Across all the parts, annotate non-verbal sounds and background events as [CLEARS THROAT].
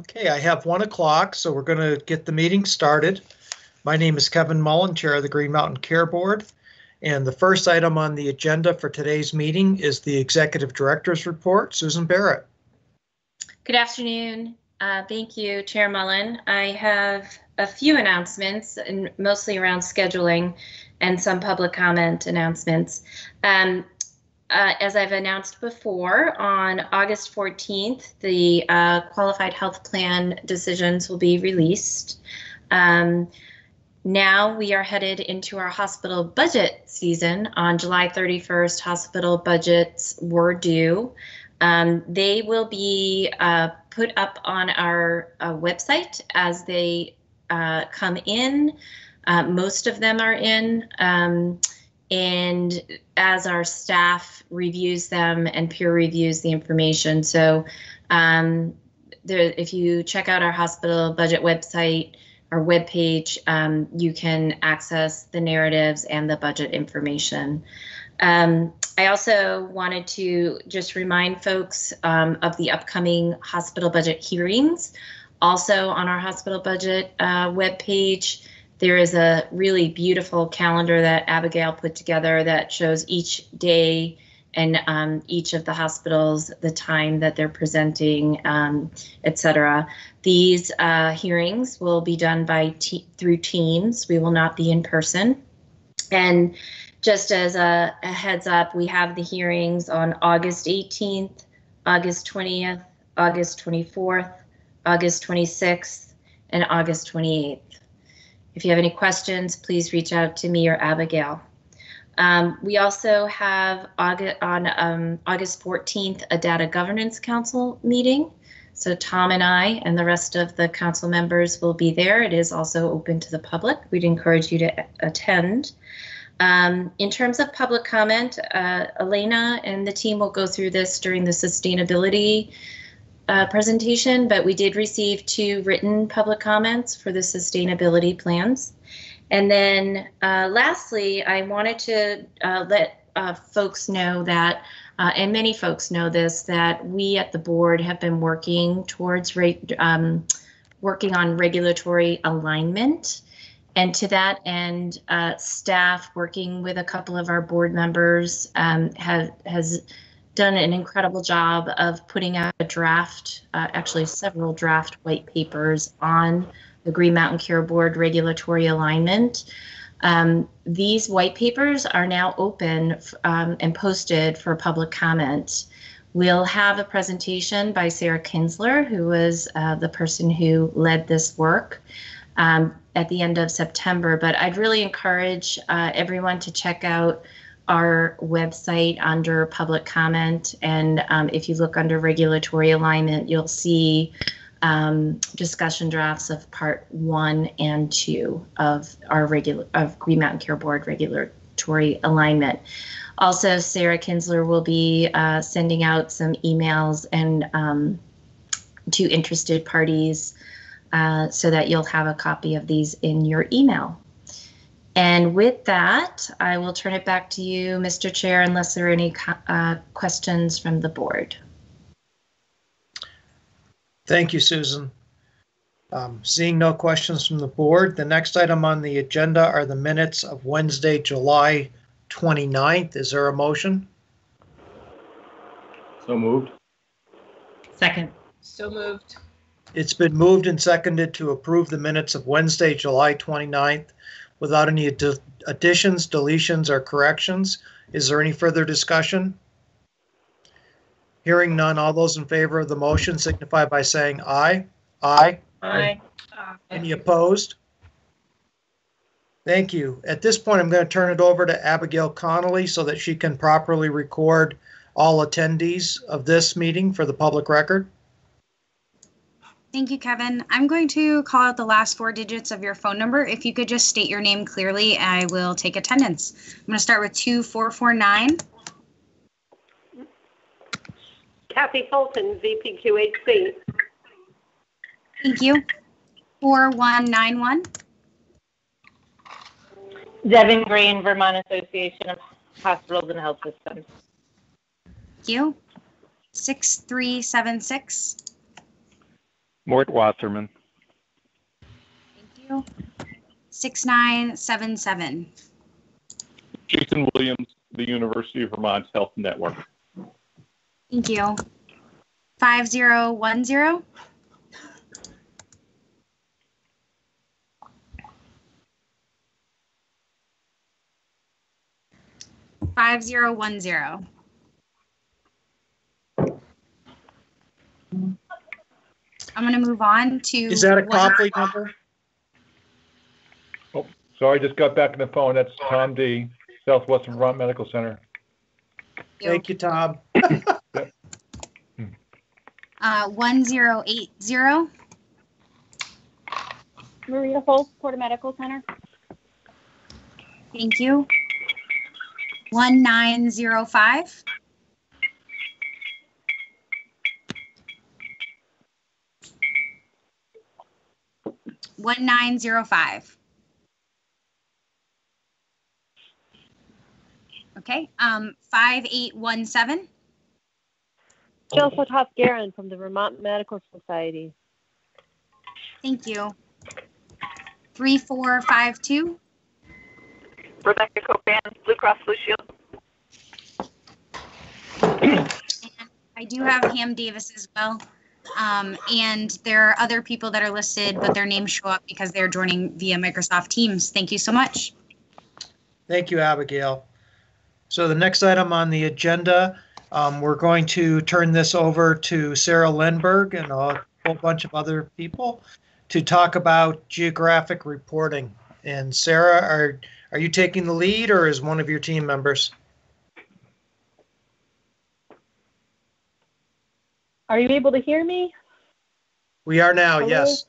Okay, I have one o'clock, so we're going to get the meeting started. My name is Kevin Mullin, Chair of the Green Mountain Care Board. And the first item on the agenda for today's meeting is the Executive Director's Report. Susan Barrett. Good afternoon. Uh, thank you, Chair Mullin. I have a few announcements, and mostly around scheduling and some public comment announcements. Um, uh, as I've announced before, on August 14th, the uh, qualified health plan decisions will be released. Um, now we are headed into our hospital budget season. On July 31st, hospital budgets were due. Um, they will be uh, put up on our uh, website as they uh, come in. Uh, most of them are in. Um, and as our staff reviews them and peer reviews the information. So um, there, if you check out our hospital budget website, our webpage, um, you can access the narratives and the budget information. Um, I also wanted to just remind folks um, of the upcoming hospital budget hearings. Also on our hospital budget uh, webpage, there is a really beautiful calendar that Abigail put together that shows each day and um, each of the hospitals, the time that they're presenting, um, et cetera. These uh, hearings will be done by through Teams. We will not be in person. And just as a, a heads up, we have the hearings on August 18th, August 20th, August 24th, August 26th, and August 28th. If you have any questions, please reach out to me or Abigail. Um, we also have August, on um, August 14th a Data Governance Council meeting. So Tom and I and the rest of the council members will be there. It is also open to the public. We'd encourage you to attend. Um, in terms of public comment, uh, Elena and the team will go through this during the sustainability uh, presentation, but we did receive two written public comments for the sustainability plans. And then uh, lastly, I wanted to uh, let uh, folks know that, uh, and many folks know this, that we at the board have been working towards um, working on regulatory alignment. And to that end, uh, staff working with a couple of our board members um, have has done an incredible job of putting out a draft, uh, actually several draft white papers on the Green Mountain Care Board regulatory alignment. Um, these white papers are now open um, and posted for public comment. We'll have a presentation by Sarah Kinsler, who was uh, the person who led this work um, at the end of September. But I'd really encourage uh, everyone to check out our website under public comment. And um, if you look under regulatory alignment, you'll see um, discussion drafts of part one and two of our regular of Green Mountain Care Board regulatory alignment. Also, Sarah Kinsler will be uh, sending out some emails and um, to interested parties uh, so that you'll have a copy of these in your email. And with that, I will turn it back to you, Mr. Chair, unless there are any uh, questions from the board. Thank you, Susan. Um, seeing no questions from the board, the next item on the agenda are the minutes of Wednesday, July 29th. Is there a motion? So moved. Second. So moved. It's been moved and seconded to approve the minutes of Wednesday, July 29th without any additions, deletions, or corrections. Is there any further discussion? Hearing none, all those in favor of the motion signify by saying aye. Aye. Aye. Any opposed? Thank you. At this point, I'm going to turn it over to Abigail Connolly so that she can properly record all attendees of this meeting for the public record. Thank you, Kevin. I'm going to call out the last four digits of your phone number. If you could just state your name clearly, I will take attendance. I'm going to start with 2449. Kathy Fulton, VPQHC. Thank you. 4191. Devon Green, Vermont Association of Hospitals and Health Systems. Thank you. 6376. Mort Wasserman. Thank you. 6977. Jason Williams, the University of Vermont Health Network. Thank you. 5010. Five zero one zero. I'm gonna move on to. Is that a one- Copley number? Sorry, just got back on the phone. That's Tom Dee, Southwestern Vermont Medical Center. Thank you, Tom. [LAUGHS] Uh, one zero eight zero. Maria Holtz, Porter Medical Center. Thank you. One nine zero five. One nine zero five. Okay, um, five eight one seven. Jill Sudhoff-Guerin from the Vermont Medical Society. Thank you. Three four five two. Rebecca Copan, Blue Cross Blue Shield. I do have Ham Davis as well. Um, and there are other people that are listed, but their names show up because they're joining via Microsoft Teams. Thank you so much. Thank you, Abigail. So the next item on the agenda, um, we're going to turn this over to Sarah Lindberg and a whole bunch of other people to talk about geographic reporting. And Sarah, are, are you taking the lead or is one of your team members? Are you able to hear me? We are now, Hello? yes.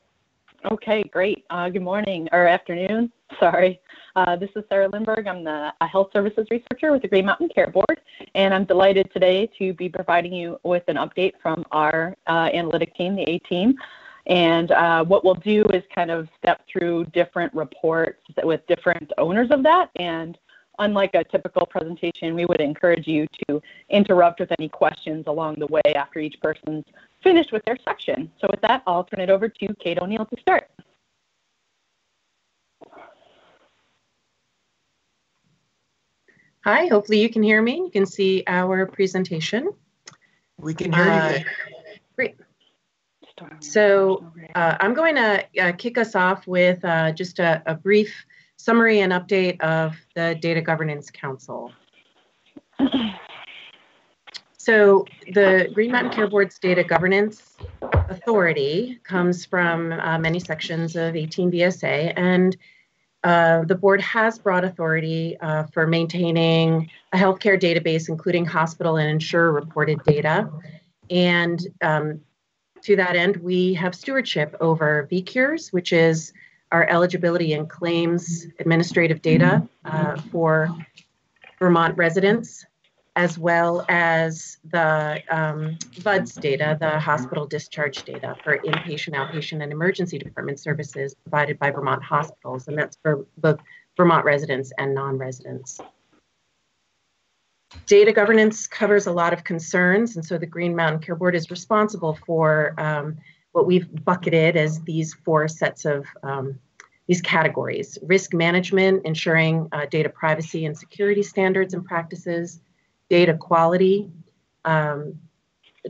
Okay, great. Uh, good morning or afternoon. [LAUGHS] Sorry. Uh, this is Sarah Lindberg. I'm the a health services researcher with the Green Mountain Care Board, and I'm delighted today to be providing you with an update from our uh, analytic team, the A team. And uh, what we'll do is kind of step through different reports with different owners of that. And unlike a typical presentation, we would encourage you to interrupt with any questions along the way after each person's finished with their section. So with that, I'll turn it over to Kate O'Neill to start. Hi, hopefully you can hear me. You can see our presentation. We can hear Uh, you. Great. So uh, I'm going to uh, kick us off with uh, just a, a brief summary and update of the Data Governance Council. [CLEARS THROAT] So the Green Mountain Care Board's Data Governance Authority comes from uh, many sections of 18 VSA, and uh, the board has broad authority uh, for maintaining a healthcare database, including hospital and insurer reported data. And um, to that end, we have stewardship over VCures, which is our eligibility and claims administrative data uh, for Vermont residents, as well as the um, VUHDDS data, the hospital discharge data for inpatient, outpatient, and emergency department services provided by Vermont hospitals, and that's for both Vermont residents and non-residents. Data governance covers a lot of concerns, and so the Green Mountain Care Board is responsible for um, what we've bucketed as these four sets of um, these categories risk management, ensuring uh, data privacy and security standards and practices, data quality um,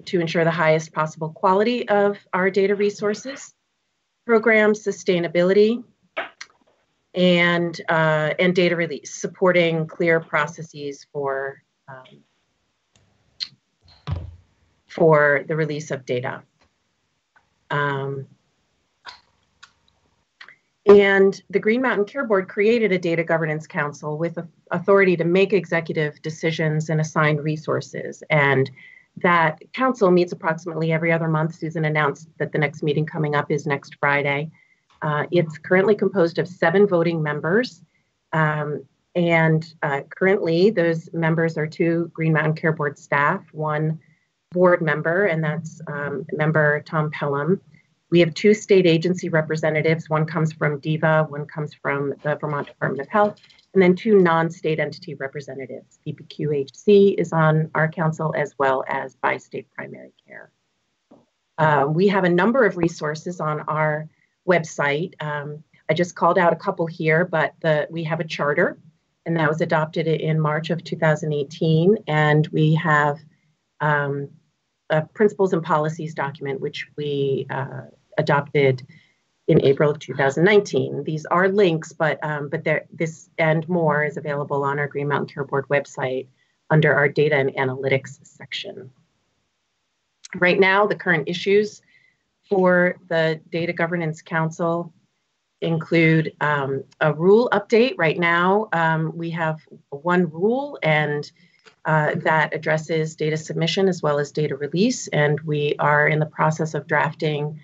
to ensure the highest possible quality of our data resources, program sustainability, and, uh, and data release, supporting clear processes for, um, for the release of data. Um, and the Green Mountain Care Board created a data governance council with authority to make executive decisions and assign resources. And that council meets approximately every other month. Susan announced that the next meeting coming up is next Friday. Uh, it's currently composed of seven voting members. Um, and uh, currently, those members are two Green Mountain Care Board staff, one board member, and that's um, member Tom Pelham. We have two state agency representatives. One comes from DVHA, one comes from the Vermont Department of Health, and then two non-state entity representatives. VPQHC is on our council as well as Bi-State primary care. Uh, we have a number of resources on our website. Um, I just called out a couple here, but the, we have a charter, and that was adopted in March of 2018. And we have um, a principles and policies document, which we uh, adopted in April of 2019. These are links, but um, but there, this and more is available on our Green Mountain Care Board website under our data and analytics section. Right now, the current issues for the Data Governance Council include um, a rule update. Right now, um, we have one rule and uh, that addresses data submission as well as data release, and we are in the process of drafting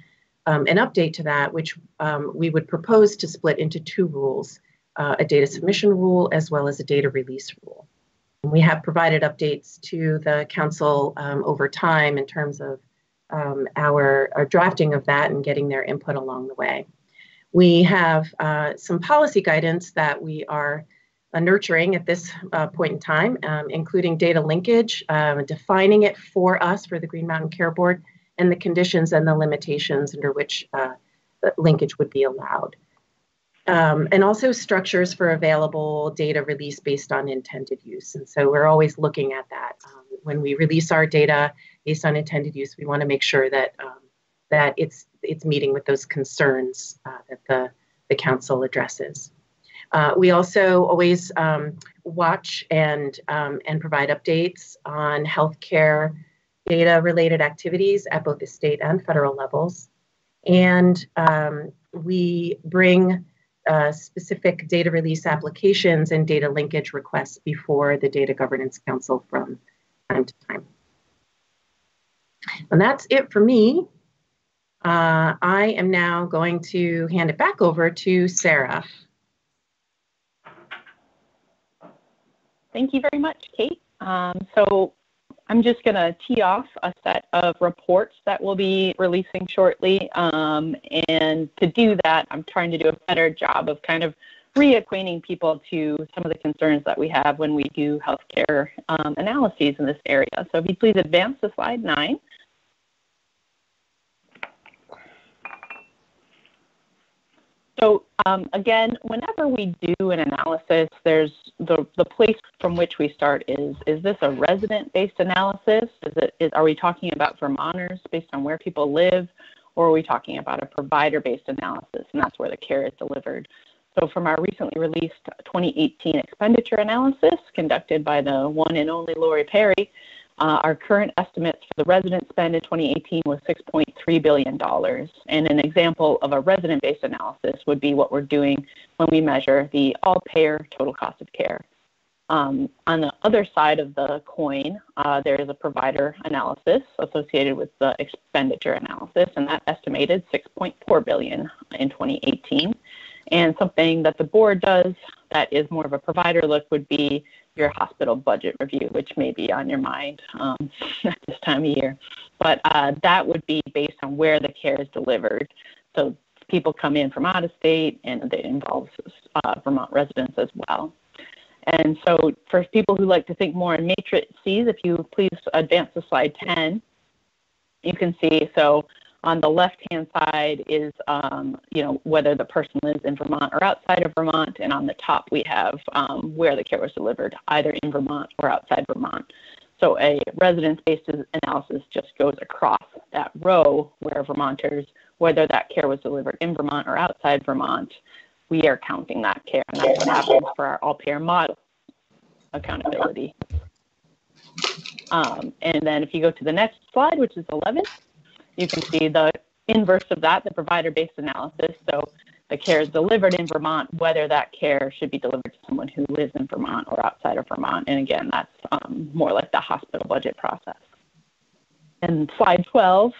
um, an update to that, which um, we would propose to split into two rules, uh, a data submission rule as well as a data release rule. And we have provided updates to the council um, over time in terms of um, our, our, drafting of that and getting their input along the way. We have uh, some policy guidance that we are nurturing at this uh, point in time, um, including data linkage, um, defining it for us for the Green Mountain Care Board, and the conditions and the limitations under which uh, linkage would be allowed. Um, and also structures for available data release based on intended use. And so we're always looking at that. Um, when we release our data based on intended use, we want to make sure that um, that it's it's meeting with those concerns uh, that the the council addresses. Uh, we also always um, watch and um, and provide updates on healthcare data related activities at both the state and federal levels. And um, we bring uh, specific data release applications and data linkage requests before the Data Governance Council from time to time. And that's it for me. Uh, I am now going to hand it back over to Sarah. Thank you very much, Kate. Um, so I'm just going to tee off a set of reports that we'll be releasing shortly. Um, and to do that, I'm trying to do a better job of kind of reacquainting people to some of the concerns that we have when we do healthcare um, analyses in this area. So if you please advance to slide nine. So um, again, whenever we do an analysis, there's the, the place from which we start is, is this a resident-based analysis? Is it, is, are we talking about Vermonters based on where people live? Or are we talking about a provider-based analysis? And that's where the care is delivered. So from our recently released 2018 expenditure analysis conducted by the one and only Lori Perry, uh, our current estimates for the resident spend in 2018 was $6.3 billion. And an example of a resident based analysis would be what we're doing when we measure the all payer total cost of care. Um, on the other side of the coin, uh, there is a provider analysis associated with the expenditure analysis, and that estimated 6.4 billion in 2018. And something that the board does that is more of a provider look would be your hospital budget review, which may be on your mind um, [LAUGHS] at this time of year. But uh, that would be based on where the care is delivered. So people come in from out of state, and it involves uh, Vermont residents as well. And so for people who like to think more in matrices, if you please advance to slide 10, you can see, so on the left-hand side is, um, you know, whether the person lives in Vermont or outside of Vermont, and on the top we have um, where the care was delivered, either in Vermont or outside Vermont. So a residence-based analysis just goes across that row where Vermonters, whether that care was delivered in Vermont or outside Vermont, we are counting that care, and that's what happens for our all-payer model accountability. Um, and then if you go to the next slide, which is 11, you can see the inverse of that, the provider-based analysis. So the care is delivered in Vermont, whether that care should be delivered to someone who lives in Vermont or outside of Vermont. And again, that's um, more like the hospital budget process. And slide 12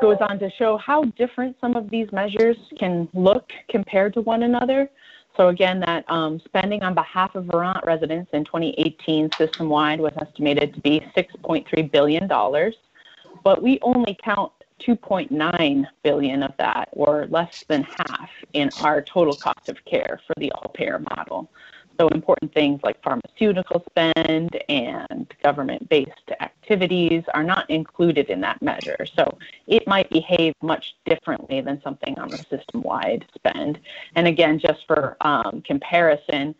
goes on to show how different some of these measures can look compared to one another. So again, that um, spending on behalf of Vermont residents in 2018 system-wide was estimated to be $6.3 billion but we only count 2.9 billion of that or less than half in our total cost of care for the all payer model So important things like pharmaceutical spend and government-based activities are not included in that measure. So it might behave much differently than something on the system-wide spend. And again, just for um, comparison,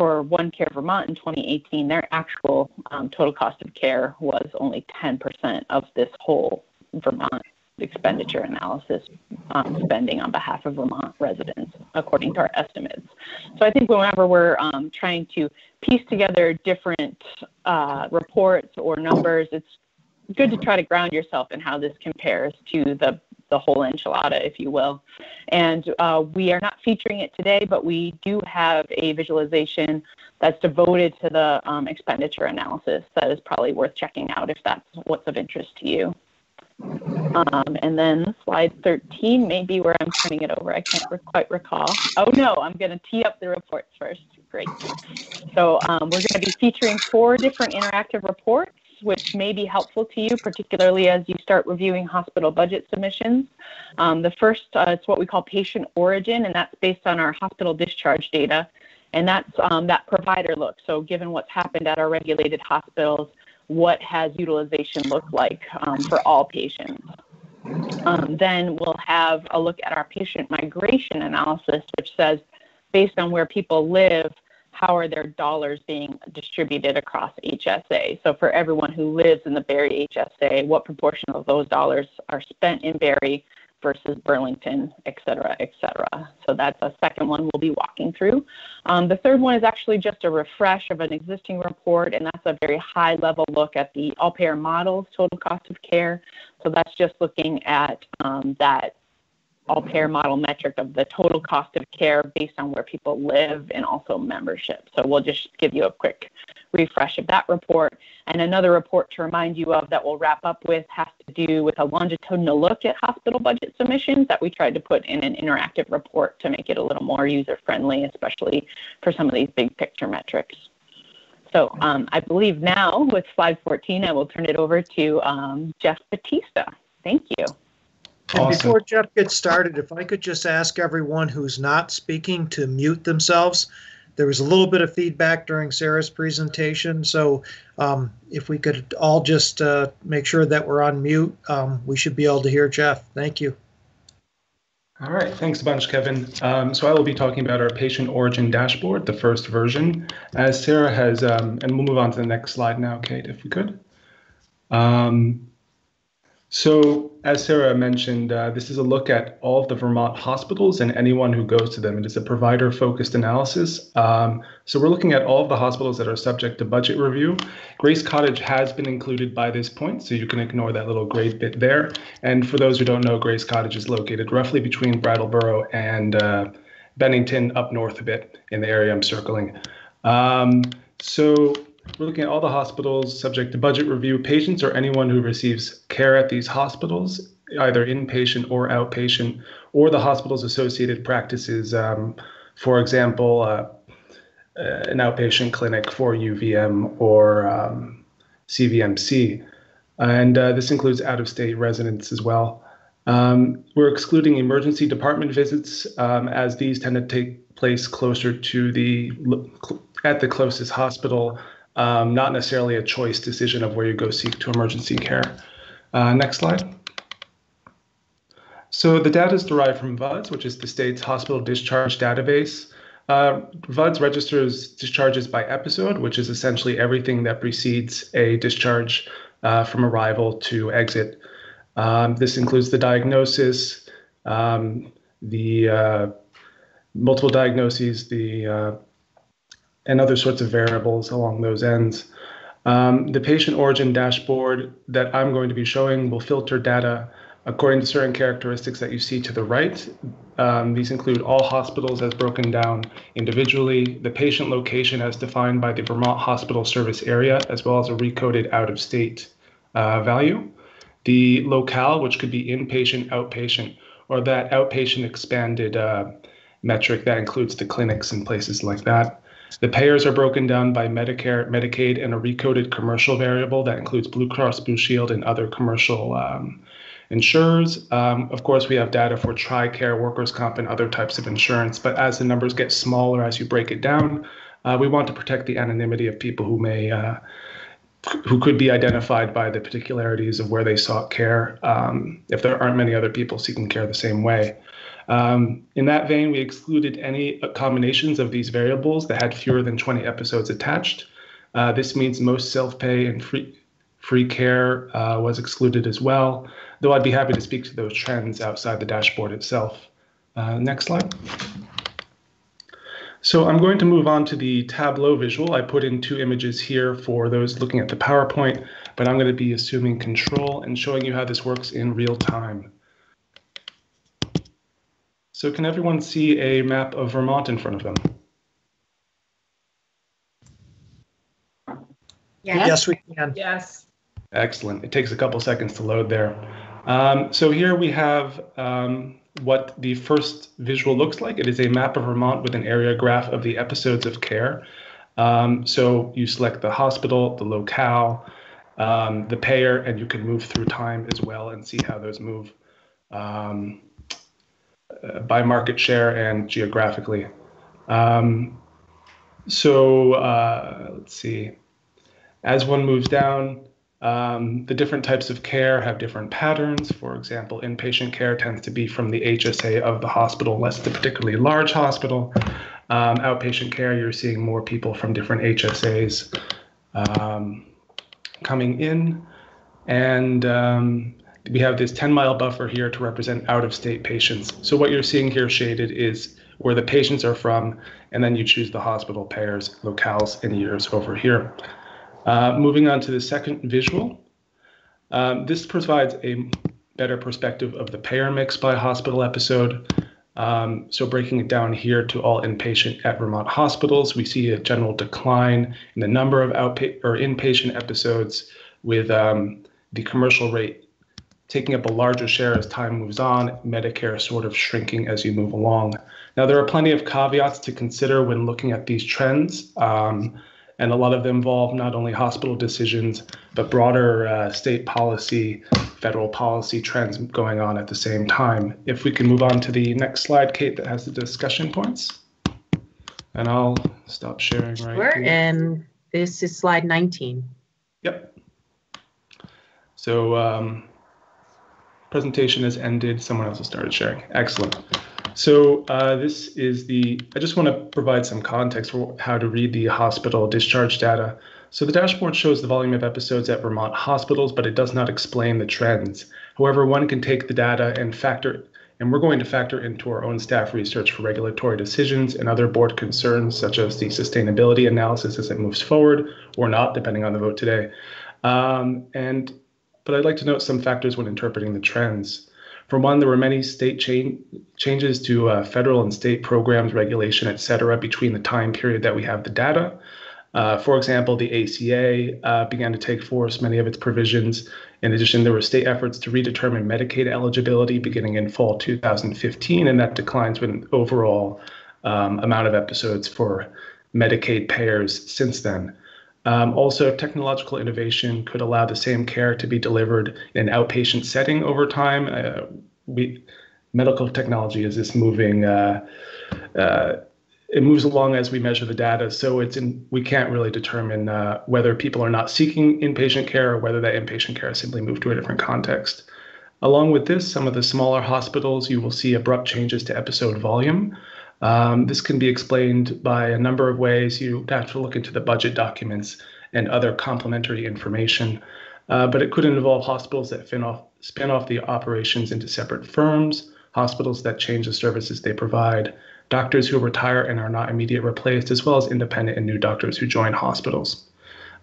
for OneCare Vermont in 2018, their actual um, total cost of care was only 10% of this whole Vermont expenditure analysis um, spending on behalf of Vermont residents, according to our estimates. So I think whenever we're um, trying to piece together different uh, reports or numbers, it's good to try to ground yourself in how this compares to the the whole enchilada, if you will. And uh, we are not featuring it today, but we do have a visualization that's devoted to the um, expenditure analysis that is probably worth checking out if that's what's of interest to you. Um, and then slide 13 may be where I'm turning it over. I can't re- quite recall. Oh no, I'm going to tee up the reports first. Great. So um, we're going to be featuring four different interactive reports, which may be helpful to you, particularly as you start reviewing hospital budget submissions. Um, the first uh, is what we call patient origin, and that's based on our hospital discharge data. And that's um, that provider look. So given what's happened at our regulated hospitals, what has utilization looked like um, for all patients. Um, then we'll have a look at our patient migration analysis, which says based on where people live, how are their dollars being distributed across HSA? So for everyone who lives in the Barre HSA, what proportion of those dollars are spent in Barre versus Burlington, et cetera, et cetera. So that's a second one we'll be walking through. Um, the third one is actually just a refresh of an existing report, and that's a very high level look at the all payer models total cost of care. So that's just looking at um, that all payer model metric of the total cost of care based on where people live and also membership. So we'll just give you a quick refresh of that report. And another report to remind you of that we'll wrap up with has to do with a longitudinal look at hospital budget submissions that we tried to put in an interactive report to make it a little more user friendly, especially for some of these big picture metrics. So um, I believe now with slide 14, I will turn it over to um, Jeff Batista. Thank you. And before Jeff gets started, if I could just ask everyone who's not speaking to mute themselves. There was a little bit of feedback during Sarah's presentation, so um, if we could all just uh, make sure that we're on mute, um, we should be able to hear Jeff. Thank you. All right, thanks a bunch, Kevin. Um, so I will be talking about our patient origin dashboard, the first version. As Sarah has, um, and we'll move on to the next slide now, Kate, if we could. Um, so, as Sarah mentioned, uh, this is a look at all of the Vermont hospitals and anyone who goes to them. It is a provider focused analysis. Um, so, we're looking at all of the hospitals that are subject to budget review. Grace Cottage has been included by this point, so you can ignore that little gray bit there. And for those who don't know, Grace Cottage is located roughly between Brattleboro and uh, Bennington, up north a bit in the area I'm circling. Um, so, we're looking at all the hospitals subject to budget review. Patients or anyone who receives care at these hospitals, either inpatient or outpatient, or the hospital's associated practices. Um, for example, uh, uh, an outpatient clinic for UVM or um, CVMC. And uh, this includes out of state residents as well. Um, we're excluding emergency department visits um, as these tend to take place closer to the at the closest hospital um, not necessarily a choice decision of where you go seek to emergency care. Uh, next slide. So the data is derived from VUHDDS, which is the state's hospital discharge database. Uh, VUHDDS registers discharges by episode, which is essentially everything that precedes a discharge uh, from arrival to exit. Um, this includes the diagnosis, um, the uh, multiple diagnoses, the uh, and other sorts of variables along those ends. Um, the patient origin dashboard that I'm going to be showing will filter data according to certain characteristics that you see to the right. Um, these include all hospitals as broken down individually, the patient location as defined by the Vermont Hospital Service Area, as well as a recoded out of state uh, value, the locale, which could be inpatient, outpatient, or that outpatient expanded uh, metric that includes the clinics and places like that. The payers are broken down by Medicare, Medicaid, and a recoded commercial variable that includes Blue Cross Blue Shield and other commercial um, insurers. Um, of course, we have data for TRICARE, workers' comp, and other types of insurance. But as the numbers get smaller, as you break it down, Uh, we want to protect the anonymity of people who may uh, who could be identified by the particularities of where they sought care um, if there aren't many other people seeking care the same way. Um, in that vein, we excluded any combinations of these variables that had fewer than 20 episodes attached. Uh, this means most self-pay and free, free care uh, was excluded as well, though I'd be happy to speak to those trends outside the dashboard itself. Uh, next slide. So I'm going to move on to the Tableau visual. I put in two images here for those looking at the PowerPoint, but I'm going to be assuming control and showing you how this works in real time. So can everyone see a map of Vermont in front of them? Yes, yes we can. Yes. Excellent. It takes a couple seconds to load there. Um, so here we have um, what the first visual looks like. It is a map of Vermont with an area graph of the episodes of care. Um, so you select the hospital, the locale, um, the payer, and you can move through time as well and see how those move um, by market share and geographically. Um, so uh, let's see. As one moves down, um, the different types of care have different patterns. For example, inpatient care tends to be from the HSA of the hospital, less particularly large hospital. Um, outpatient care, you're seeing more people from different HSAs um, coming in. And um, we have this 10 mile buffer here to represent out of state patients. So what you're seeing here shaded is where the patients are from, and then you choose the hospital payers, locales, and years over here. Uh, moving on to the second visual. Um, this provides a better perspective of the payer mix by hospital episode. Um, so breaking it down here to all inpatient at Vermont hospitals, we see a general decline in the number of outpatient or inpatient episodes with um, the commercial rate taking up a larger share as time moves on, Medicare sort of shrinking as you move along. Now, there are plenty of caveats to consider when looking at these trends. Um, and a lot of them involve not only hospital decisions, but broader uh, state policy, federal policy trends going on at the same time. If we can move on to the next slide, Kate, that has the discussion points. And I'll stop sharing right sure. here. And this is slide 19. Yep. So um, presentation has ended. Someone else has started sharing. Excellent. So uh, this is the, I just want to provide some context for how to read the hospital discharge data. So the dashboard shows the volume of episodes at Vermont hospitals, but it does not explain the trends. However, one can take the data and factor, and we're going to factor into our own staff research for regulatory decisions and other board concerns, such as the sustainability analysis as it moves forward or not, depending on the vote today. Um, and, but I'd like to note some factors when interpreting the trends. For one, there were many state cha- changes to uh, federal and state programs, regulation, et cetera, between the time period that we have the data. Uh, for example, the ACA uh, began to take force many of its provisions. In addition, there were state efforts to redetermine Medicaid eligibility beginning in fall 2015, and that declines with an overall um, amount of episodes for Medicaid payers since then. Um, also, technological innovation could allow the same care to be delivered in an outpatient setting over time. Uh, we, medical technology is just moving. Uh, uh, it moves along as we measure the data, so it's in, we can't really determine uh, whether people are not seeking inpatient care or whether that inpatient care has simply moved to a different context. Along with this, some of the smaller hospitals, you will see abrupt changes to episode volume. Um, this can be explained by a number of ways. You have to look into the budget documents and other complementary information, uh, but it could involve hospitals that spin off, spin off the operations into separate firms, hospitals that change the services they provide, doctors who retire and are not immediately replaced, as well as independent and new doctors who join hospitals.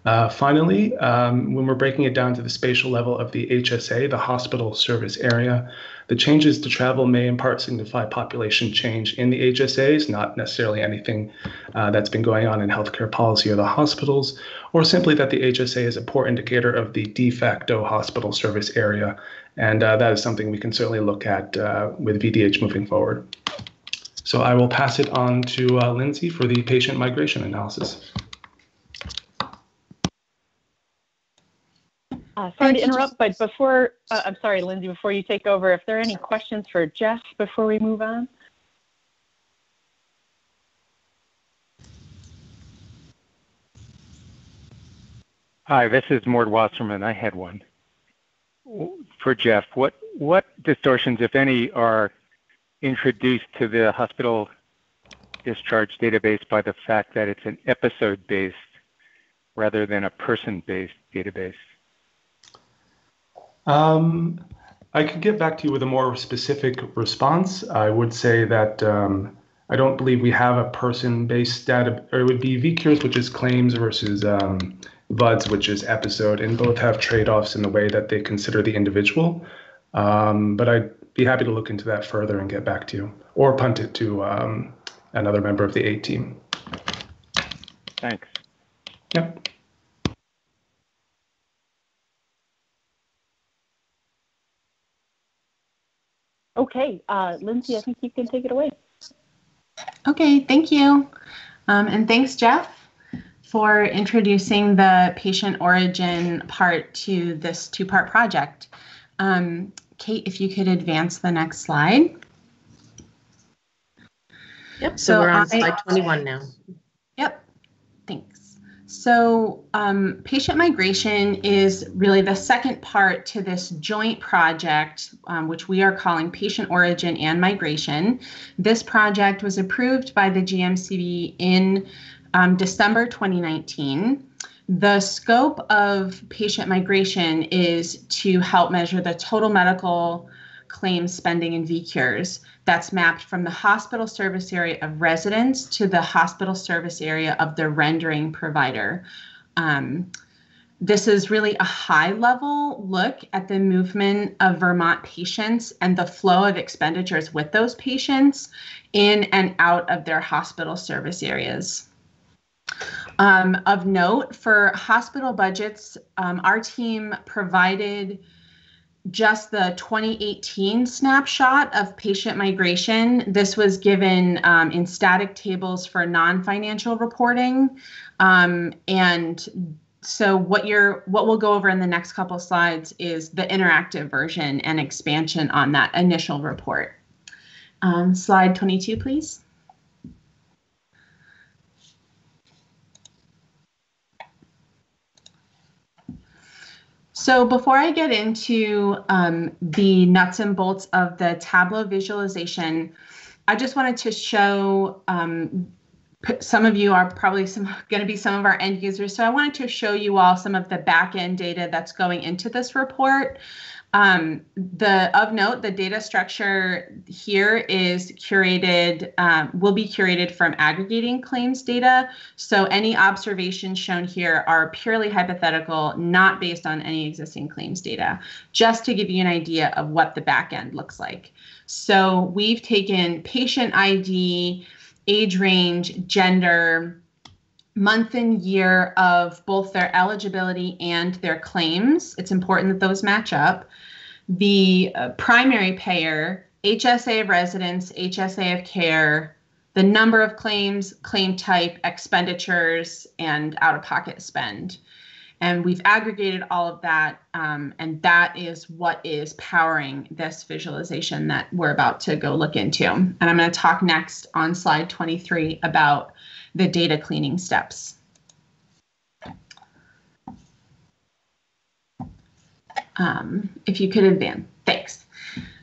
Uh, finally, um, when we're breaking it down to the spatial level of the HSA, the hospital service area, the changes to travel may in part signify population change in the HSAs, not necessarily anything uh, that's been going on in healthcare policy or the hospitals, or simply that the HSA is a poor indicator of the de facto hospital service area. And uh, that is something we can certainly look at uh, with VDH moving forward. So I will pass it on to uh, Lindsay for the patient migration analysis. Uh, sorry to interrupt, but before, uh, I'm sorry, Lindsay, before you take over, if there are any questions for Jeff before we move on? Hi, this is Mort Wasserman. I had one for Jeff. What what distortions, if any, are introduced to the hospital discharge database by the fact that it's an episode-based rather than a person-based database? Um, I could get back to you with a more specific response. I would say that um, I don't believe we have a person-based data, or it would be VCures, which is claims, versus um, VUHDDS, which is episode, and both have trade-offs in the way that they consider the individual. Um, but I'd be happy to look into that further and get back to you, or punt it to um, another member of the A team. Thanks. Yep. Okay, uh, Lindsay, I think you can take it away. Okay, thank you. Um, and thanks, Jeff, for introducing the patient origin part to this two-part project. Um, Kate, if you could advance the next slide. Yep, so, So we're on I- slide 21 now. Yep, thanks. So um, patient migration is really the second part to this joint project, um, which we are calling Patient Origin and Migration. This project was approved by the GMCB in um, December 2019. The scope of patient migration is to help measure the total medical claims spending in VCures that's mapped from the hospital service area of residents to the hospital service area of the rendering provider. Um, this is really a high level look at the movement of Vermont patients and the flow of expenditures with those patients in and out of their hospital service areas. Um, of note, for hospital budgets, um, our team provided just the 2018 snapshot of patient migration. This was given um, in static tables for non-financial reporting. Um, and so what you're what we'll go over in the next couple slides is the interactive version and expansion on that initial report. Um, slide 22, please. So before I get into um, the nuts and bolts of the Tableau visualization, I just wanted to show um, some of you are probably some [LAUGHS] going to be some of our end users. So I wanted to show you all some of the back end data that's going into this report. Um, the of note, the data structure here is curated, um, will be curated from aggregating claims data. So any observations shown here are purely hypothetical, not based on any existing claims data, just to give you an idea of what the back end looks like. So we've taken patient ID, age range, gender, month and year of both their eligibility and their claims. It's important that those match up. The uh, primary payer, HSA of residence, HSA of care, the number of claims, claim type, expenditures, and out of pocket spend. And we've aggregated all of that, um, and that is what is powering this visualization that we're about to go look into. And I'm going to talk next on slide 23 about the data cleaning steps. Um, if you could advance, thanks.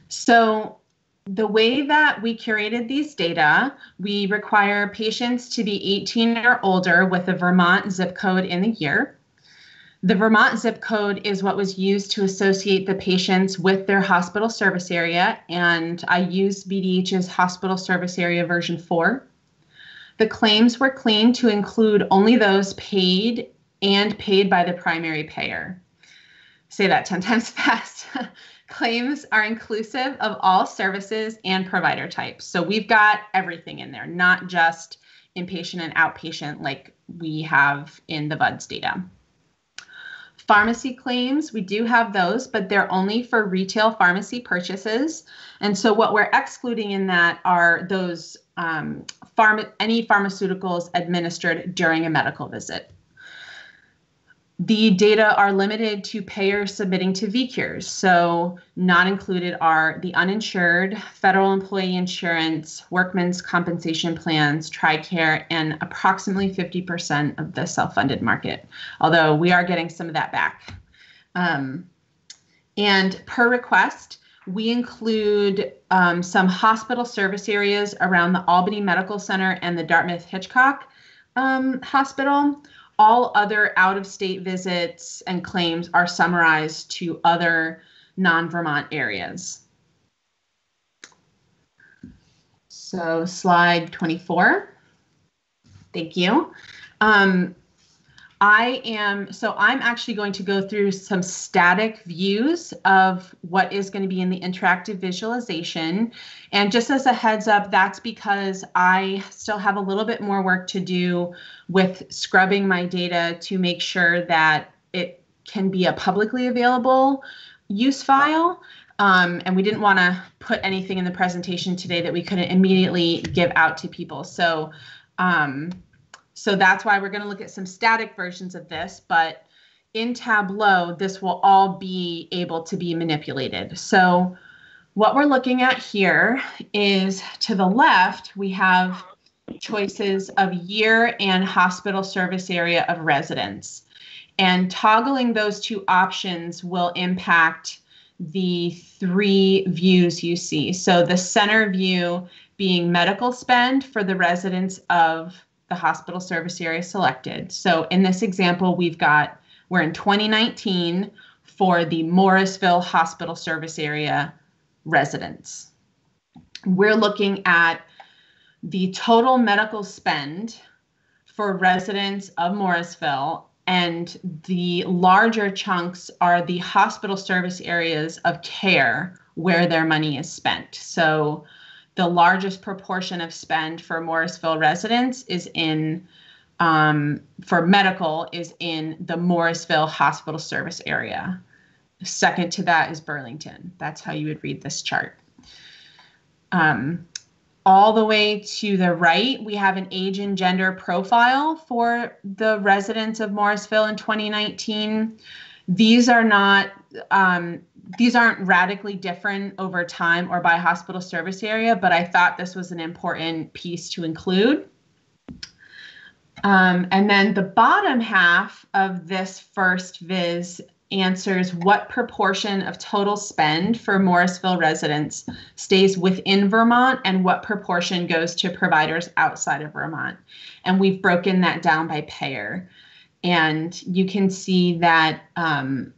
So the way that we curated these data, we require patients to be 18 or older with a Vermont zip code in the year. The Vermont zip code is what was used to associate the patients with their hospital service area, and I used VDH's hospital service area version 4. The claims were cleaned to include only those paid and paid by the primary payer. Say that 10 [LAUGHS] times fast. claims are inclusive of all services and provider types. So we've got everything in there, not just inpatient and outpatient like we have in the VUHDDS data. Pharmacy claims, we do have those, but they're only for retail pharmacy purchases. And so what we're excluding in that are those um, pharma, any pharmaceuticals administered during a medical visit. The data are limited to payers submitting to VCures. So, not included are the uninsured, federal employee insurance, workmen's compensation plans, TRICARE, and approximately 50% of the self funded market, although we are getting some of that back. Um, and per request, we include um, some hospital service areas around the Albany Medical Center and the Dartmouth Hitchcock um, Hospital all other out of state visits and claims are summarized to other non Vermont areas. So, slide 24. Thank you. Um, I am, so I'm actually going to go through some static views of what is going to be in the interactive visualization. And just as a heads up, that's because I still have a little bit more work to do with scrubbing my data to make sure that it can be a publicly available use file. Um, and we didn't want to put anything in the presentation today that we couldn't immediately give out to people. So um, so that's why we're going to look at some static versions of this, but in Tableau, this will all be able to be manipulated. So what we're looking at here is to the left, we have choices of year and hospital service area of residence. And toggling those two options will impact the three views you see. So the center view being medical spend for the residents of the hospital service area selected. So in this example, we've got, we're in 2019 for the Morrisville Hospital Service Area residents. We're looking at the total medical spend for residents of Morrisville, and the larger chunks are the hospital service areas of care where their money is spent. So the largest proportion of spend for Morrisville residents is in um, for medical is in the Morrisville hospital service area. Second to that is Burlington. That's how you would read this chart. Um, all the way to the right, we have an age and gender profile for the residents of Morrisville in 2019. These are not um, these aren't radically different over time or by hospital service area, but I thought this was an important piece to include. Um, and then the bottom half of this first viz answers what proportion of total spend for Morrisville residents stays within Vermont and what proportion goes to providers outside of Vermont. And we've broken that down by payer. And you can see that um,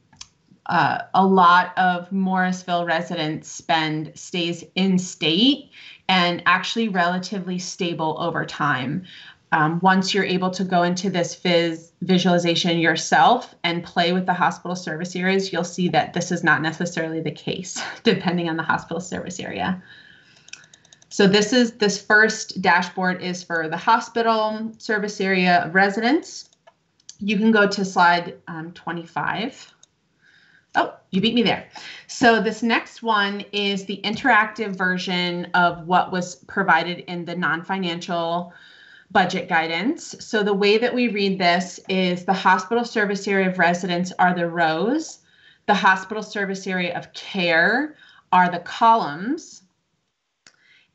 uh, a lot of Morrisville residents spend stays in state and actually relatively stable over time. Um, once you're able to go into this phys visualization yourself and play with the hospital service areas, you'll see that this is not necessarily the case, [LAUGHS] depending on the hospital service area. So this is this first dashboard is for the hospital service area residents. You can go to slide um, 25. Oh, you beat me there. So this next one is the interactive version of what was provided in the non-financial budget guidance. So the way that we read this is the hospital service area of residents are the rows, the hospital service area of care are the columns.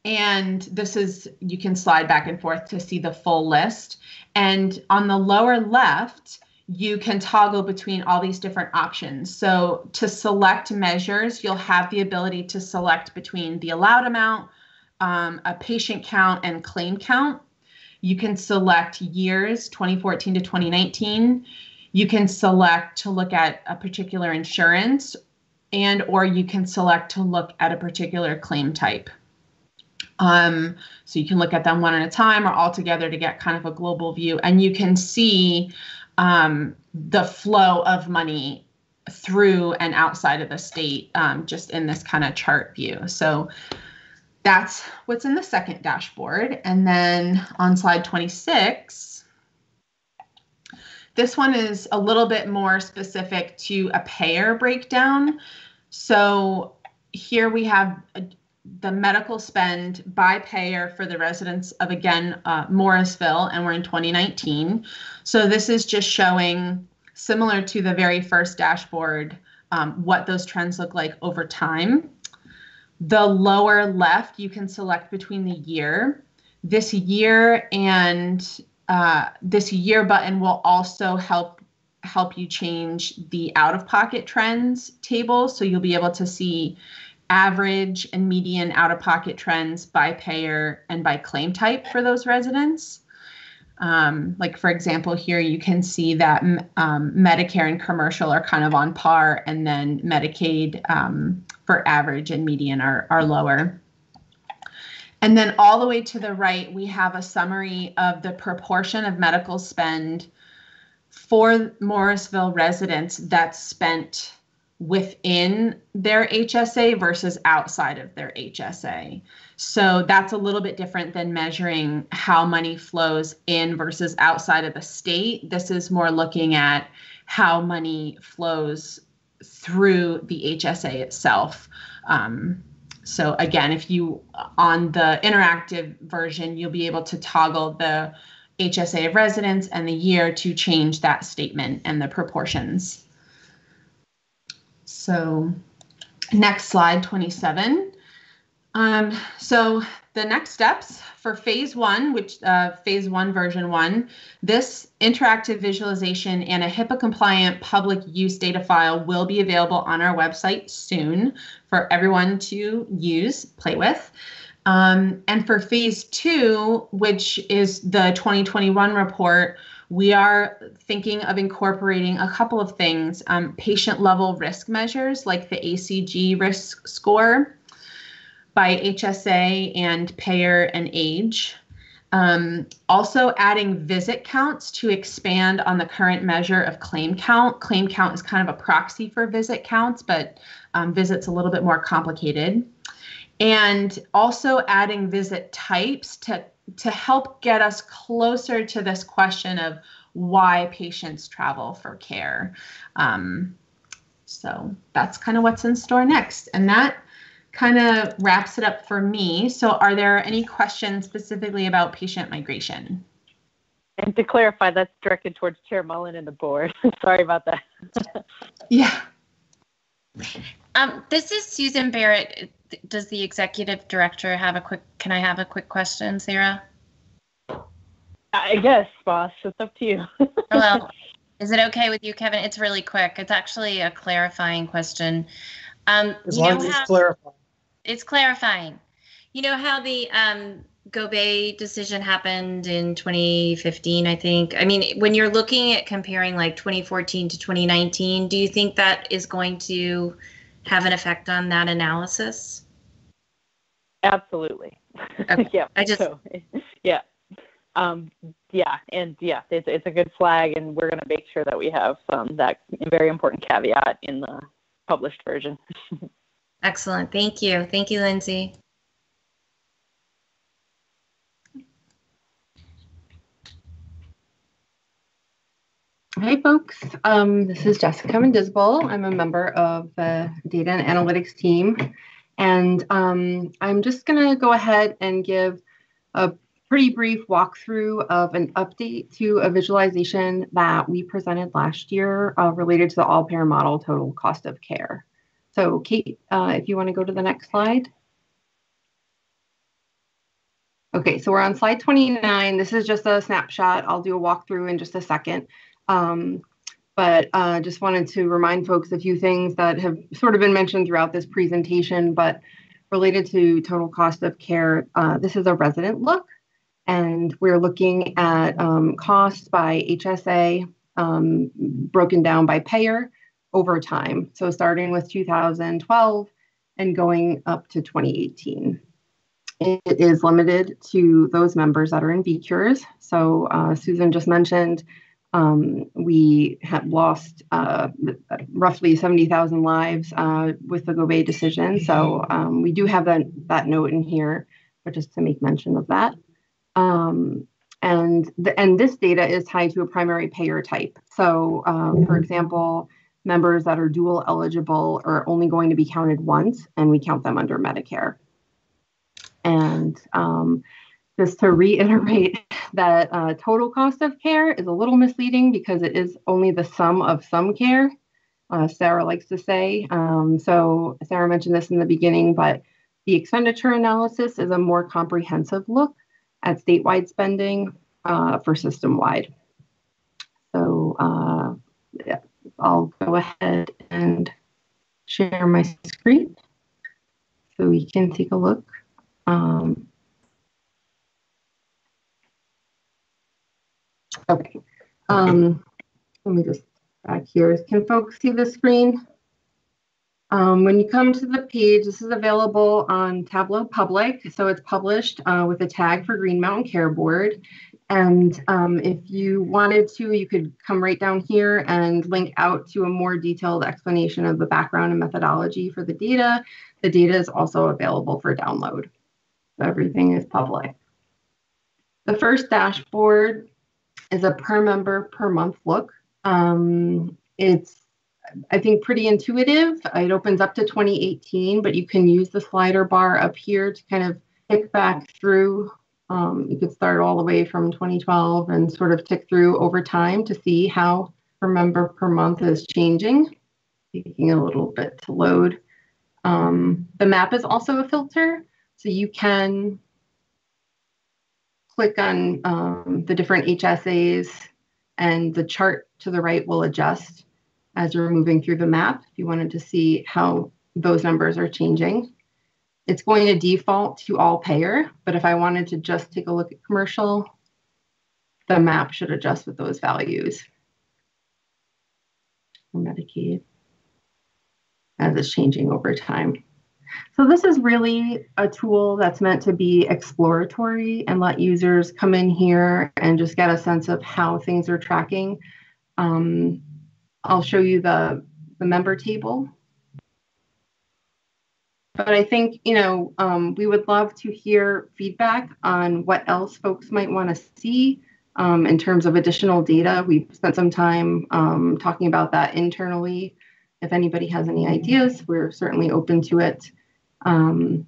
And this is, you can slide back and forth to see the full list. And on the lower left, you can toggle between all these different options. So to select measures, you'll have the ability to select between the allowed amount, um, a patient count, and claim count. You can select years 2014 to 2019. You can select to look at a particular insurance and or you can select to look at a particular claim type. Um, so you can look at them one at a time or all together to get kind of a global view. And you can see um, the flow of money through and outside of the state um, just in this kind of chart view. So that's what's in the second dashboard. And then on slide 26, this one is a little bit more specific to a payer breakdown. So here we have the medical spend by payer for the residents of again uh, Morrisville, and we're in 2019. So this is just showing similar to the very first dashboard, um, what those trends look like over time. The lower left, you can select between the year. This year and uh, this year button will also help help you change the out-of-pocket trends table. So you'll be able to see average and median out-of-pocket trends by payer and by claim type for those residents. Um, like for example, here you can see that um, Medicare and commercial are kind of on par, and then Medicaid um, for average and median are, are lower. And then all the way to the right, we have a summary of the proportion of medical spend for Morrisville residents that's spent within their HSA versus outside of their HSA. So that's a little bit different than measuring how money flows in versus outside of the state. This is more looking at how money flows through the HSA itself. Um, so again, if you on the interactive version, you'll be able to toggle the HSA of residence and the year to change that statement and the proportions. So next slide, 27. Um, so the next steps for phase one, which uh, phase one version one, this interactive visualization and a HIPAA compliant public use data file will be available on our website soon for everyone to use, play with. Um, and for phase two, which is the 2021 report, we are thinking of incorporating a couple of things um, patient level risk measures like the ACG risk score by HSA and payer and age. Um, also adding visit counts to expand on the current measure of claim count. Claim count is kind of a proxy for visit counts, but um, visits a little bit more complicated. And also adding visit types to, to help get us closer to this question of why patients travel for care. Um, so that's kind of what's in store next. And that kind of wraps it up for me. So, are there any questions specifically about patient migration? And to clarify, that's directed towards Chair Mullin and the board. [LAUGHS] Sorry about that. yeah. [LAUGHS] Um, this is Susan Barrett. Does the executive director have a quick? Can I have a quick question, Sarah? I guess, boss. It's up to you. well, [LAUGHS] is it okay with you, Kevin? It's really quick. It's actually a clarifying question. Um, as long as it's clarifying it's clarifying. You know how the um, Gobeille decision happened in 2015, I think. I mean, when you're looking at comparing like 2014 to 2019, do you think that is going to have an effect on that analysis? Absolutely. [LAUGHS] Okay. yeah. I just so, [LAUGHS] yeah. Um, yeah, and yeah, it's, it's a good flag, and we're going to make sure that we have um, that very important caveat in the published version. [LAUGHS] Excellent. Thank you. Thank you, Lindsay. Hi, folks. Um, this is Jessica Mendizabal. I'm a member of the data and analytics team. And um, I'm just going to go ahead and give a pretty brief walkthrough of an update to a visualization that we presented last year uh, related to the all payer model total cost of care. So Kate, uh, if you want to go to the next slide. Okay, so we're on slide 29. This is just a snapshot. I'll do a walkthrough in just a second. Um, but uh, just wanted to remind folks a few things that have sort of been mentioned throughout this presentation, but related to total cost of care, uh, this is a resident look, and we're looking at um, costs by HSA um, broken down by payer, over time. So starting with 2012 and going up to 2018. It is limited to those members that are in VCures. So uh, Susan just mentioned um, we have lost uh, roughly 70,000 lives uh, with the Gobeille decision. So um, we do have that, that note in here, but just to make mention of that. Um, and, the, and this data is tied to a primary payer type. So uh, for example, members that are dual eligible are only going to be counted once, and we count them under Medicare. And um, just to reiterate [LAUGHS] that uh, total cost of care is a little misleading because it is only the sum of some care, uh, Sarah likes to say. Um, so Sarah mentioned this in the beginning, but the expenditure analysis is a more comprehensive look at statewide spending uh, for system-wide. So uh, yeah, I'll go ahead and share my screen so we can take a look. Um, okay. Um, let me just back here. Can folks see the screen? Um, when you come to the page, this is available on Tableau Public. So it's published uh, with a tag for Green Mountain Care Board. And um, if you wanted to, you could come right down here and link out to a more detailed explanation of the background and methodology for the data. The data is also available for download. So everything is public. The first dashboard is a per member per month look. Um, it's I think pretty intuitive. It opens up to 2018, but you can use the slider bar up here to kind of tick back through. Um, you could start all the way from 2012 and sort of tick through over time to see how per member per month is changing. Taking a little bit to load. Um, the map is also a filter, so you can click on um, the different HSAs and the chart to the right will adjust as you're moving through the map if you wanted to see how those numbers are changing. It's going to default to all payer, but if I wanted to just take a look at commercial, the map should adjust with those values. Medicaid as it's changing over time. So this is really a tool that's meant to be exploratory and let users come in here and just get a sense of how things are tracking. Um, I'll show you the, the member table. But I think, you know, um, we would love to hear feedback on what else folks might want to see um, in terms of additional data. We've spent some time um, talking about that internally. If anybody has any ideas, we're certainly open to it. Um,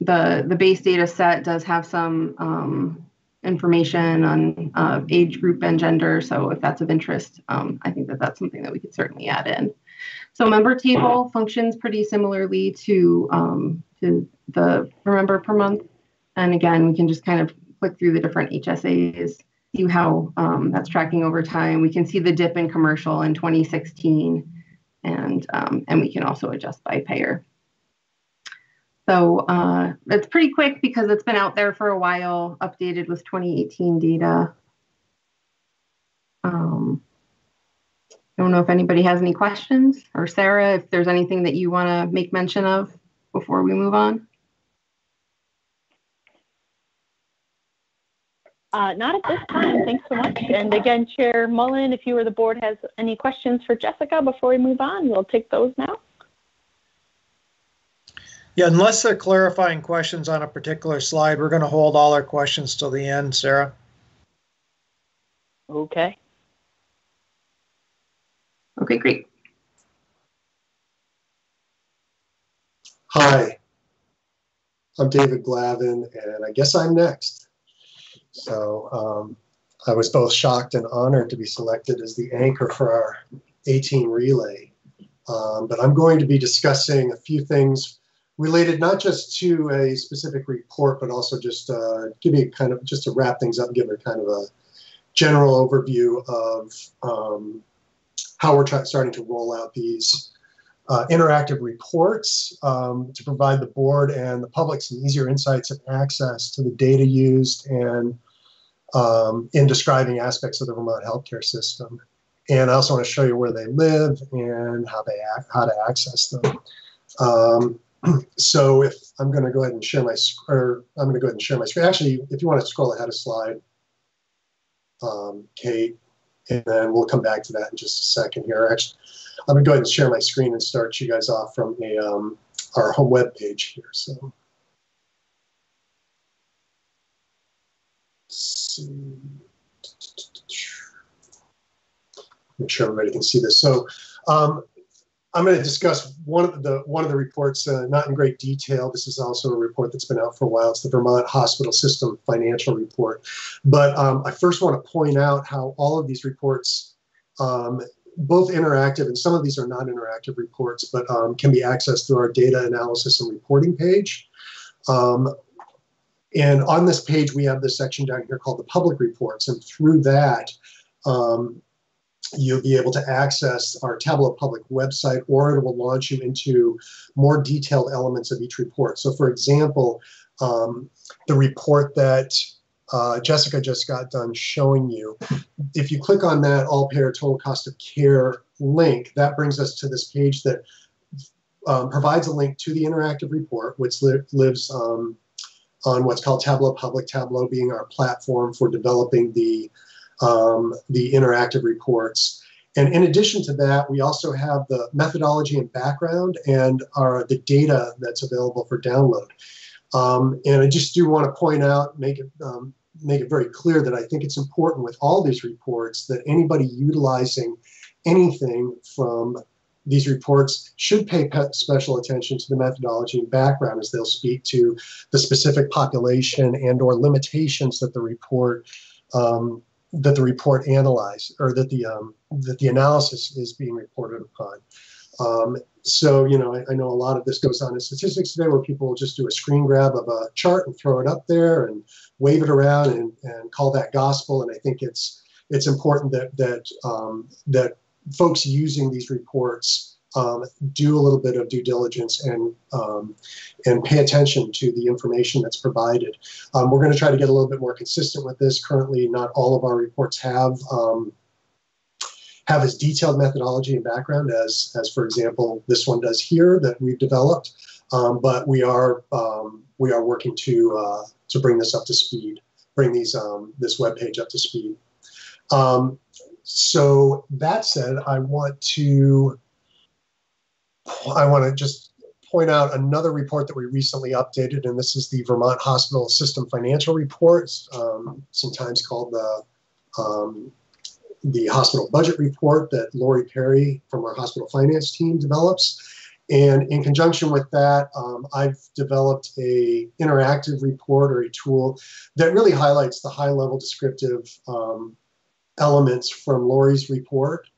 the, the base data set does have some um, information on uh, age group and gender. So if that's of interest, um, I think that that's something that we could certainly add in. So member table functions pretty similarly to, um, to the member per month. And again, we can just kind of click through the different HSAs, see how um, that's tracking over time. We can see the dip in commercial in 2016, and, um, and we can also adjust by payer. So uh, it's pretty quick because it's been out there for a while, updated with 2018 data. Um, I don't know if anybody has any questions or Sarah, if there's anything that you want to make mention of before we move on. Uh, not at this time. Thanks so much. And again, Chair Mullin, if you or the board has any questions for Jessica before we move on, we'll take those now. Yeah, unless they're clarifying questions on a particular slide, we're going to hold all our questions till the end, Sarah. Okay. Okay, great. Hi, I'm David Glavin, and I guess I'm next. So um, I was both shocked and honored to be selected as the anchor for our 18 relay. Um, but I'm going to be discussing a few things related not just to a specific report, but also just uh, give you kind of just to wrap things up, give a kind of a general overview of um, how we're starting to roll out these uh, interactive reports um, to provide the board and the public some easier insights and access to the data used and um, in describing aspects of the Vermont healthcare system. And I also want to show you where they live and how they how to access them. So if I'm going to go ahead and share my, or I'm going to go ahead and share my screen. Actually, if you want to scroll ahead a slide, um, Kate, and then we'll come back to that in just a second here. Actually, I'm going to go ahead and share my screen and start you guys off from a, um, our home web page here. So. Make sure everybody can see this. So um, I'm going to discuss one of the one of the reports, uh, not in great detail. This is also a report that's been out for a while. It's the Vermont Hospital System Financial Report. But um, I first want to point out how all of these reports, um, both interactive and some of these are non-interactive reports, but um, can be accessed through our data analysis and reporting page. Um, and on this page, we have this section down here called the public reports, and through that. Um, you'll be able to access our Tableau Public website, or it will launch you into more detailed elements of each report. So, for example, um, the report that uh, Jessica just got done showing you, if you click on that all payer total cost of care link, that brings us to this page that um, provides a link to the interactive report, which li lives um, on what's called Tableau Public, Tableau being our platform for developing the um, the interactive reports. And in addition to that, we also have the methodology and background and our the data that's available for download. Um, and I just do want to point out, make it um, make it very clear that I think it's important with all these reports that anybody utilizing anything from these reports should pay special attention to the methodology and background as they'll speak to the specific population and or limitations that the report um, that the report analyzed or that the um, that the analysis is being reported upon. Um, so you know, I, I, know a lot of this goes on in statistics today, where people just do a screen grab of a chart and throw it up there and wave it around and, and call that gospel. And I think it's it's important that that um, that folks using these reports um, do a little bit of due diligence and um, and pay attention to the information that's provided. Um, we're going to try to get a little bit more consistent with this. Currently, not all of our reports have um, have as detailed methodology and background as as for example this one does here that we've developed. Um, but we are um, we are working to uh, to bring this up to speed, bring these this web page up to speed. so that said, I want to I want to just point out another report that we recently updated, and this is the Vermont Hospital System Financial Report, um, sometimes called the um, the hospital budget report that Lori Perry from our hospital finance team develops. And in conjunction with that, um, I've developed a interactive report or a tool that really highlights the high level descriptive um, elements from Lori's report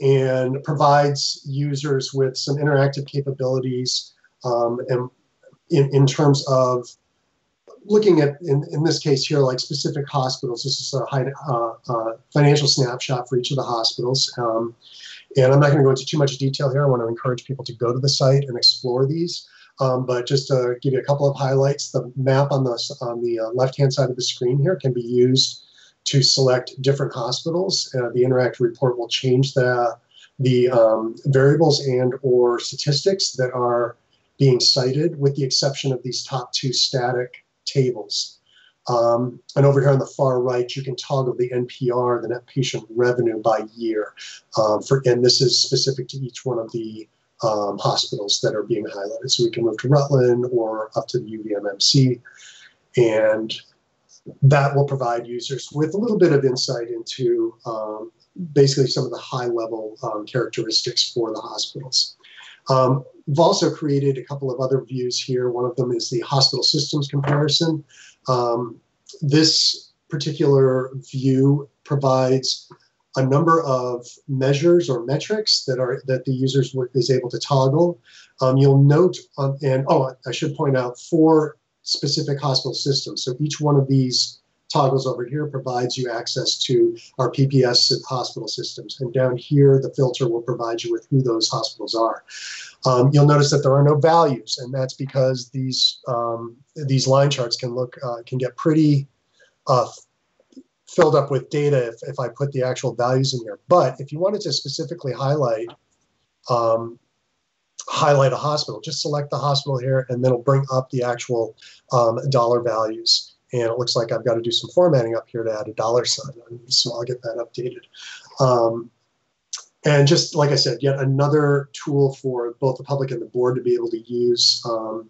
and provides users with some interactive capabilities um, and in, in terms of looking at, in, in this case here, like specific hospitals. This is a high, uh, uh, financial snapshot for each of the hospitals. Um, and I'm not going to go into too much detail here. I want to encourage people to go to the site and explore these. Um, but just to give you a couple of highlights, the map on the, on the uh, left-hand side of the screen here can be used to select different hospitals. Uh, the interactive report will change the, the um, variables and or statistics that are being cited with the exception of these top two static tables. Um, and over here on the far right, you can toggle the NPR, the net patient revenue by year. Um, for, and this is specific to each one of the um, hospitals that are being highlighted. So we can move to Rutland or up to the UVMMC. And that will provide users with a little bit of insight into um, basically some of the high level um, characteristics for the hospitals. Um, we've also created a couple of other views here. One of them is the hospital systems comparison. Um, this particular view provides a number of measures or metrics that are that the user is able to toggle. Um, you'll note, and oh, I should point out, for specific hospital systems. So each one of these toggles over here provides you access to our PPS hospital systems. And down here, the filter will provide you with who those hospitals are. Um, you'll notice that there are no values, and that's because these um, these line charts can look uh, can get pretty uh, filled up with data if, if I put the actual values in here. But if you wanted to specifically highlight um, highlight a hospital. Just select the hospital here, and then it'll bring up the actual um, dollar values. And it looks like I've got to do some formatting up here to add a dollar sign. So I'll get that updated. Um, and just like I said, yet another tool for both the public and the board to be able to use um,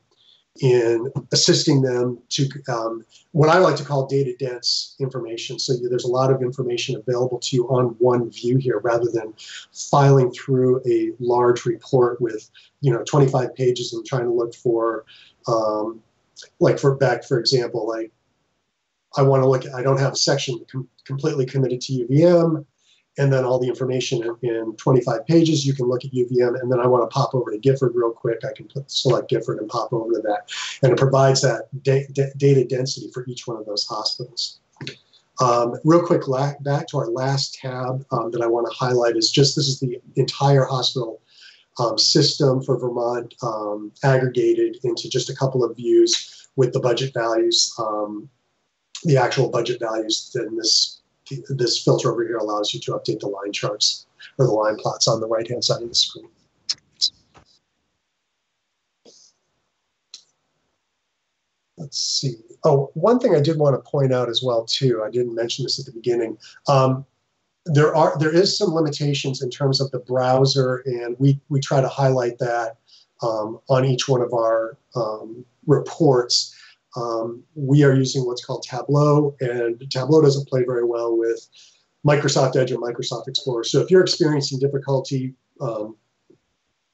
in assisting them to um, what I like to call data dense information. So there's a lot of information available to you on one view here rather than filing through a large report with, you know, 25 pages and trying to look for, um, like for back, for example, like I want to look at, I don't have a section com completely committed to UVM and then all the information in, in, 25 pages. You can look at UVM, and then I want to pop over to Gifford real quick. I can put, select Gifford and pop over to that, and it provides that da data density for each one of those hospitals. Um, real quick, back to our last tab um, that I want to highlight is just this is the entire hospital um, system for Vermont um, aggregated into just a couple of views with the budget values, um, the actual budget values in this this filter over here allows you to update the line charts or the line plots on the right-hand side of the screen. Let's see. Oh, one thing I did want to point out as well too. I didn't mention this at the beginning. Um, there are there is some limitations in terms of the browser, and we we try to highlight that um, on each one of our um, reports. Um, we are using what's called Tableau, and Tableau doesn't play very well with Microsoft Edge or Microsoft Explorer. So if you're experiencing difficulty, um,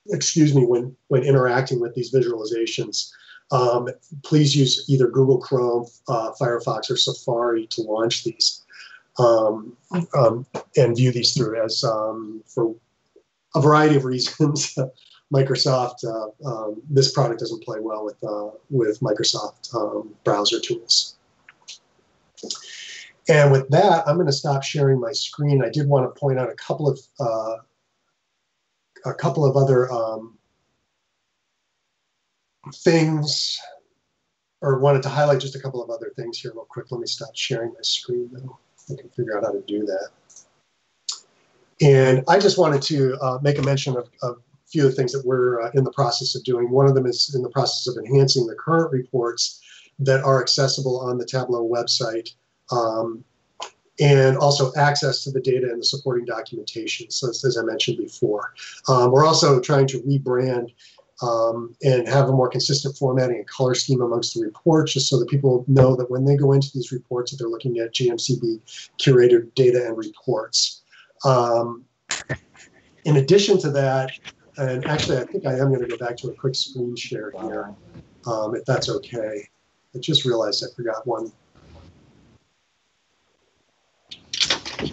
excuse me, when, when interacting with these visualizations, um, please use either Google Chrome, uh, Firefox, or Safari to launch these um, um, and view these through as um, for a variety of reasons. [LAUGHS] Microsoft, uh, um, this product doesn't play well with, uh, with Microsoft um, browser tools. And with that, I'm going to stop sharing my screen. I did want to point out a couple of uh, a couple of other um, things, or wanted to highlight just a couple of other things here real quick. Let me stop sharing my screen though. I can figure out how to do that. And I just wanted to uh, make a mention of, of few of the things that we're uh, in the process of doing. One of them is in the process of enhancing the current reports that are accessible on the Tableau website. Um, and also access to the data and the supporting documentation, so as, I mentioned before. Um, we're also trying to rebrand um, and have a more consistent formatting and color scheme amongst the reports, just so that people know that when they go into these reports, that they're looking at GMCB curated data and reports. Um, in addition to that, and actually, I think I am going to go back to a quick screen share here, um, if that's okay. I just realized I forgot one.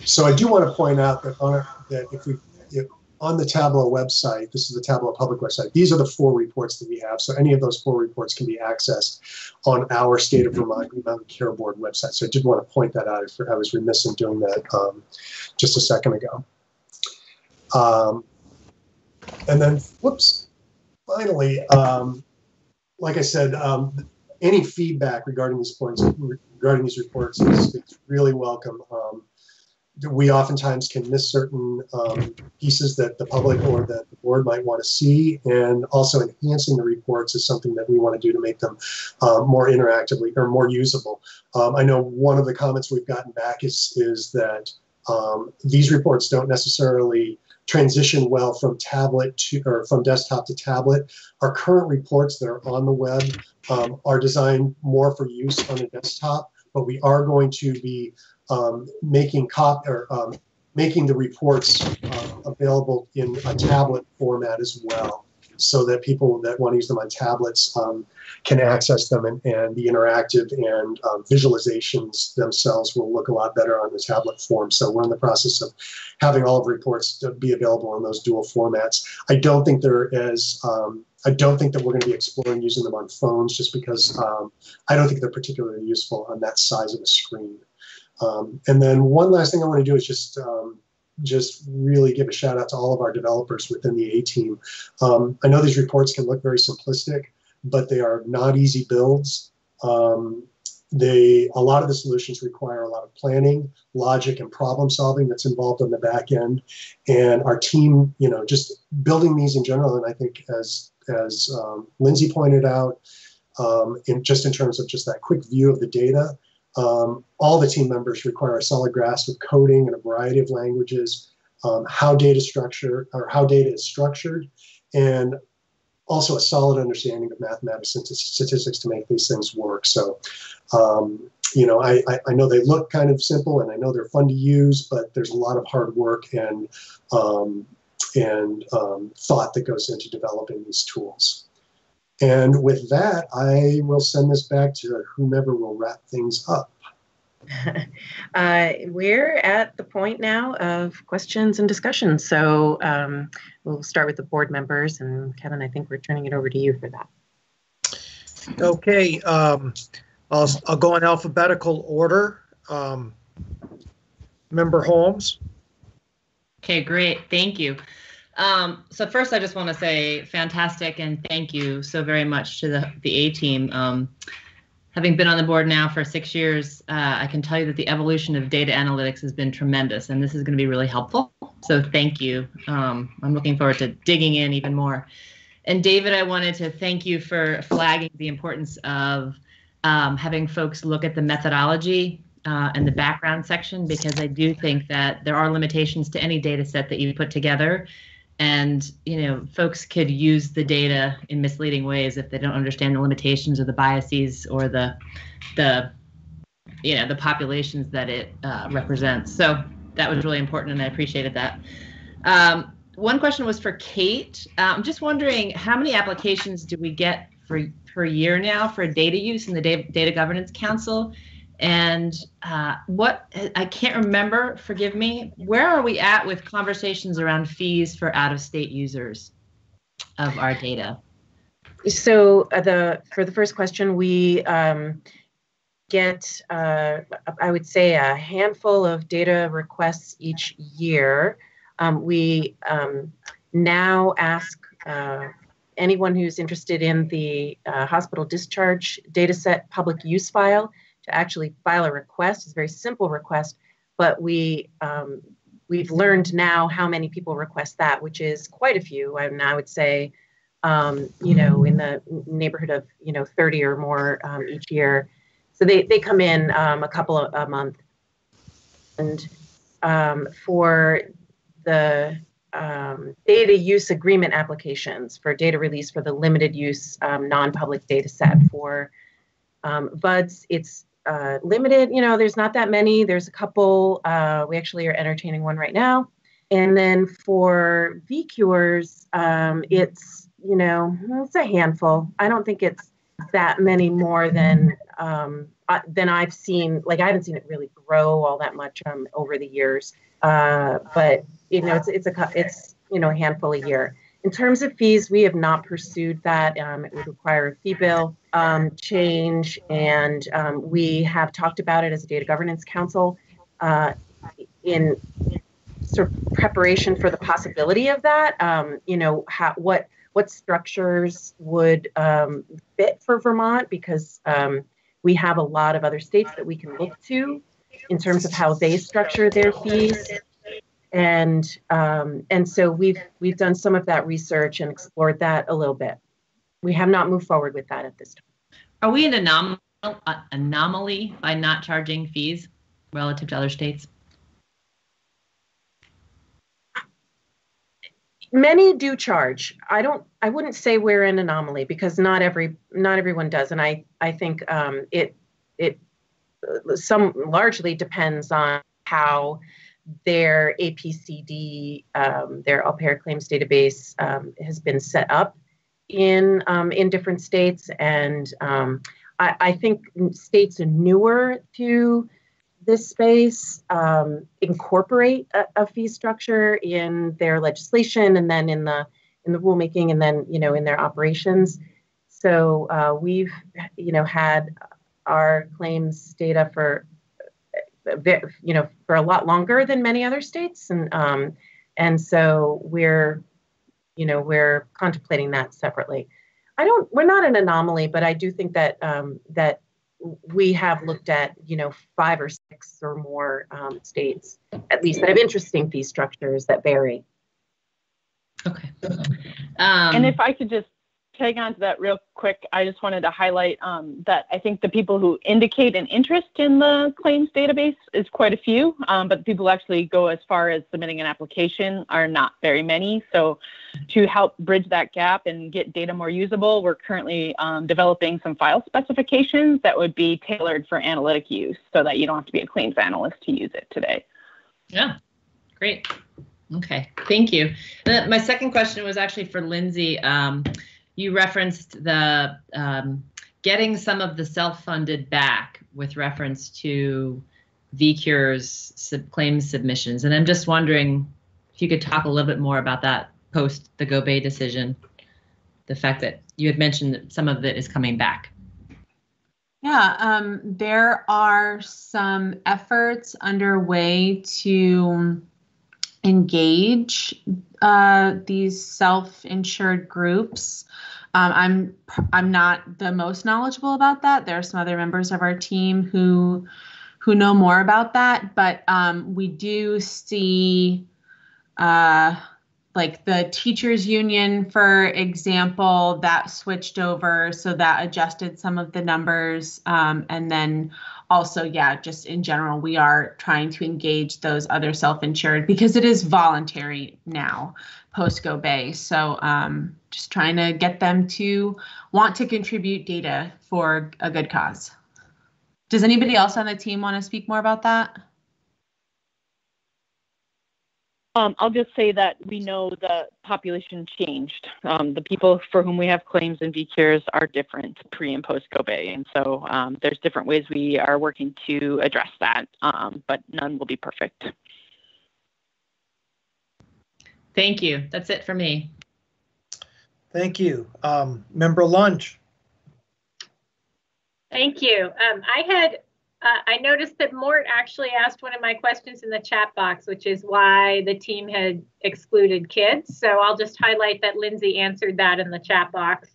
So I do want to point out that on that if we if on the Tableau website, this is the Tableau public website. These are the four reports that we have. So any of those four reports can be accessed on our State of Vermont Green Mountain Care Board website. So I did want to point that out. If I was remiss in doing that um, just a second ago. Um, and then, whoops, finally, um, like I said, um, any feedback regarding these points, regarding these reports is, really welcome. Um, we oftentimes can miss certain um, pieces that the public or that the board might want to see, and also enhancing the reports is something that we want to do to make them uh, more interactively or more usable. Um, I know one of the comments we've gotten back is is that um, these reports don't necessarily transition well from tablet to or from desktop to tablet. Our current reports that are on the web um, are designed more for use on a desktop, but we are going to be um, making cop or um, making the reports uh, available in a tablet format as well so that people that want to use them on tablets um, can access them and, and the interactive and um, visualizations themselves will look a lot better on the tablet form. So we're in the process of having all of the reports be available in those dual formats. I don't think they're as um, I don't think that we're going to be exploring using them on phones just because um, I don't think they're particularly useful on that size of a screen. Um, and then one last thing I want to do is just just really give a shout out to all of our developers within the A team. Um, I know these reports can look very simplistic, but they are not easy builds. Um, they a lot of the solutions require a lot of planning, logic, and problem solving that's involved on the back end. And our team, you know, just building these in general, and I think as as um, Lindsay pointed out, um, in just in terms of just that quick view of the data, um, all the team members require a solid grasp of coding in a variety of languages, um, how data structure or how data is structured, and also a solid understanding of mathematics and statistics to make these things work. So, um, you know, I, I, know they look kind of simple and I know they're fun to use, but there's a lot of hard work and um, and um, thought that goes into developing these tools. And with that, I will send this back to whomever will wrap things up. [LAUGHS] uh, we're at the point now of questions and discussions. So um, we'll start with the board members. And Kevin, I think we're turning it over to you for that. Okay, um, I'll, I'll go in alphabetical order. Um, Member Holmes. Okay, great. Thank you. Um, so first, I just want to say fantastic and thank you so very much to the, the A team. Um, having been on the board now for six years, uh, I can tell you that the evolution of data analytics has been tremendous, and this is going to be really helpful. So thank you. Um, I'm looking forward to digging in even more. And David, I wanted to thank you for flagging the importance of um, having folks look at the methodology uh, and the background section because I do think that there are limitations to any data set that you put together and you know folks could use the data in misleading ways if they don't understand the limitations or the biases or the the you know the populations that it uh, represents. So that was really important and i appreciated that. Um, one question was for kate. Uh, i'm just wondering how many applications do we get for per year now for data use in the data governance council and uh, what I can't remember, forgive me, where are we at with conversations around fees for out of state users of our data? So uh, the for the first question, we um, get uh, I would say a handful of data requests each year. Um, we um, now ask uh, anyone who's interested in the uh, hospital discharge data set public use file actually file a request. It's a very simple request, but we um, we've learned now how many people request that, which is quite a few. And I would say, um, you know, in the neighborhood of you know 30 or more um, each year. So they they come in um, a couple of a month, and um, for the um, data use agreement applications for data release for the limited use non-public data set for um, VUHDDS, it's uh, limited. You know, there's not that many. There's a couple. Uh, we actually are entertaining one right now. And then for VCures, um, it's you know it's a handful. I don't think it's that many more than um, than I've seen. Like I haven't seen it really grow all that much um, over the years. Uh, but you know, it's it's a it's you know a handful a year. In terms of fees, we have not pursued that. Um, it would require a fee bill um, change, and um, we have talked about it as a data governance council uh, in sort of preparation for the possibility of that. Um, you know, how, what what structures would um, fit for Vermont because um, we have a lot of other states that we can look to in terms of how they structure their fees and um, and so we've we've done some of that research and explored that a little bit. We have not moved forward with that at this time. Are we an anom- uh, anomaly by not charging fees relative to other states? Many do charge. I don't. I wouldn't say we're an anomaly because not every not everyone does, and I I think um, it it uh, some largely depends on how their APCD, um, their all payer claims database, um, has been set up in um, in different states, and um, I, I, think states newer to this space um, incorporate a, a, fee structure in their legislation, and then in the in the rulemaking, and then you know in their operations. So uh, we've you know had our claims data for you know, for a lot longer than many other states, and um, and so we're, you know, we're contemplating that separately. I don't. We're not an anomaly, but I do think that um, that we have looked at, you know, five or six or more um, states, at least, that have interesting fee structures that vary. Okay. Um, and if I could just tag on to that real quick, I just wanted to highlight um, that I think the people who indicate an interest in the claims database is quite a few, um, but the people who actually go as far as submitting an application are not very many. So to help bridge that gap and get data more usable, we're currently um, developing some file specifications that would be tailored for analytic use so that you don't have to be a claims analyst to use it today. Yeah, great. Okay, thank you. Uh, my second question was actually for Lindsay. Um, you referenced the um, getting some of the self-funded back with reference to VCure's sub claims submissions, and I'm just wondering if you could talk a little bit more about that post the Gobeille decision. The fact that you had mentioned that some of it is coming back. Yeah, um, there are some efforts underway to engage uh, these self-insured groups. Um, I'm I'm not the most knowledgeable about that. There are some other members of our team who who know more about that, but um, we do see uh, like the teachers union, for example, that switched over, so that adjusted some of the numbers, um, and then also, yeah, just in general, we are trying to engage those other self-insured because it is voluntary now post Gobeille. So um, just trying to get them to want to contribute data for a good cause. Does anybody else on the team want to speak more about that? Um, I'll just say that we know the population changed. Um, the people for whom we have claims and VHCURES are different pre and post Gobeille. And so um, there's different ways we are working to address that, um, but none will be perfect. Thank you. That's it for me. Thank you. Um, Member Lunge. Thank you. Um, I had uh, I noticed that Mort actually asked one of my questions in the chat box, which is why the team had excluded kids. So I'll just highlight that Lindsay answered that in the chat box.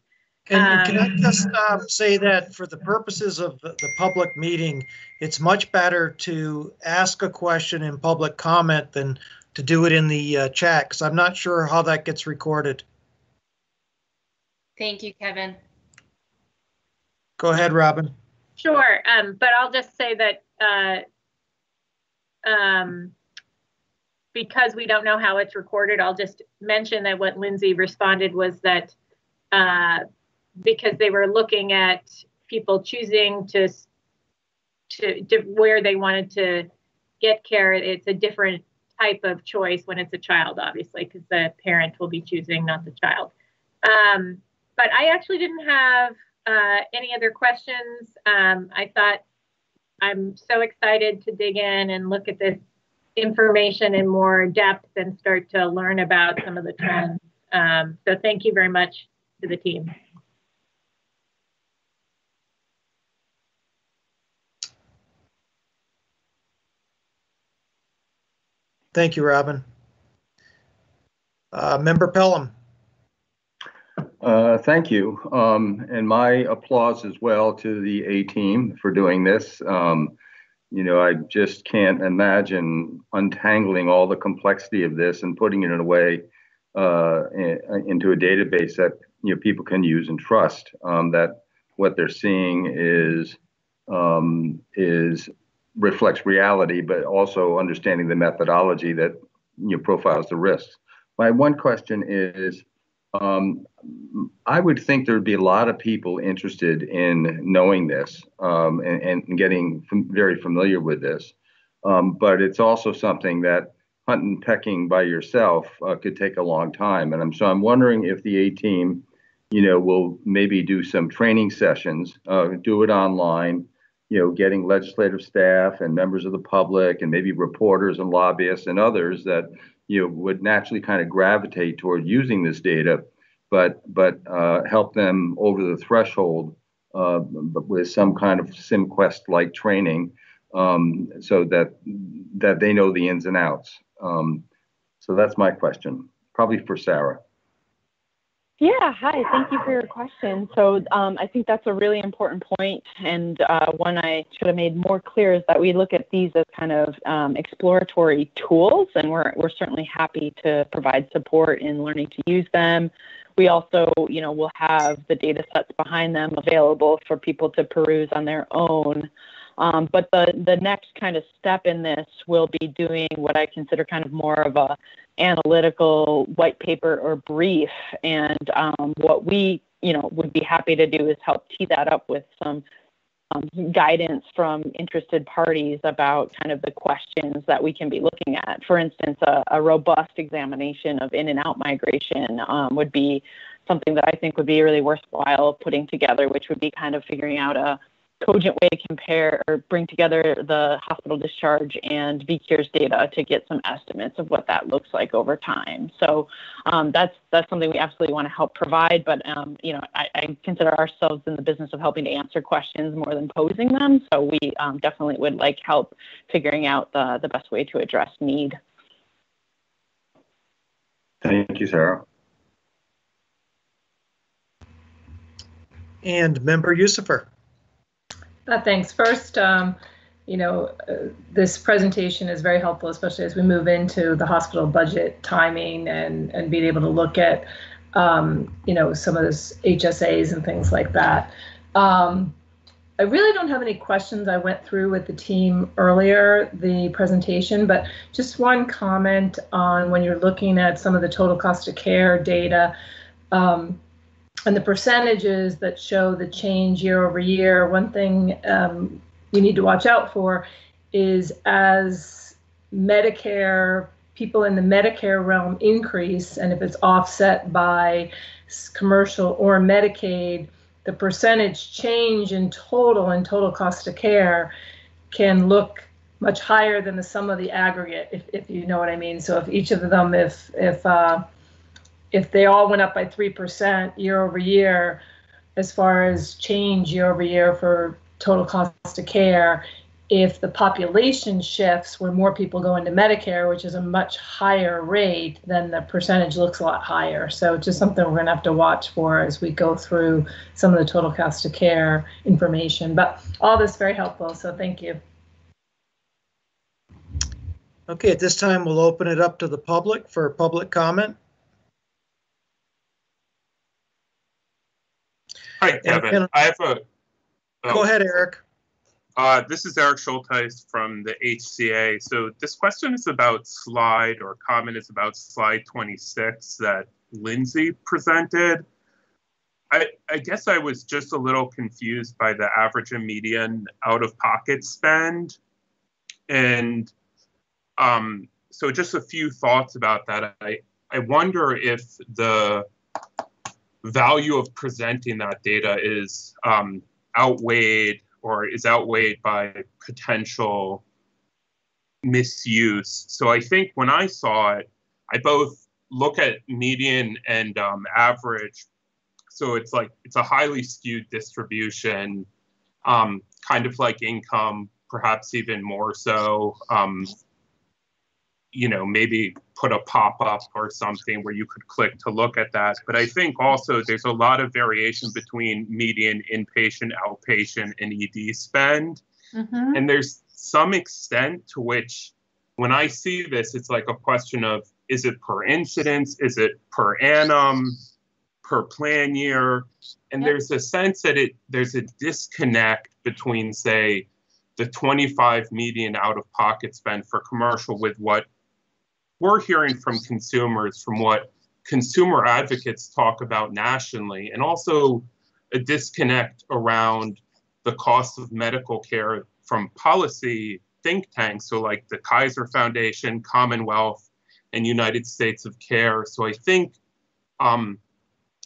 And can I just uh, say that for the purposes of the the public meeting, it's much better to ask a question in public comment than to do it in the uh, chat, because I'm not sure how that gets recorded. Thank you, Kevin. Go ahead, Robin. Sure, um, but I'll just say that uh, um, because we don't know how it's recorded, I'll just mention that what Lindsay responded was that uh, because they were looking at people choosing to, to, to where they wanted to get care, it's a different type of choice when it's a child, obviously, because the parent will be choosing, not the child. Um, but I actually didn't have uh, any other questions? Um, I thought I'm so excited to dig in and look at this information in more depth and start to learn about some of the trends. Um, so thank you very much to the team. Thank you, Robin. Uh, Member Pelham. Uh, thank you. Um, and my applause as well to the A team for doing this. Um, you know, I just can't imagine untangling all the complexity of this and putting it in a way uh, in, into a database that you know people can use and trust. Um, that what they're seeing is um, is reflects reality, but also understanding the methodology that you know, profiles the risks. My one question is um, I would think there'd be a lot of people interested in knowing this um, and, and, getting fam- very familiar with this. Um, but it's also something that hunting pecking by yourself uh, could take a long time. And I'm so I'm wondering if the A team, you know, will maybe do some training sessions, uh, do it online, you know, getting legislative staff and members of the public and maybe reporters and lobbyists and others that you know, would naturally kind of gravitate toward using this data, but but uh, help them over the threshold uh, with some kind of SimQuest-like training, um, so that that they know the ins and outs. Um, so that's my question, probably for Sarah. Yeah, hi. Thank you for your question. So um, I think that's a really important point, and uh, one I should have made more clear is that we look at these as kind of um, exploratory tools, and we're we're certainly happy to provide support in learning to use them. we also, you know, will have the data sets behind them available for people to peruse on their own. Um, but the, the next kind of step in this will be doing what I consider kind of more of a analytical white paper or brief. And um, what we, you know, would be happy to do is help tee that up with some um, guidance from interested parties about kind of the questions that we can be looking at. For instance, a, a robust examination of in and out migration um, would be something that I think would be really worthwhile putting together, which would be kind of figuring out a cogent way to compare or bring together the hospital discharge and VHCURES data to get some estimates of what that looks like over time. So um, that's that's something we absolutely want to help provide. But um, you know, I, I, consider ourselves in the business of helping to answer questions more than posing them. So we um, definitely would like help figuring out the the best way to address need. Thank you, Sarah. And member Usifer. Uh, thanks. First, um, you know, uh, this presentation is very helpful, especially as we move into the hospital budget timing and, and being able to look at, um, you know, some of those HSAs and things like that. Um, I really don't have any questions. I went through with the team earlier the presentation, but just one comment on when you're looking at some of the total cost of care data. Um, and the percentages that show the change year over year, one thing um, you need to watch out for is as Medicare, people in the Medicare realm increase, and if it's offset by commercial or Medicaid, the percentage change in total and total cost of care can look much higher than the sum of the aggregate, if, if you know what I mean. So if each of them, if if uh, if they all went up by 3% year over year, as far as change year over year for total cost of care, if the population shifts where more people go into Medicare, which is a much higher rate, then the percentage looks a lot higher. So it's just something we're going to have to watch for as we go through some of the total cost of care information. But all this very helpful, so thank you. Okay, at this time, we'll open it up to the public for public comment. Hi, Kevin. I have a. Oh, Go ahead, Eric. Uh, this is Eric Schultheis from the HCA. So this question is about slide or comment is about slide 26 that Lindsay presented. I, I guess I was just a little confused by the average and median out of pocket spend. And um, so just a few thoughts about that. I, I wonder if the value of presenting that data is um, outweighed or is outweighed by potential misuse. So I think when I saw it, I both look at median and um, average. So it's like it's a highly skewed distribution, um, kind of like income, perhaps even more so. Um, you know, maybe put a pop up or something where you could click to look at that. But I think also there's a lot of variation between median inpatient, outpatient, and ED spend. Mm-hmm. And there's some extent to which when I see this, it's like a question of is it per incidence? Is it per annum? Per plan year? And yep. there's a sense that it there's a disconnect between, say, the 25 median out of pocket spend for commercial with what we're hearing from consumers from what consumer advocates talk about nationally, and also a disconnect around the cost of medical care from policy think tanks, so like the Kaiser Foundation, Commonwealth, and United States of Care. So I think um,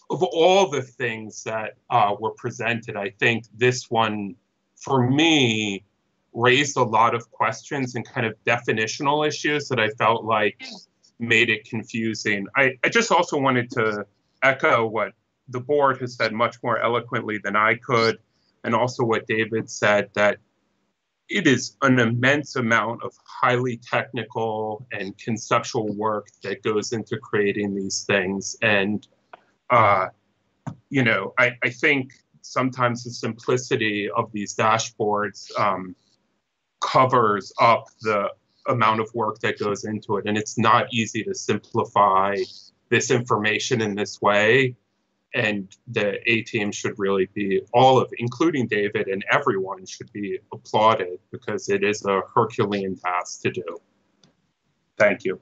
of all the things that uh, were presented, I think this one, for me, raised a lot of questions and kind of definitional issues that I felt like made it confusing. I, I just also wanted to echo what the board has said much more eloquently than I could, and also what David said that it is an immense amount of highly technical and conceptual work that goes into creating these things. And, uh, you know, I, I think sometimes the simplicity of these dashboards um, covers up the amount of work that goes into it. And it's not easy to simplify this information in this way. and the A team should really be all of, including David and everyone, should be applauded because it is a Herculean task to do. Thank you.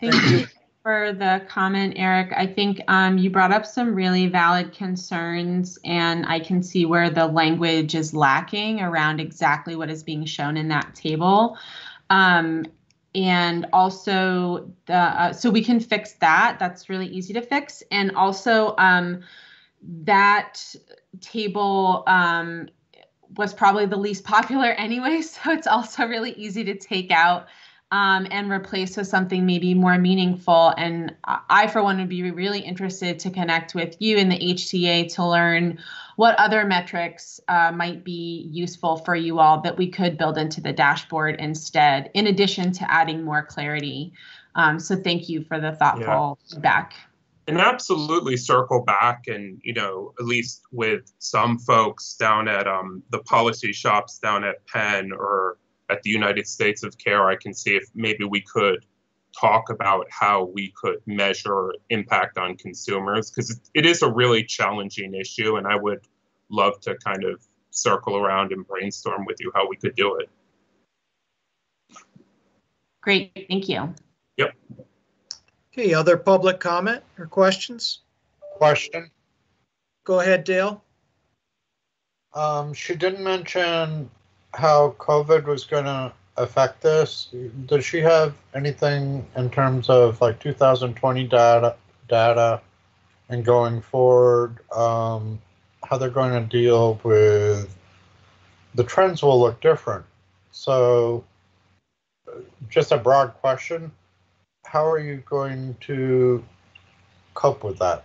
Thank you for the comment, Eric. I think um, you brought up some really valid concerns, and I can see where the language is lacking around exactly what is being shown in that table. Um, and also, the uh, so we can fix that. That's really easy to fix. And also, um, that table um, was probably the least popular [LAUGHS] anyway, so it's also really easy to take out um, and replace with something maybe more meaningful. And I, for one, would be really interested to connect with you in the HCA to learn what other metrics uh, might be useful for you all that we could build into the dashboard instead, in addition to adding more clarity. Um, so thank you for the thoughtful yeah. feedback. And absolutely circle back and, you know, at least with some folks down at um, the policy shops down at Penn or at the United States of Care, I can see if maybe we could talk about how we could measure impact on consumers because it is a really challenging issue and I would love to kind of circle around and brainstorm with you how we could do it. Great, thank you. Yep. Okay, other public comment or questions? Question. Go ahead, Dale. Um, she didn't mention how COVID was going to affect this? Does she have anything in terms of like 2020 data, data, and going forward, um, how they're going to deal with the trends will look different. So, just a broad question: How are you going to cope with that?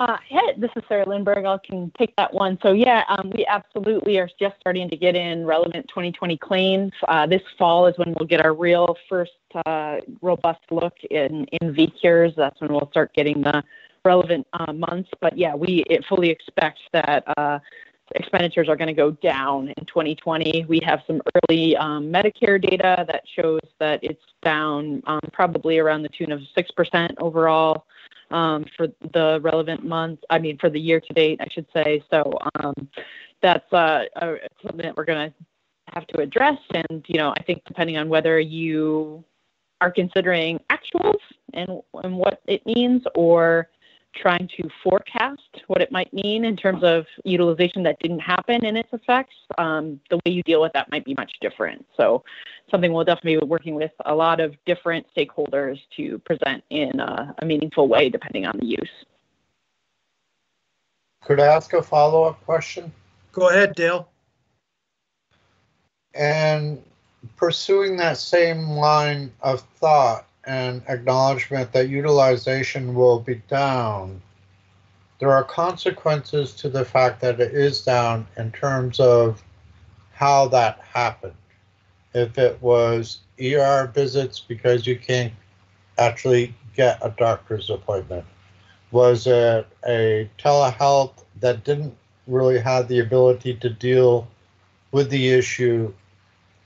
Uh, hey, this is Sarah Lindberg. I can take that one. So yeah, um, we absolutely are just starting to get in relevant 2020 claims. Uh, this fall is when we'll get our real first uh, robust look in in VHCURES. That's when we'll start getting the relevant uh, months. But yeah, we fully expect that uh, expenditures are going to go down in 2020. We have some early um, Medicare data that shows that it's down um, probably around the tune of six percent overall um, for the relevant month. I mean, for the year to date, I should say. So um, that's uh, something that we're going to have to address. And you know, I think depending on whether you are considering actuals and and what it means, or trying to forecast what it might mean in terms of utilization that didn't happen and its effects, um, the way you deal with that might be much different. So, something we'll definitely be working with a lot of different stakeholders to present in a, a meaningful way, depending on the use. Could I ask a follow up question? Go ahead, Dale. And pursuing that same line of thought, and acknowledgement that utilization will be down, there are consequences to the fact that it is down in terms of how that happened. If it was ER visits because you can't actually get a doctor's appointment, was it a telehealth that didn't really have the ability to deal with the issue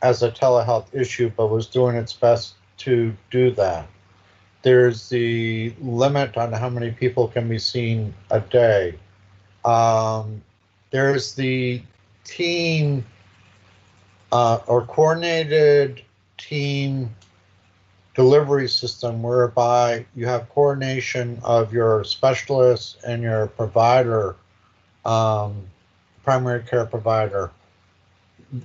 as a telehealth issue, but was doing its best to do that. There's the limit on how many people can be seen a day. Um, there's the team uh, or coordinated team delivery system whereby you have coordination of your specialists and your provider, um, primary care provider.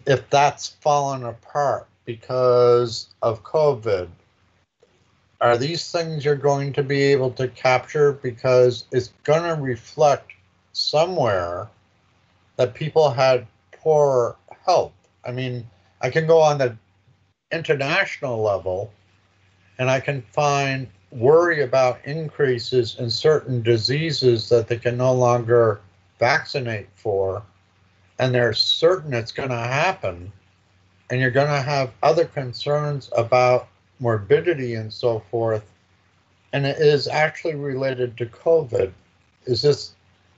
If that's fallen apart, because of COVID. Are these things you're going to be able to capture because it's going to reflect somewhere that people had poor health? I mean, I can go on the international level and I can find worry about increases in certain diseases that they can no longer vaccinate for. And they're certain it's going to happen and you're going to have other concerns about morbidity and so forth. And it is actually related to COVID. Is this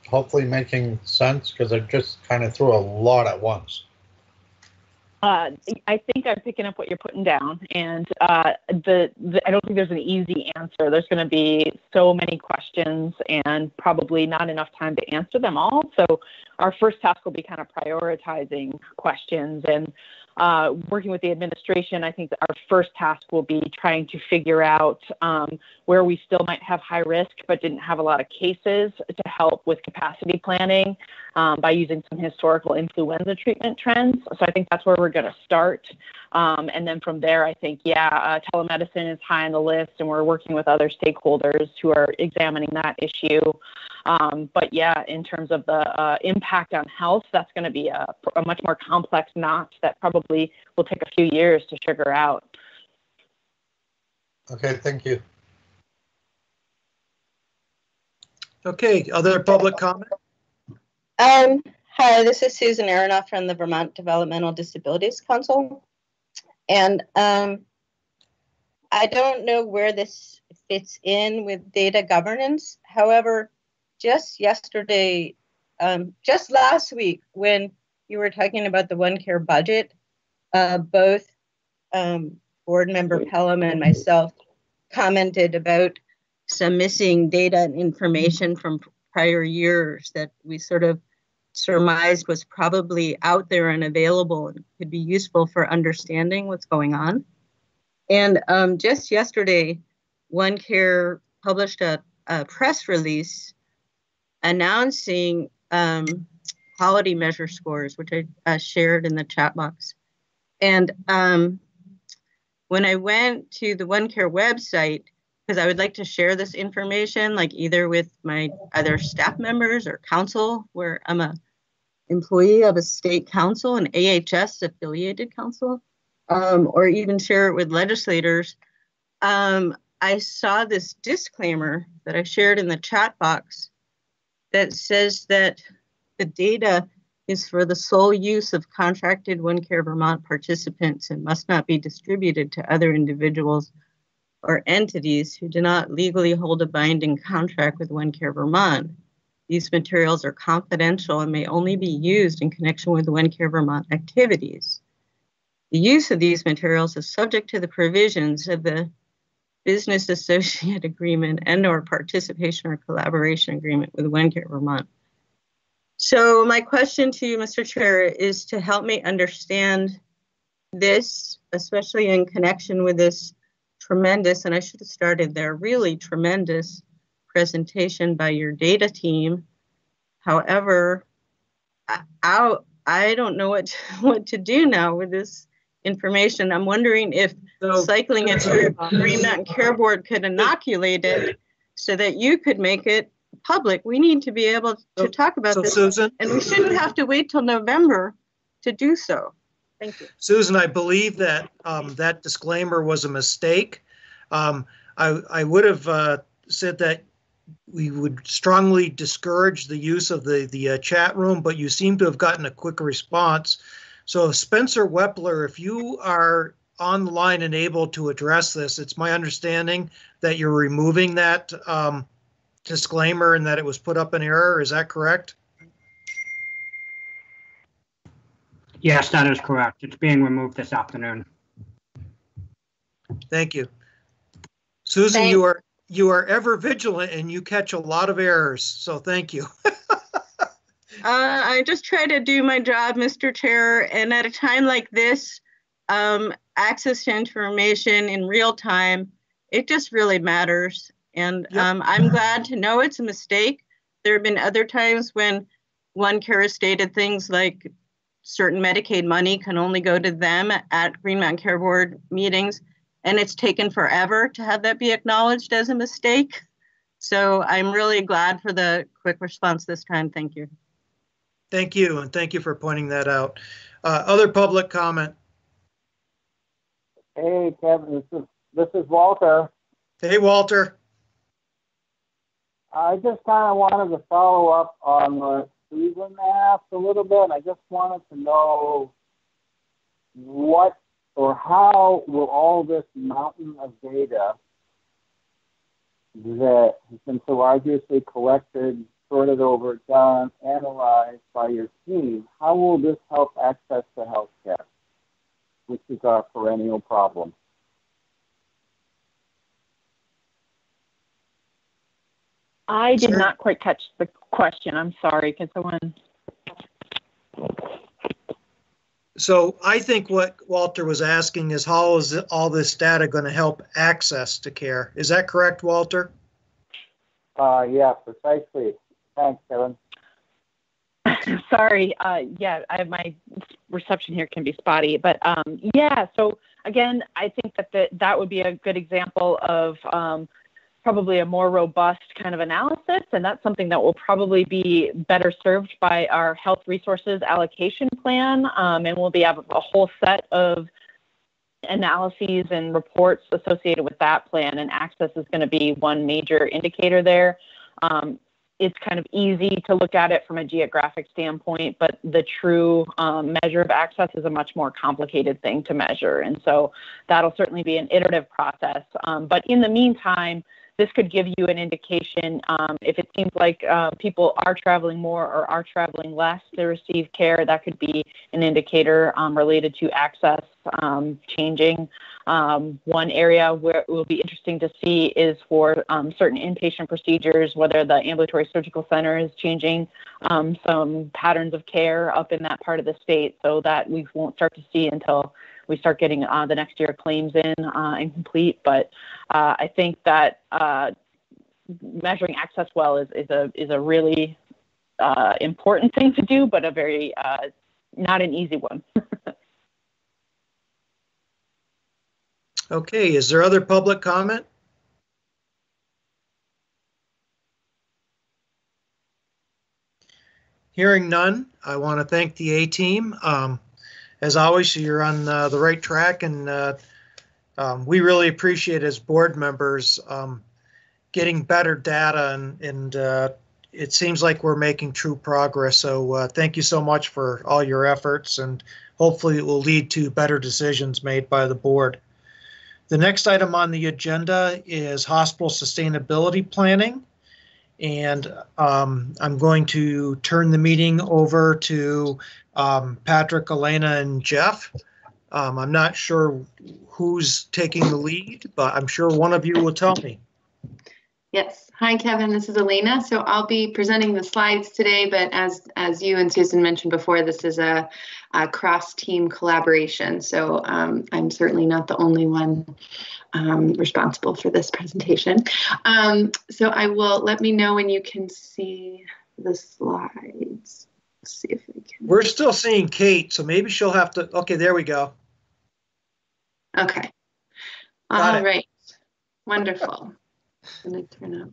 hopefully making sense? Because I just kind of threw a lot at once. Uh, I think I'm picking up what you're putting down, and uh, the, the I don't think there's an easy answer. There's going to be so many questions, and probably not enough time to answer them all. So, our first task will be kind of prioritizing questions and uh, working with the administration, I think our first task will be trying to figure out um, where we still might have high risk but didn't have a lot of cases to help with capacity planning um, by using some historical influenza treatment trends. So I think that's where we're going to start. Um, and then from there, I think, yeah, uh, telemedicine is high on the list, and we're working with other stakeholders who are examining that issue. Um, but yeah, in terms of the uh, impact on health, that's going to be a, a, much more complex knot that probably will take a few years to figure out. Okay, thank you. Okay, other public comment? Um, hi, this is Susan Aranoff from the Vermont Developmental Disabilities Council. And um, I don't know where this fits in with data governance. However, just yesterday, um, just last week, when you were talking about the OneCare budget, uh, both um, board member Pelham and myself commented about some missing data and information from prior years that we sort of surmised was probably out there and available and could be useful for understanding what's going on. And um, just yesterday, OneCare published a, a press release announcing um, quality measure scores, which I uh, shared in the chat box. And um, when I went to the OneCare website, because I would like to share this information, like either with my other staff members or council, where I'm a employee of a state council, an AHS affiliated council, um, or even share it with legislators. Um, I saw this disclaimer that I shared in the chat box that says that the data is for the sole use of contracted OneCare Vermont participants and must not be distributed to other individuals or entities who do not legally hold a binding contract with OneCare Vermont. These materials are confidential and may only be used in connection with OneCare Vermont activities. The use of these materials is subject to the provisions of the business associate [LAUGHS] agreement and or participation or collaboration agreement with OneCare Vermont. So my question to you, Mr. Chair, is to help me understand this, especially in connection with this tremendous, and I should have started there, really tremendous presentation by your data team. However, I, I don't know what to, [LAUGHS] what to do now with this information. I'm wondering if so, cycling it through Green Mountain Care Board could inoculate it so that you could make it public. We need to be able to so, talk about so this. Susan, and we shouldn't have to wait till November to do so. Thank you. Susan, I believe that um, that disclaimer was a mistake. Um, I, I would have uh, said that we would strongly discourage the use of the, the uh, chat room, but you seem to have gotten a quick response. So Spencer Weppler, if you are on the line and able to address this, it's my understanding that you're removing that um, disclaimer and that it was put up in error. Is that correct? Yes, that is correct. It's being removed this afternoon. Thank you. Susan, Thanks. you are you are ever vigilant and you catch a lot of errors. So thank you. [LAUGHS] uh, I just try to do my job, Mr. Chair. And at a time like this, um, access to information in real time, it just really matters. And yep. um, I'm glad to know it's a mistake. There have been other times when OneCare stated things like certain Medicaid money can only go to them at Green Mountain Care Board meetings, and it's taken forever to have that be acknowledged as a mistake. So I'm really glad for the quick response this time. Thank you. Thank you, and thank you for pointing that out. Uh, other public comment? Hey, Kevin, this is, this is Walter. Hey, Walter. I just kind of wanted to follow up on what Susan asked a little bit. I just wanted to know what or how will all this mountain of data that has been so arduously collected, sorted over, done, analyzed by your team, how will this help access to healthcare? which is our perennial problem. I did Sure. not quite catch the question. I'm sorry. Can someone? So I think what Walter was asking is how is all this data going to help access to care? Is that correct, Walter? Uh, yeah, precisely. Thanks, Kevin. [LAUGHS] Sorry. Uh, yeah, I, my reception here can be spotty, but um, yeah. So again, I think that the, that would be a good example of um, probably a more robust kind of analysis, and that's something that will probably be better served by our health resources allocation plan, um, and we'll be have a whole set of analyses and reports associated with that plan, and access is going to be one major indicator there. Um, it's kind of easy to look at it from a geographic standpoint, but the true um, measure of access is a much more complicated thing to measure. And so that'll certainly be an iterative process. Um, but in the meantime, this could give you an indication um, if it seems like uh, people are traveling more or are traveling less to receive care. That could be an indicator um, related to access um, changing. Um, one area where it will be interesting to see is for um, certain inpatient procedures, whether the ambulatory surgical center is changing um, some patterns of care up in that part of the state, so that we won't start to see until we start getting uh, the next year claims in uh, and complete. But uh, I think that uh, measuring access well is, is a is a really uh, important thing to do, but a very uh, not an easy one. [LAUGHS] Okay, is there other public comment? Hearing none, I want to thank the A-team. Um, As always, you're on uh, the right track and uh, um, we really appreciate as board members um, getting better data and, and uh, it seems like we're making true progress. So uh, thank you so much for all your efforts and hopefully it will lead to better decisions made by the board. The next item on the agenda is hospital sustainability planning. And um, I'm going to turn the meeting over to um, Patrick, Elena, and Jeff. Um, I'm not sure who's taking the lead, but I'm sure one of you will tell me. Yes. Hi, Kevin. This is Elena. So I'll be presenting the slides today, but as as you and Susan mentioned before, this is a, a cross-team collaboration. So um, I'm certainly not the only one um, responsible for this presentation. Um, so I will let me know when you can see the slides. Let's see if we can. We're still seeing Kate, so maybe she'll have to. Okay, there we go. Okay. Got All it. right. Wonderful. I'm gonna turn up.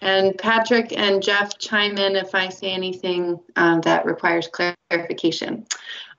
And Patrick and Jeff chime in if I say anything uh, that requires clarification.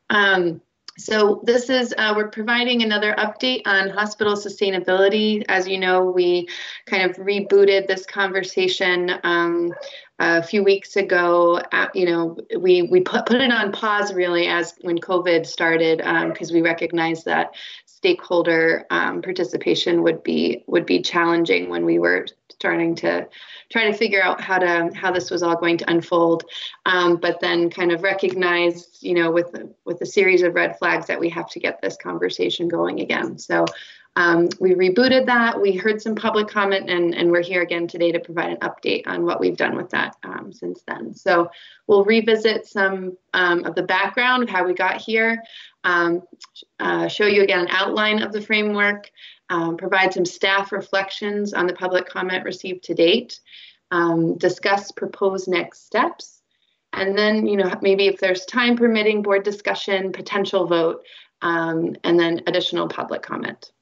Um, so this is, uh, we're providing another update on hospital sustainability. As you know, we kind of rebooted this conversation um, a few weeks ago. You know, we we put, put it on pause really as when COVID started because we recognized that stakeholder um, participation would be would be challenging when we were starting to try to figure out how to how this was all going to unfold. Um, but then kind of recognize you know with with a series of red flags that we have to get this conversation going again. So um, we rebooted that. We heard some public comment and and we're here again today to provide an update on what we've done with that um, since then. So we'll revisit some um, of the background of how we got here um, uh, show you again an outline of the framework um, provide some staff reflections on the public comment received to date, um, discuss proposed next steps, and then, you know, maybe if there's time permitting, board discussion, potential vote, um, and then additional public comment.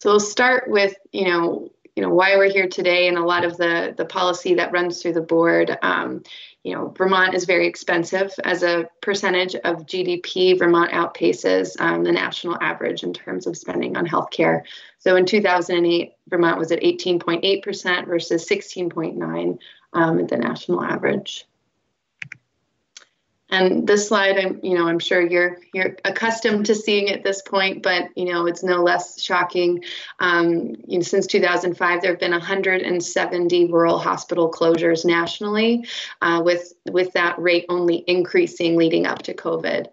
So we'll start with, you know, you know why we're here today and a lot of the the policy that runs through the board. Um, you know, Vermont is very expensive as a percentage of GDP. Vermont outpaces um, the national average in terms of spending on healthcare. So in 2008, Vermont was at 18.8% versus 16.9 um, at the national average. And this slide, I'm, you know, I'm sure you're you're accustomed to seeing at this point, but you know, it's no less shocking. Um, you know, since 2005, there have been 170 rural hospital closures nationally, uh, with with that rate only increasing leading up to COVID.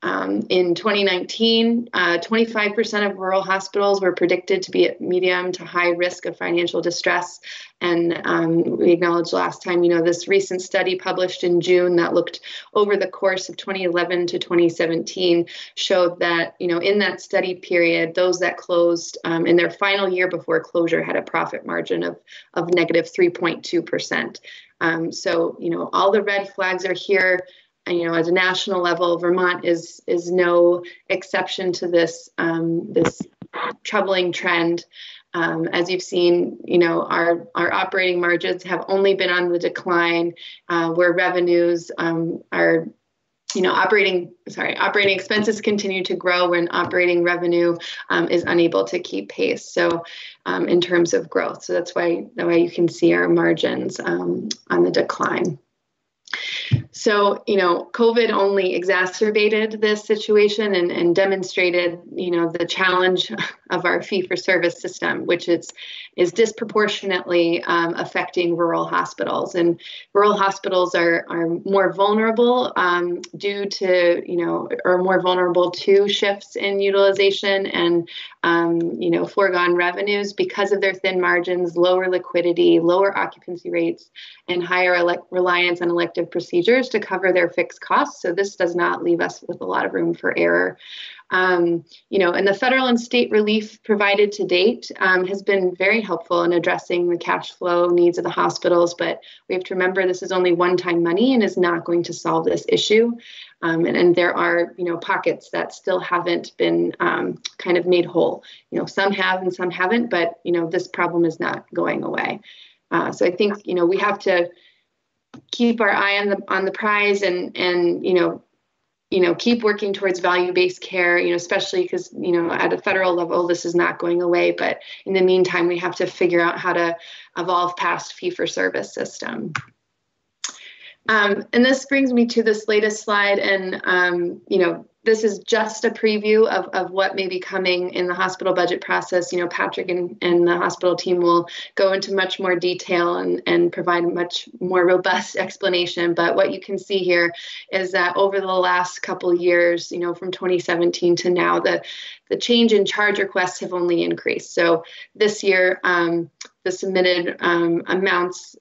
Um, in 2019, uh, 25% of rural hospitals were predicted to be at medium to high risk of financial distress. And um, we acknowledged last time, you know, this recent study published in June that looked over the course of 2011 to 2017 showed that, you know, in that study period, those that closed um, in their final year before closure had a profit margin of, of negative 3.2%. Um, so, you know, all the red flags are here you know, at a national level, Vermont is is no exception to this um, this troubling trend. Um, as you've seen, you know, our our operating margins have only been on the decline, uh, where revenues um, are you know operating sorry operating expenses continue to grow when operating revenue um, is unable to keep pace. So um, in terms of growth. So that's why that way you can see our margins um, on the decline so, you know, COVID only exacerbated this situation and, and demonstrated, you know, the challenge of our fee for service system, which is, is disproportionately um, affecting rural hospitals. And rural hospitals are, are more vulnerable um, due to, you know, are more vulnerable to shifts in utilization and, um, you know, foregone revenues because of their thin margins, lower liquidity, lower occupancy rates, and higher ele- reliance on elective procedures to cover their fixed costs. So this does not leave us with a lot of room for error. Um, you know, and the federal and state relief provided to date um, has been very helpful in addressing the cash flow needs of the hospitals. But we have to remember this is only one-time money and is not going to solve this issue. Um, and, and there are, you know, pockets that still haven't been um, kind of made whole. You know, some have and some haven't, but you know, this problem is not going away. Uh, so I think, you know, we have to keep our eye on the on the prize and and you know you know keep working towards value-based care you know especially because you know at a federal level this is not going away but in the meantime we have to figure out how to evolve past fee-for-service system. Um, and this brings me to this latest slide and um, you know this is just a preview of, of what may be coming in the hospital budget process. You know, Patrick and, and the hospital team will go into much more detail and, and provide a much more robust [LAUGHS] explanation. But what you can see here is that over the last couple years, you know, from 2017 to now, the, the change in charge requests have only increased. So this year, um, the submitted um, amounts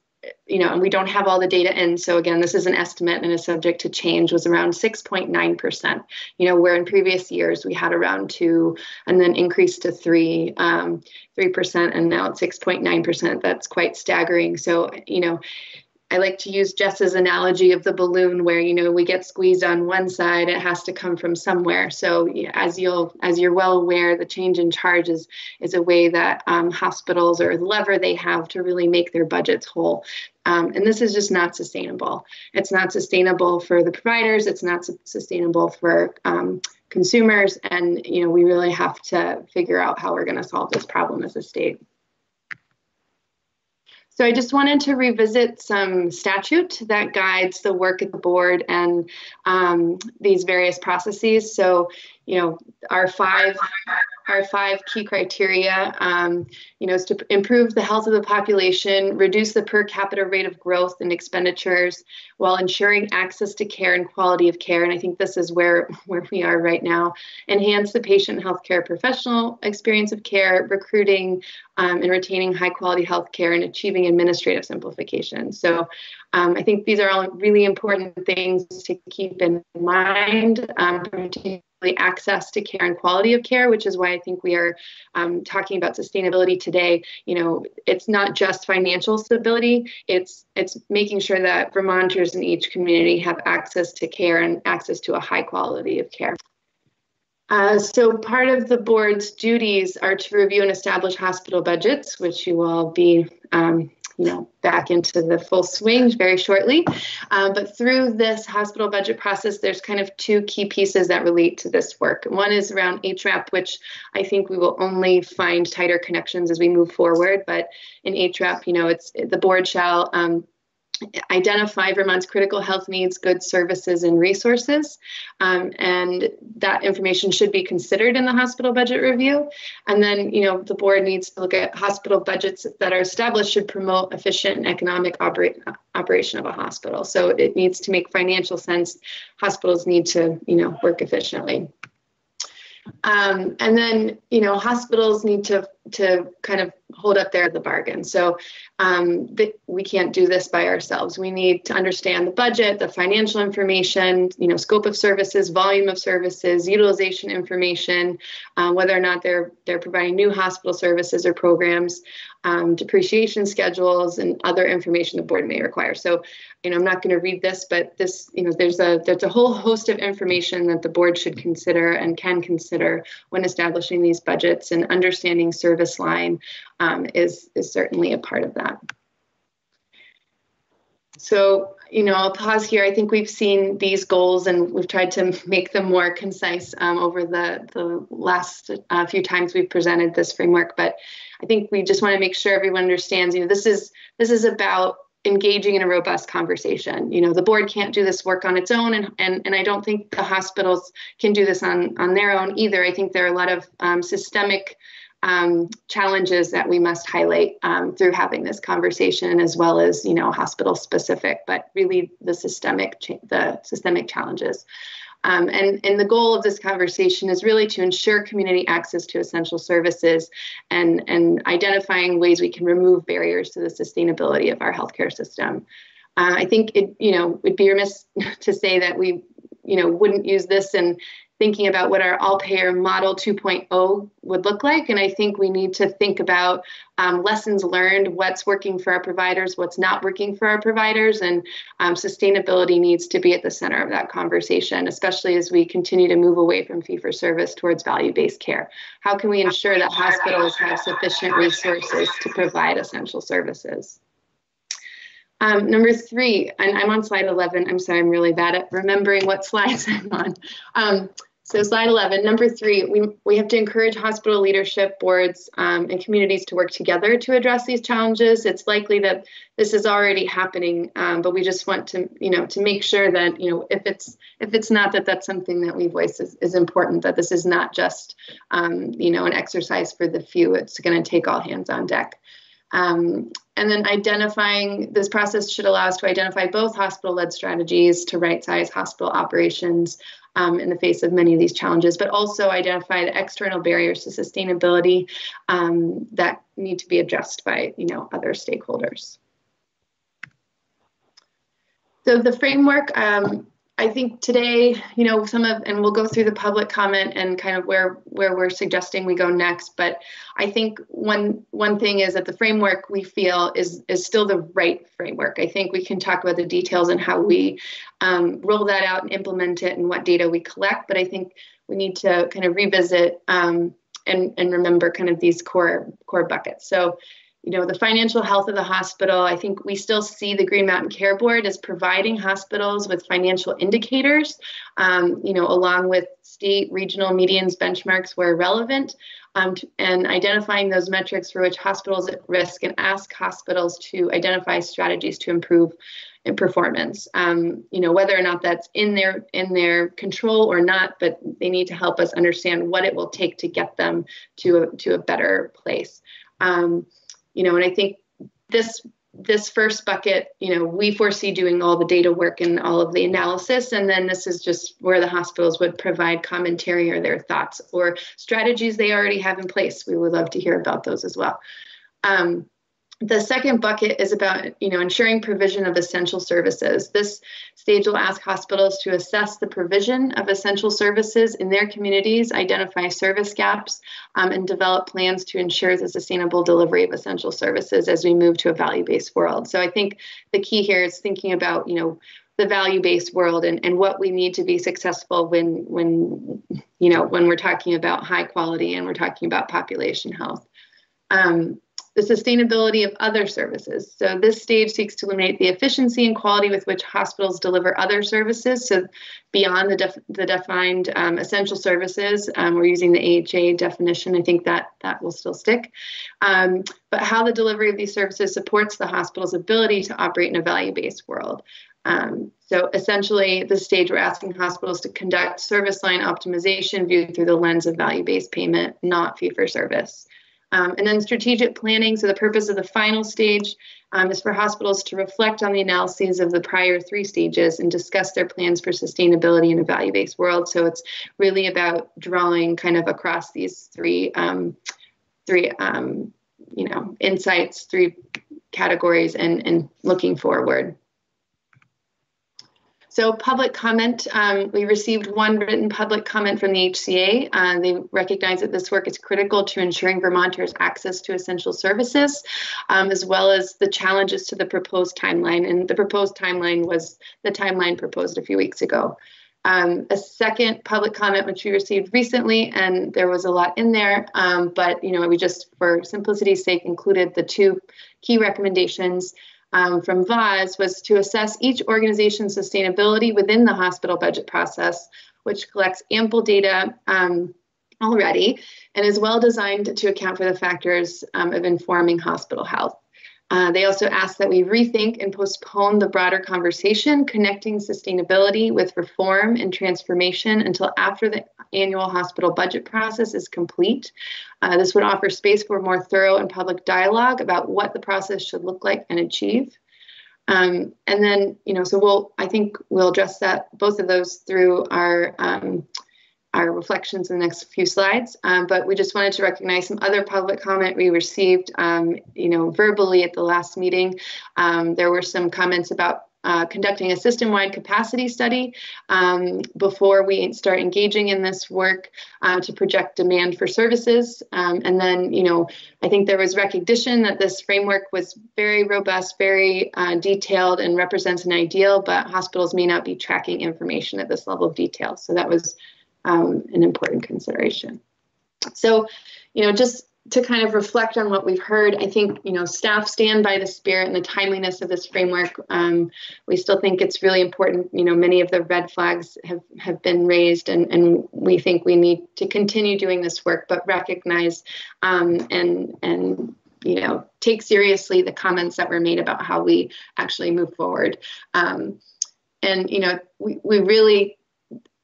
you know, and we don't have all the data in. So again, this is an estimate and is subject to change, was around 6.9%, you know, where in previous years we had around two and then increased to three, um, 3%, and now it's 6.9%. That's quite staggering. So, you know, I like to use Jess's analogy of the balloon where you know we get squeezed on one side it has to come from somewhere. So as you'll as you're well aware the change in charge is, is a way that um, hospitals or the lever they have to really make their budgets whole. Um, and this is just not sustainable. It's not sustainable for the providers it's not su- sustainable for um, consumers and you know we really have to figure out how we're going to solve this problem as a state so I just wanted to revisit some statute that guides the work of the board and um, these various processes. So, you know, our five our five key criteria, um, you know, is to improve the health of the population, reduce the per capita rate of growth and expenditures, while ensuring access to care and quality of care. And I think this is where [LAUGHS] where we are right now. Enhance the patient healthcare professional experience of care, recruiting um, and retaining high quality health care, and achieving administrative simplification. So um, I think these are all really important things to keep in mind, um, particularly access to care and quality of care, which is why I think we are um, talking about sustainability today. You know, it's not just financial stability; it's it's making sure that Vermonters in each community have access to care and access to a high quality of care. Uh, so part of the board's duties are to review and establish hospital budgets, which you will be um, you know back into the full swing very shortly. Um, but through this hospital budget process, there's kind of two key pieces that relate to this work. One is around HRAP, which I think we will only find tighter connections as we move forward. But in HRAP, you know, it's the board shall um, identify Vermont's critical health needs, goods, services, and resources. Um, and that information should be considered in the hospital budget review. And then, you know, the board needs to look at hospital budgets that are established should promote efficient and economic operate, operation of a hospital. So it needs to make financial sense. Hospitals need to, you know, work efficiently. Um, and then, you know, hospitals need to to kind of hold up there the bargain. So um, we can't do this by ourselves. We need to understand the budget, the financial information, you know, scope of services, volume of services, utilization information, uh, whether or not they're they're providing new hospital services or programs, um, depreciation schedules, and other information the board may require. So you know, I'm not going to read this, but this, you know, there's a there's a whole host of information that the board should consider and can consider when establishing these budgets and understanding service line um, is is certainly a part of that. So, you know, I'll pause here. I think we've seen these goals and we've tried to make them more concise um, over the, the last uh, few times we've presented this framework. But I think we just want to make sure everyone understands, you know, this is this is about engaging in a robust conversation. You know, the board can't do this work on its own, and and, and I don't think the hospitals can do this on on their own either. I think there are a lot of um, systemic um, challenges that we must highlight um, through having this conversation, as well as you know hospital specific, but really the systemic the systemic challenges. Um, and, and the goal of this conversation is really to ensure community access to essential services and, and identifying ways we can remove barriers to the sustainability of our healthcare system. Uh, I think it, you know, would be remiss [LAUGHS] to say that we, you know, wouldn't use this and thinking about what our all payer model 2.0 would look like. And I think we need to think about um, lessons learned, what's working for our providers, what's not working for our providers, and um, sustainability needs to be at the center of that conversation, especially as we continue to move away from fee for service towards value based care. How can we ensure that hospitals have sufficient resources to provide essential services? Um, number three, and I'm on slide 11. I'm sorry, I'm really bad at remembering what slides [LAUGHS] I'm on. Um, so slide 11, number three, we, we have to encourage hospital leadership boards um, and communities to work together to address these challenges. It's likely that this is already happening, um, but we just want to, you know, to make sure that, you know, if it's if it's not that that's something that we voice is, is important, that this is not just, um, you know, an exercise for the few. It's going to take all hands on deck. Um, and then identifying this process should allow us to identify both hospital led strategies to right size hospital operations um, in the face of many of these challenges, but also identify the external barriers to sustainability um, that need to be addressed by you know other stakeholders. So the framework um, I think today, you know, some of, and we'll go through the public comment and kind of where where we're suggesting we go next. But I think one one thing is that the framework we feel is is still the right framework. I think we can talk about the details and how we um, roll that out and implement it and what data we collect. But I think we need to kind of revisit um, and and remember kind of these core core buckets. So you know, the financial health of the hospital, I think we still see the Green Mountain Care Board as providing hospitals with financial indicators, um, you know, along with state, regional medians benchmarks where relevant, um, and identifying those metrics for which hospitals at risk and ask hospitals to identify strategies to improve in performance. Um, you know, whether or not that's in their in their control or not, but they need to help us understand what it will take to get them to a, to a better place. Um, you know, and I think this this first bucket, you know, we foresee doing all the data work and all of the analysis, and then this is just where the hospitals would provide commentary or their thoughts or strategies they already have in place. We would love to hear about those as well. Um, the second bucket is about you know ensuring provision of essential services. This stage will ask hospitals to assess the provision of essential services in their communities identify service gaps um, and develop plans to ensure the sustainable delivery of essential services as we move to a value-based world. So i think the key here is thinking about you know the value-based world and, and what we need to be successful when when you know when we're talking about high quality and we're talking about population health. Um, the sustainability of other services. So this stage seeks to eliminate the efficiency and quality with which hospitals deliver other services. So beyond the, def- the defined um, essential services, um, we're using the AHA definition. I think that that will still stick. Um, but how the delivery of these services supports the hospital's ability to operate in a value-based world. Um, so essentially, the stage we're asking hospitals to conduct service line optimization viewed through the lens of value-based payment, not fee-for-service. Um, and then strategic planning. So the purpose of the final stage um, is for hospitals to reflect on the analyses of the prior three stages and discuss their plans for sustainability in a value-based world. So it's really about drawing kind of across these three, um, three, um, you know, insights, three categories, and and looking forward. So public comment, um, we received one written public comment from the HCA. Uh, they recognize that this work is critical to ensuring Vermonters access to essential services, um, as well as the challenges to the proposed timeline. And the proposed timeline was the timeline proposed a few weeks ago. Um, a second public comment which we received recently, and there was a lot in there, um, but you know we just for simplicity's sake included the two key recommendations um, from VAHHS was to assess each organization's sustainability within the hospital budget process, which collects ample data um, already and is well designed to account for the factors um, of informing hospital health. Uh, they also ask that we rethink and postpone the broader conversation connecting sustainability with reform and transformation until after the annual hospital budget process is complete. Uh, this would offer space for more thorough and public dialogue about what the process should look like and achieve. Um, and then, you know, so we'll, I think we'll address that, both of those through our um, our reflections in the next few slides. Um, but we just wanted to recognize some other public comment we received, um, you know, verbally at the last meeting. Um, there were some comments about uh, conducting a system-wide capacity study um, before we start engaging in this work uh, to project demand for services. Um, and then, you know, I think there was recognition that this framework was very robust, very uh, detailed, and represents an ideal, but hospitals may not be tracking information at this level of detail. So that was um, an important consideration. So, you know, just to kind of reflect on what we've heard, I think, you know, staff stand by the spirit and the timeliness of this framework. Um, we still think it's really important. You know, many of the red flags have, have been raised, and, and we think we need to continue doing this work, but recognize um, and, and, you know, take seriously the comments that were made about how we actually move forward. Um, and, you know, we, we really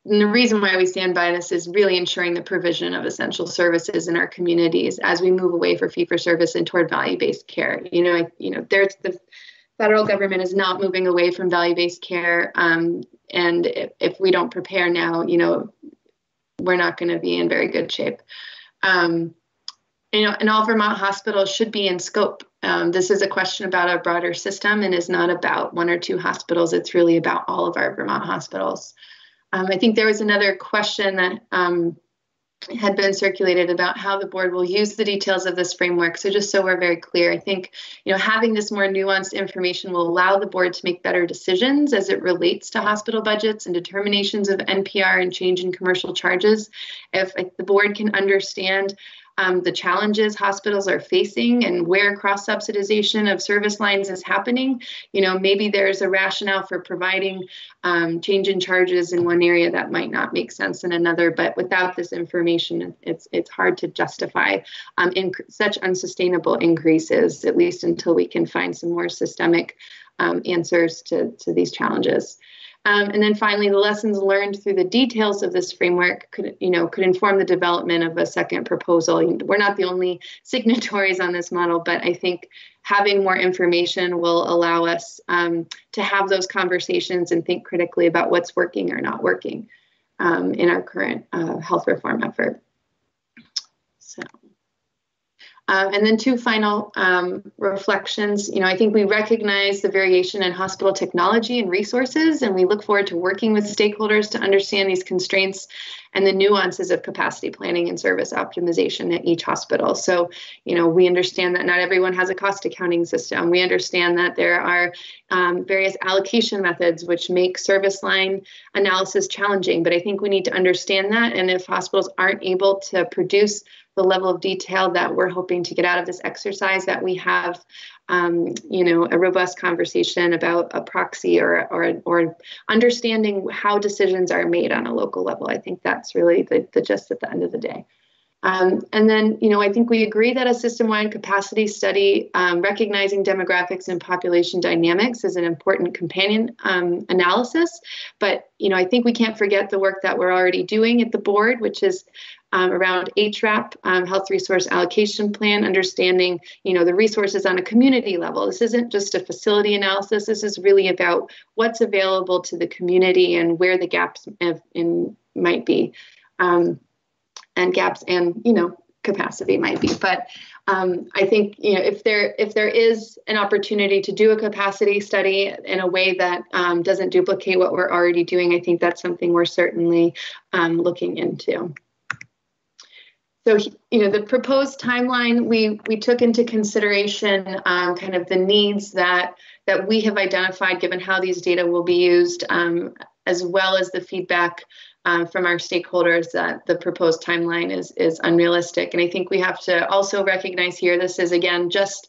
and the reason why we stand by this is really ensuring the provision of essential services in our communities as we move away from fee for service and toward value based care. You know, you know, there's the federal government is not moving away from value based care, um, and if, if, we don't prepare now, you know, we're not going to be in very good shape. Um, you know, and all Vermont hospitals should be in scope. Um, this is a question about a broader system and is not about one or two hospitals. It's really about all of our Vermont hospitals. Um, I think there was another question that um, had been circulated about how the board will use the details of this framework. So just so we're very clear, I think you know having this more nuanced information will allow the board to make better decisions as it relates to hospital budgets and determinations of NPR and change in commercial charges. If, if the board can understand um, the challenges hospitals are facing and where cross subsidization of service lines is happening. You know, maybe there's a rationale for providing um, change in charges in one area that might not make sense in another. But without this information, it's it's hard to justify um, such unsustainable increases, at least until we can find some more systemic um, answers to, to these challenges. Um, and then finally, the lessons learned through the details of this framework could, you know, could inform the development of a second proposal. We're not the only [LAUGHS] signatories on this model, but I think having more information will allow us um, to have those conversations and think critically about what's working or not working um, in our current uh, health reform effort. Um, and then two final um, reflections. You know, I think we recognize the variation in hospital technology and resources, and we look forward to working with stakeholders to understand these constraints and the nuances of capacity planning and service optimization at each hospital. So, you know, we understand that not everyone has a cost accounting system. We understand that there are um, various allocation methods which make service line analysis challenging, but I think we need to understand that. And if hospitals aren't able to produce the level of detail that we're hoping to get out of this exercise, that we have, um, you know, a robust conversation about a proxy or, or, or understanding how decisions are made on a local level. I think that's really the, the gist at the end of the day. Um, and then, you know, I think we agree that a system-wide capacity study um, recognizing demographics and population dynamics is an important companion um, analysis. But, you know, I think we can't forget the work that we're already doing at the board, which is um, around HRAP, um, Health Resource Allocation Plan, understanding, you know, the resources on a community level. This isn't just a facility analysis. This is really about what's available to the community and where the gaps in might be. Um, and gaps and you know capacity might be but um, i think you know if there if there is an opportunity to do a capacity study in a way that um, doesn't duplicate what we're already doing i think that's something we're certainly um, looking into so you know the proposed timeline we we took into consideration um, kind of the needs that that we have identified given how these data will be used um, as well as the feedback um, from our stakeholders that the proposed timeline is is unrealistic. And I think we have to also recognize here this is again just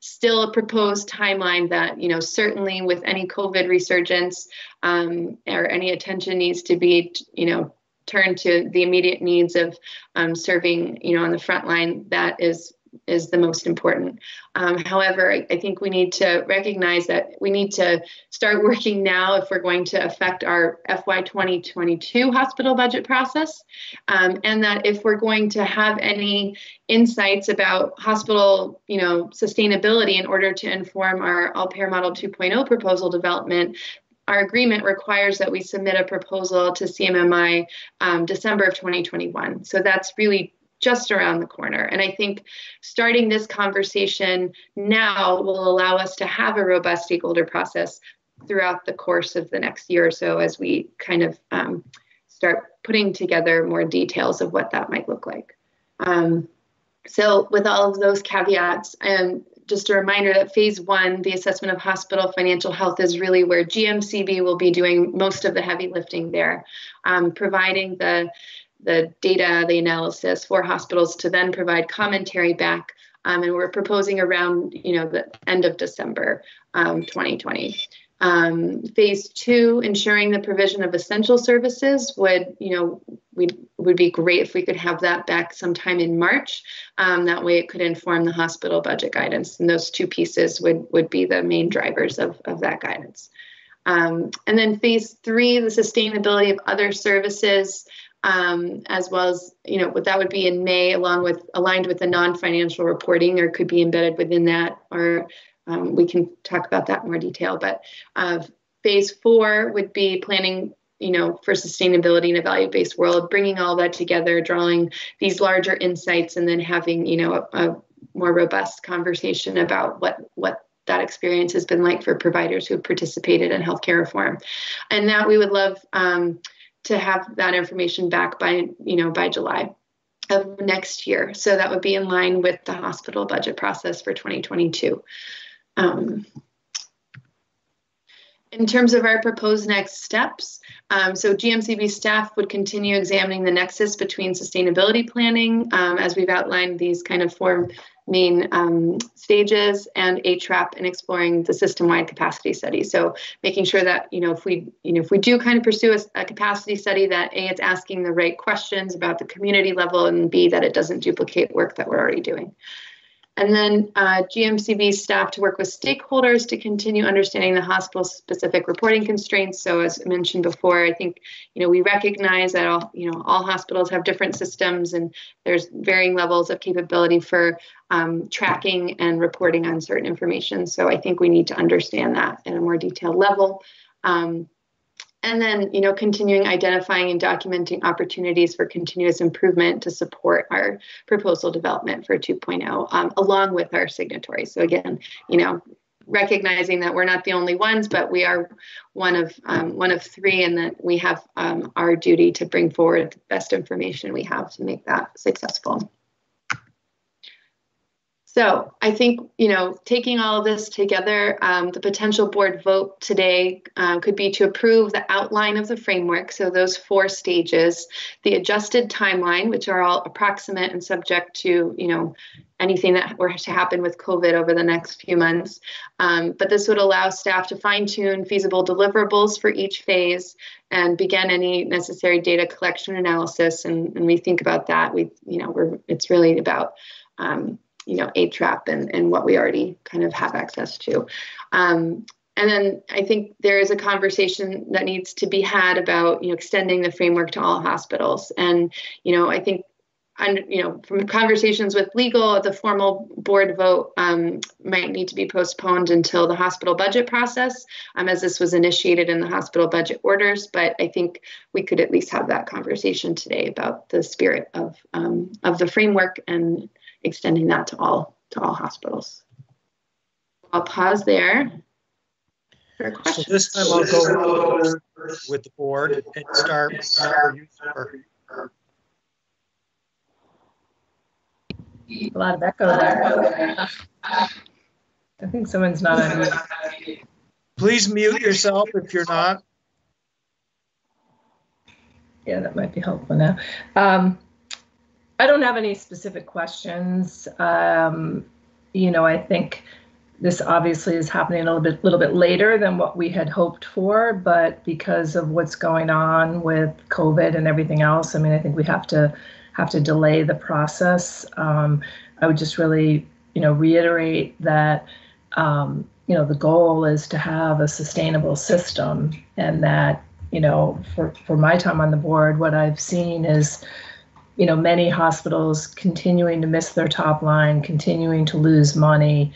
still a proposed timeline that you know certainly with any COVID resurgence um, or any attention needs to be you know turned to the immediate needs of um, serving you know on the front line that is is the most important. Um, however, I, I, think we need to recognize that we need to start working now if we're going to affect our FY 2022 hospital budget process, um, and that if we're going to have any insights about hospital, you know, sustainability in order to inform our All Payer Model 2.0 proposal development, our agreement requires that we submit a proposal to CMMI um, December of 2021. So that's really just around the corner. And I think starting this conversation now will allow us to have a robust stakeholder process throughout the course of the next year or so as we kind of um, start putting together more details of what that might look like. Um, so, with all of those caveats, and just a reminder that phase one, the assessment of hospital financial health, is really where GMCB will be doing most of the heavy lifting there, um, providing the the data, the analysis for hospitals to then provide commentary back. Um, and we're proposing around, you know, the end of December um, 2020. Um, phase two, ensuring the provision of essential services would, you know, we would be great if we could have that back sometime in March. Um, that way, it could inform the hospital budget guidance, and those two pieces would would be the main drivers of of that guidance. Um, and then phase three, the sustainability of other services um, as well as you know what that would be in May, along with aligned with the non-financial reporting, or could be embedded within that, or um, we can talk about that in more detail. But uh, phase four would be planning you know for sustainability in a value-based world bringing all that together drawing these larger insights and then having you know a, a more robust conversation about what what that experience has been like for providers who have participated in healthcare reform and that we would love um, to have that information back by you know by July of next year. So that would be in line with the hospital budget process for 2022. Um, in terms of our proposed next steps, um, so GMCB staff would continue examining the nexus between sustainability planning, um, as we've outlined these kind of four main um, stages and HRAP and exploring the system-wide capacity study. So making sure that you know if we you know if we do kind of pursue a, a, capacity study that a it's asking the right questions about the community level and b that it doesn't duplicate work that we're already doing. And then uh, GMCB staff to work with stakeholders to continue understanding the hospital specific reporting constraints. So as mentioned before, I think, you know, we recognize that all, you know, all hospitals have different systems and there's varying levels of capability for um, tracking and reporting on certain information. So I think we need to understand that at a more detailed level. Um, and then you know continuing identifying and documenting opportunities for continuous improvement to support our proposal development for 2.0 um, along with our signatories. So again you know recognizing that we're not the only ones but we are one of um, one of three and that we have um, our duty to bring forward the best information we have to make that successful So I think, you know, taking all of this together, um, the potential board vote today um, could be to approve the outline of the framework. So those four stages, the adjusted timeline, which are all approximate and subject to, you know, anything that were to happen with COVID over the next few months. Um, but this would allow staff to fine tune feasible deliverables for each phase and begin any necessary data collection analysis. And, and we think about that. We, you know, we're, it's really about, um, you know, HRAP and, and what we already kind of have access to. Um, and then I think there is a conversation that needs to be had about, you know, extending the framework to all hospitals. And, you know, I think and you know from conversations with legal the formal board vote um, might need to be postponed until the hospital budget process um, as this was initiated in the hospital budget orders but i think we could at least have that conversation today about the spirit of um, of the framework and extending that to all to all hospitals i'll pause there so this time i'll go with the board and start A lot of echo there. I think someone's not on mute. Please mute yourself if you're not. Yeah, that might be helpful now. Um, I don't have any specific questions. Um, you know, I think this obviously is happening a little bit, little bit later than what we had hoped for, but because of what's going on with COVID and everything else, I mean, I think we have to have to delay the process. Um, I would just really, you know, reiterate that, um, you know, the goal is to have a sustainable system, and that, you know, for for my time on the board, what I've seen is, you know, many hospitals continuing to miss their top line, continuing to lose money,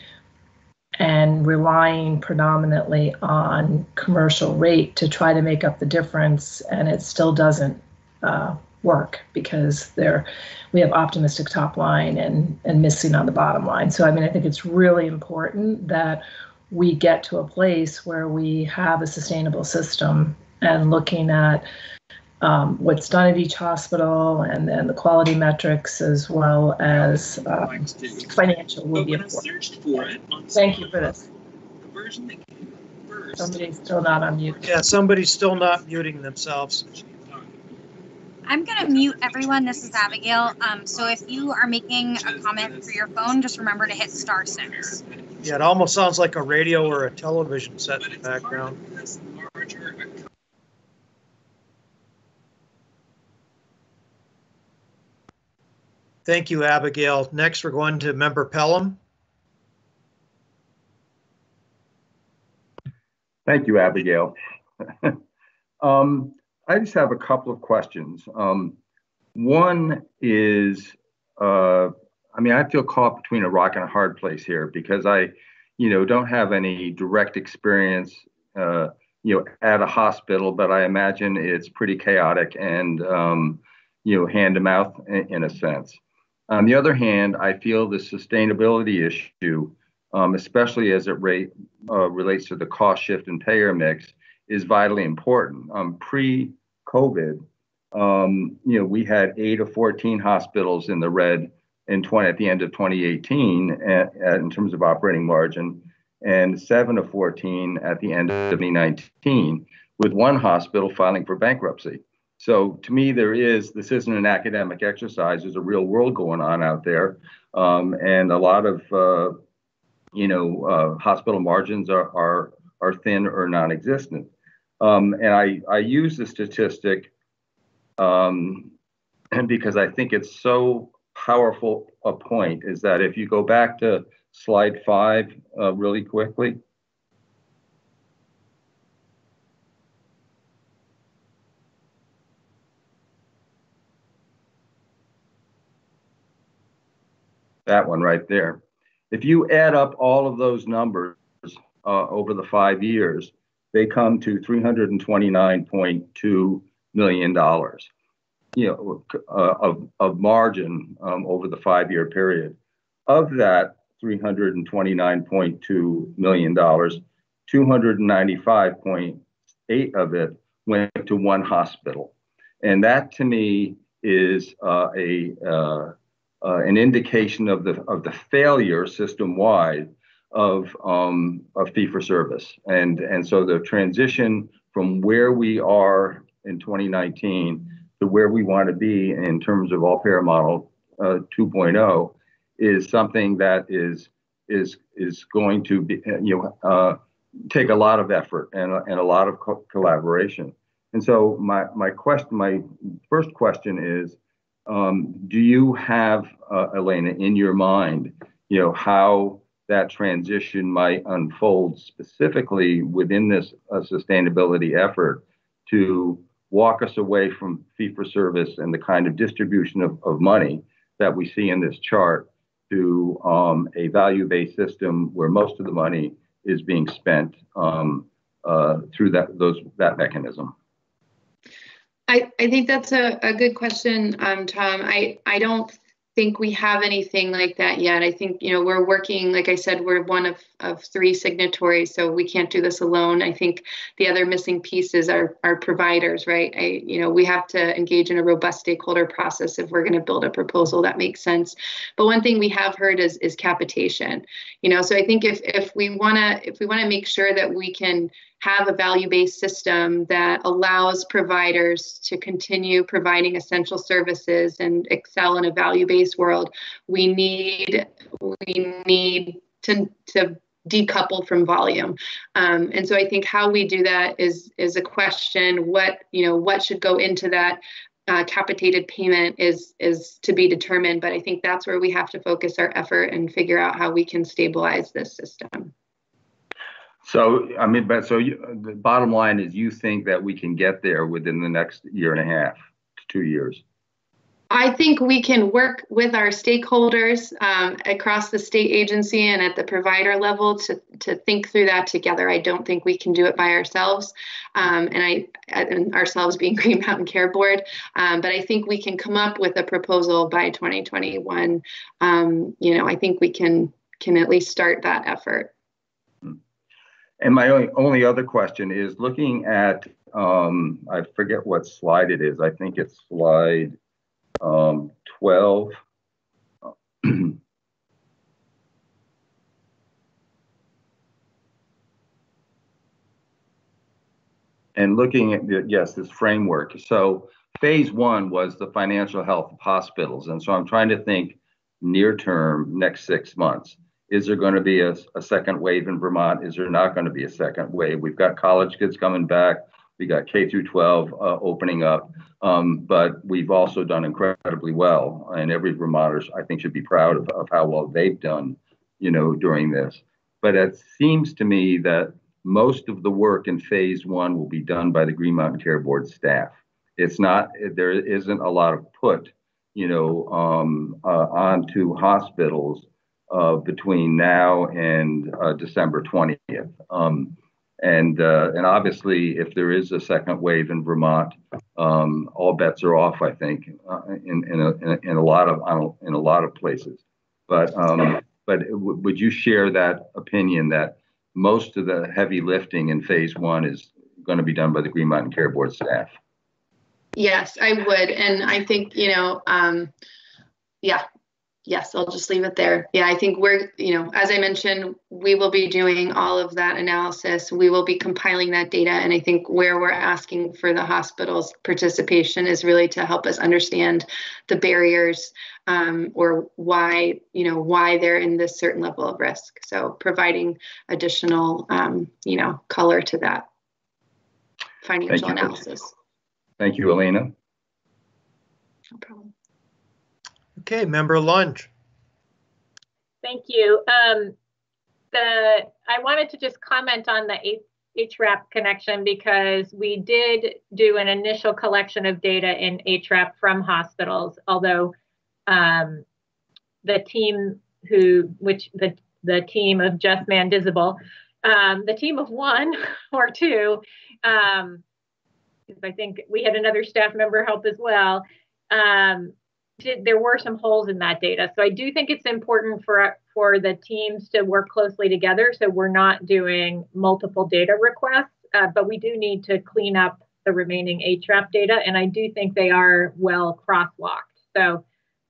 and relying predominantly on commercial rate to try to make up the difference, and it still doesn't uh, work because they're we have optimistic top line and and missing on the bottom line. So I mean I think it's really important that we get to a place where we have a sustainable system and looking at um, what's done at each hospital and then the quality metrics as well as um, financial will be important. Thank you for this. Somebody's still not on mute. Yeah, somebody's still not muting themselves. I'm going to mute everyone. This is Abigail. Um, so if you are making a comment through your phone, just remember to hit star six. Yeah, it almost sounds like a radio or a television set in the background. Thank you, Abigail. Next, we're going to member Pelham. Thank you, Abigail. [LAUGHS] um, I just have a couple of questions. Um, one is, uh, I mean, I feel caught between a rock and a hard place here because I, you know, don't have any direct experience, uh, you know, at a hospital, but I imagine it's pretty chaotic and, um, you know, hand to mouth in, in, a sense. On the other hand, I feel the sustainability issue, um, especially as it rate, uh, relates to the cost shift and payer mix, is vitally important. Um, pre COVID, um, you know, we had eight of 14 hospitals in the red in 20 at the end of 2018 at, at, in terms of operating margin, and seven of 14 at the end of 2019, with one hospital filing for bankruptcy. So to me, there is this isn't an academic exercise. There's a real world going on out there, um, and a lot of uh, you know uh, hospital margins are are are thin or non-existent. Um, and I, I use the statistic um, and because I think it's so powerful a point is that if you go back to slide five uh, really quickly. That one right there. If you add up all of those numbers uh, over the five years, they come to $329.2 million you know, uh, of, of margin um, over the five year period. Of that $329.2 million, 295.8 of it went to one hospital. And that to me is uh, a, uh, uh, an indication of the of the failure system wide of um, of fee for service, and and so the transition from where we are in 2019 to where we want to be in terms of all payer model uh, 2.0 is something that is is is going to be you know uh, take a lot of effort and, and a lot of co- collaboration. And so my my question my first question is, um, do you have uh, Elena in your mind, you know how that transition might unfold specifically within this uh, sustainability effort to walk us away from fee for service and the kind of distribution of, of money that we see in this chart to um, a value based system where most of the money is being spent um, uh, through that those that mechanism. I, I think that's a, a good question, um, Tom. I, I don't think we have anything like that yet. I think, you know, we're working, like I said, we're one of, of three signatories, so we can't do this alone. I think the other missing pieces are our providers, right? I, you know, we have to engage in a robust stakeholder process if we're going to build a proposal that makes sense. But one thing we have heard is is capitation. You know, so I think if if we want to if we want to make sure that we can have a value based system that allows providers to continue providing essential services and excel in a value based world we need we need to to decouple from volume. Um, and so i think how we do that is is a question what you know what should go into that uh, capitated payment is is to be determined but i think that's where we have to focus our effort and figure out how we can stabilize this system so, I mean, but so you, the bottom line is you think that we can get there within the next year and a half to two years? I think we can work with our stakeholders um, across the state agency and at the provider level to, to think through that together. I don't think we can do it by ourselves, um, and I and ourselves being [LAUGHS] Green Mountain Care Board. Um, but I think we can come up with a proposal by 2021. Um, you know, I think we can can at least start that effort. And my only, only other question is looking at, um, I forget what slide it is. I think it's slide um, 12. [CLEARS THROAT] and looking at, yes, this framework. So phase one was the financial health of hospitals. And so I'm trying to think near term, next six months. Is there going to be a, a second wave in Vermont? Is there not going to be a second wave? We've got college kids coming back. We got K through 12 uh, opening up, um, but we've also done incredibly well, and every Vermonter, I think, should be proud of, of how well they've done, you know, during this. But it seems to me that most of the work in phase one will be done by the Green Mountain Care Board staff. It's not there isn't a lot of put, you know, um, uh, onto hospitals uh, between now and uh, December 20th. Um, and uh, and obviously, if there is a second wave in Vermont, um, all bets are off. I think uh, in in a, in a lot of in a lot of places. But um, but w- would you share that opinion that most of the heavy lifting in phase one is going to be done by the Green Mountain Care Board staff? Yes, I would, and I think you know, um, yeah, yes, I'll just leave it there. Yeah, I think we're, you know, as I mentioned, we will be doing all of that analysis. We will be compiling that data. And I think where we're asking for the hospital's participation is really to help us understand the barriers um, or why, you know, why they're in this certain level of risk. So providing additional, um, you know, color to that financial Thank analysis. Thank you, Elena. No problem. Okay, member Lunge. Thank you. Um, the I wanted to just comment on the HRAP connection because we did do an initial collection of data in HRAP from hospitals, although um, the team who, which the, the team of Just Mandisible, um, the team of one [LAUGHS] or two, um, I think we had another staff member help as well, um, did, there were some holes in that data. So I do think it's important for for the teams to work closely together. So we're not doing multiple data requests, uh, but we do need to clean up the remaining HRAP data, and I do think they are well crosswalked. So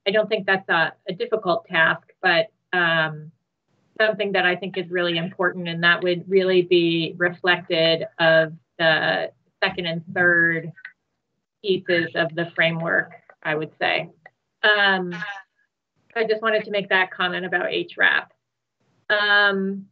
I don't think that's a, a difficult task, but um, something that I think is really important, and that would really be reflected of the second and third pieces of the framework, I would say. Um, I just wanted to make that comment about HRAP. Um,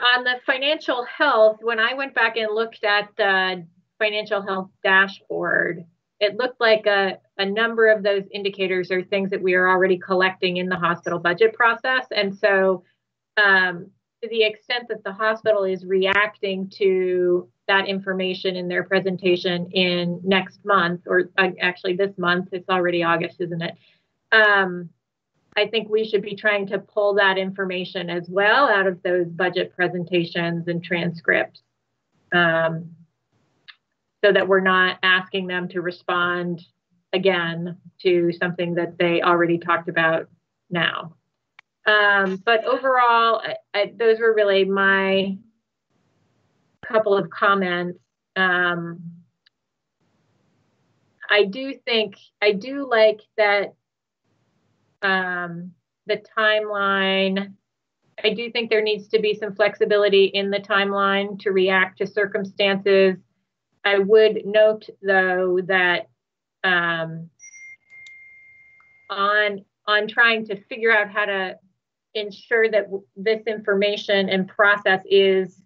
on the financial health, when I went back and looked at the financial health dashboard, it looked like a, a number of those indicators are things that we are already collecting in the hospital budget process. And so, um, to the extent that the hospital is reacting to that information in their presentation in next month, or uh, actually this month, it's already August, isn't it? Um, I think we should be trying to pull that information as well out of those budget presentations and transcripts um, so that we're not asking them to respond again to something that they already talked about now. Um, but overall, I, I, those were really my couple of comments. Um, I do think, I do like that um, the timeline. I do think there needs to be some flexibility in the timeline to react to circumstances. I would note, though, that um, on on trying to figure out how to ensure that this information and process is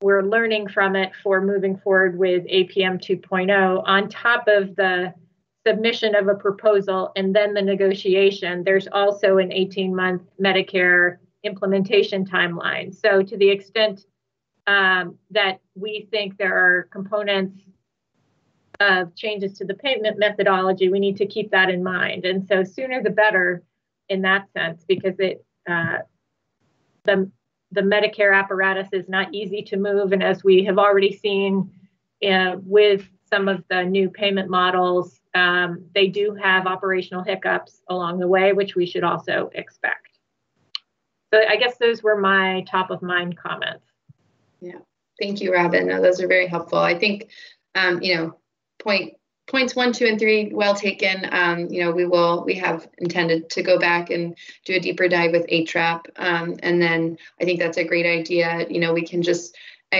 we're learning from it for moving forward with APM 2.0 on top of the submission of a proposal and then the negotiation, there's also an 18 month Medicare implementation timeline. So, to the extent um, that we think there are components of changes to the payment methodology, we need to keep that in mind. And so, sooner the better in that sense, because it uh, the the Medicare apparatus is not easy to move, and as we have already seen uh, with some of the new payment models, um, they do have operational hiccups along the way, which we should also expect. So I guess those were my top of mind comments. Yeah, thank you, Robin. No, those are very helpful. I think, um, you know, point points one, two, and three, well taken. Um, you know, we will, we have intended to go back and do a deeper dive with HRAP. Um, and then I think that's a great idea. You know, we can just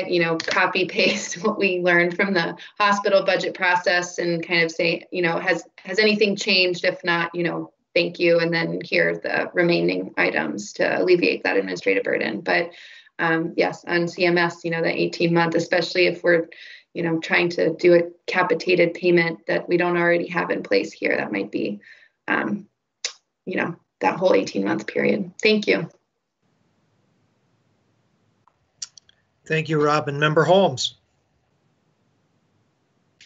you know, copy [LAUGHS] paste what we learned from the hospital budget process and kind of say, you know, has has anything changed? If not, you know, thank you, and then here are the remaining items to alleviate that administrative burden. But um, yes, on CMS, you know, the 18 month, especially if we're, you know, trying to do a capitated payment that we don't already have in place here, that might be, um, you know, that whole 18 month period. Thank you. Thank you, Robin. Member Holmes. I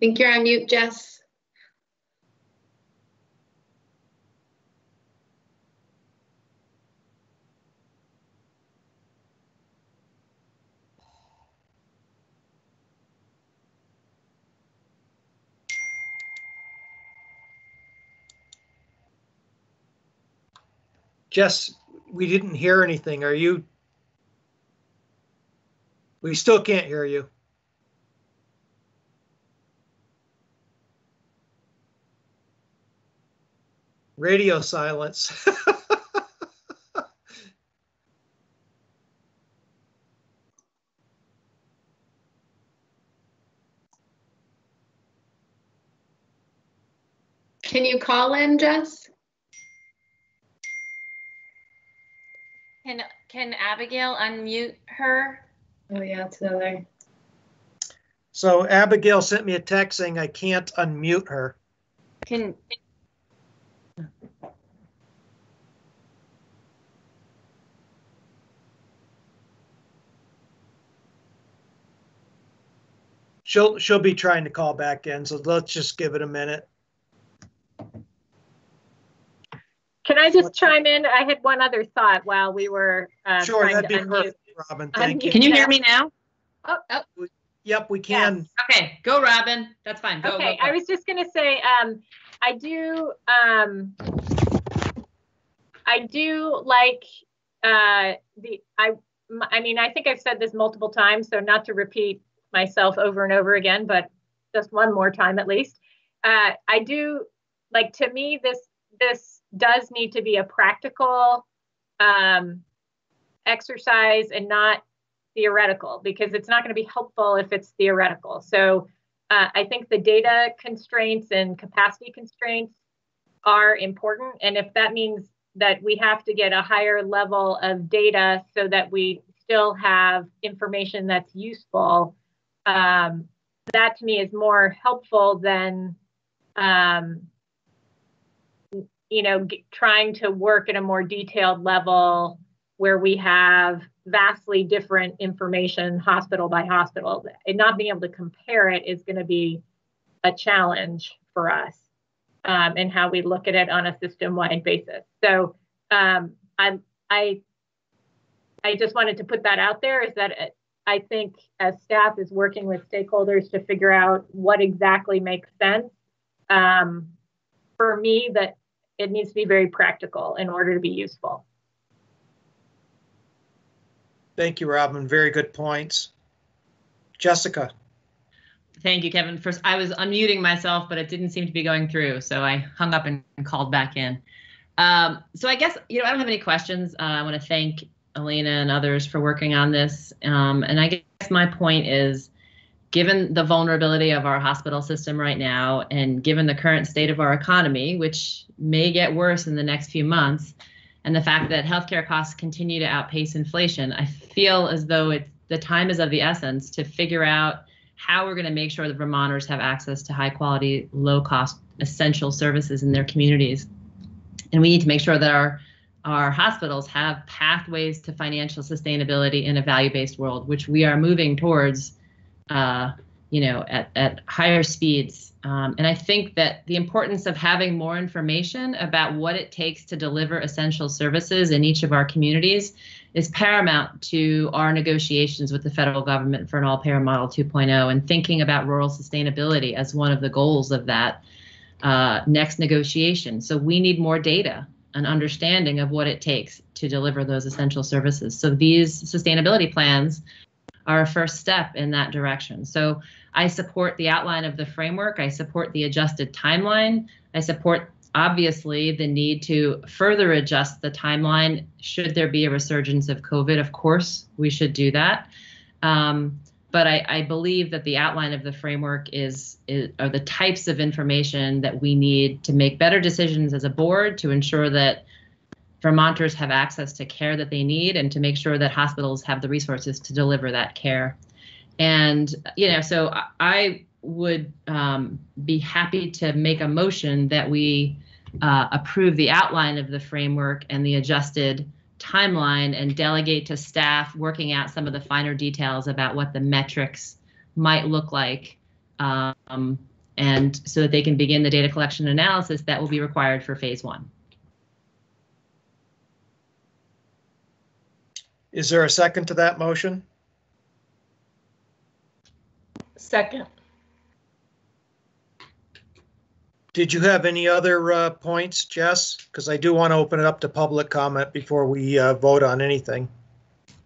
think you're on mute, Jess. Jess, we didn't hear anything. Are you we still can't hear you. Radio silence. [LAUGHS] Can you call in, Jess? Can can Abigail unmute her? Oh yeah, it's another. So Abigail sent me a text saying I can't unmute her. Can She'll she'll be trying to call back in, so let's just give it a minute. Can I just chime in? I had one other thought while we were uh, Sure, trying that'd to be unmute. perfect, Robin. Thank you. Can you hear me now? Oh, oh, Yep, we can. Okay, go Robin. That's fine. Go, okay. go, go. I was just going to say, um, I do, um, I do like uh, the I. I mean, I think I've said this multiple times, so not to repeat myself over and over again, but just one more time at least. uh, I do like to me this this does need to be a practical um, exercise and not theoretical because it's not going to be helpful if it's theoretical. So uh, I think the data constraints and capacity constraints are important. And if that means that we have to get a higher level of data so that we still have information that's useful, um, that to me is more helpful than, um, you know, g- trying to work at a more detailed level where we have vastly different information hospital by hospital. And not being able to compare it is going to be a challenge for us um, and how we look at it on a system-wide basis. So um, I, I, I just wanted to put that out there. Is that I think as staff is working with stakeholders to figure out what exactly makes sense. Um, for me, that it needs to be very practical in order to be useful. Thank you, Robin. Very good points. Jessica. Thank you, Kevin. First, I was unmuting myself, but it didn't seem to be going through, so I hung up and called back in. Um, so I guess you know I don't have any questions. Uh, I want to thank Elena and others for working on this, um, and I guess my point is, given the vulnerability of our hospital system right now, and given the current state of our economy, which may get worse in the next few months, and the fact that healthcare costs continue to outpace inflation, I feel as though it's the time is of the essence to figure out how we're going to make sure that Vermonters have access to high quality, low cost, essential services in their communities. And we need to make sure that our our hospitals have pathways to financial sustainability in a value-based world, which we are moving towards, uh, you know, at, at higher speeds. Um, and I think that the importance of having more information about what it takes to deliver essential services in each of our communities is paramount to our negotiations with the federal government for an all-payer model 2.0 and thinking about rural sustainability as one of the goals of that uh, next negotiation. So we need more data, an understanding of what it takes to deliver those essential services. So these sustainability plans are a first step in that direction. So I support the outline of the framework. I support the adjusted timeline. I support obviously the need to further adjust the timeline should there be a resurgence of COVID. Of course, we should do that. Um, but I, I, believe that the outline of the framework is, is are the types of information that we need to make better decisions as a board to ensure that Vermonters have access to care that they need and to make sure that hospitals have the resources to deliver that care. And you know, so I would um, be happy to make a motion that we uh, approve the outline of the framework and the adjusted timeline and delegate to staff working out some of the finer details about what the metrics might look like um, and so that they can begin the data collection analysis that will be required for phase one. Is there a second to that motion? Second. Did you have any other uh, points, Jess? Because I do want to open it up to public comment before we uh, vote on anything.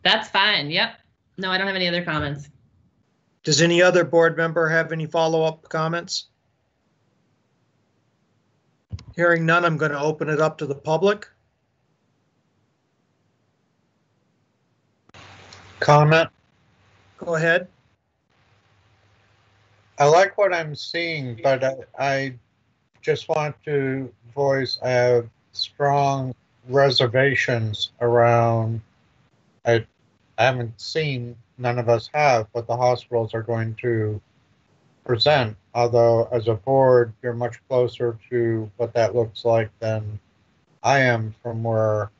That's fine. Yep. No, I don't have any other comments. Does any other board member have any follow-up comments? Hearing none, I'm going to open it up to the public. Comment? Go ahead. I like what I'm seeing, but I, I just want to voice I have strong reservations around. I, I haven't seen, none of us have, what the hospitals are going to present. Although, as a board, you're much closer to what that looks like than I am from where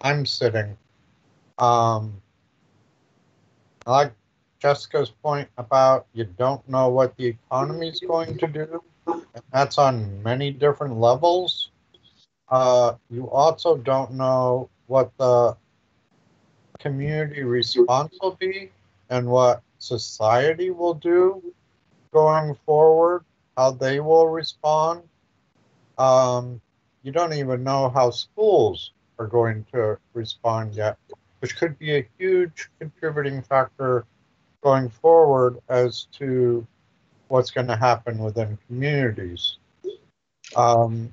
I'm sitting. Um, I like Jessica's point about you don't know what the economy is going to do. And that's on many different levels. Uh, you also don't know what the community response will be and what society will do going forward, how they will respond. Um, you don't even know how schools are going to respond yet, which could be a huge contributing factor going forward as to what's going to happen within communities. Um,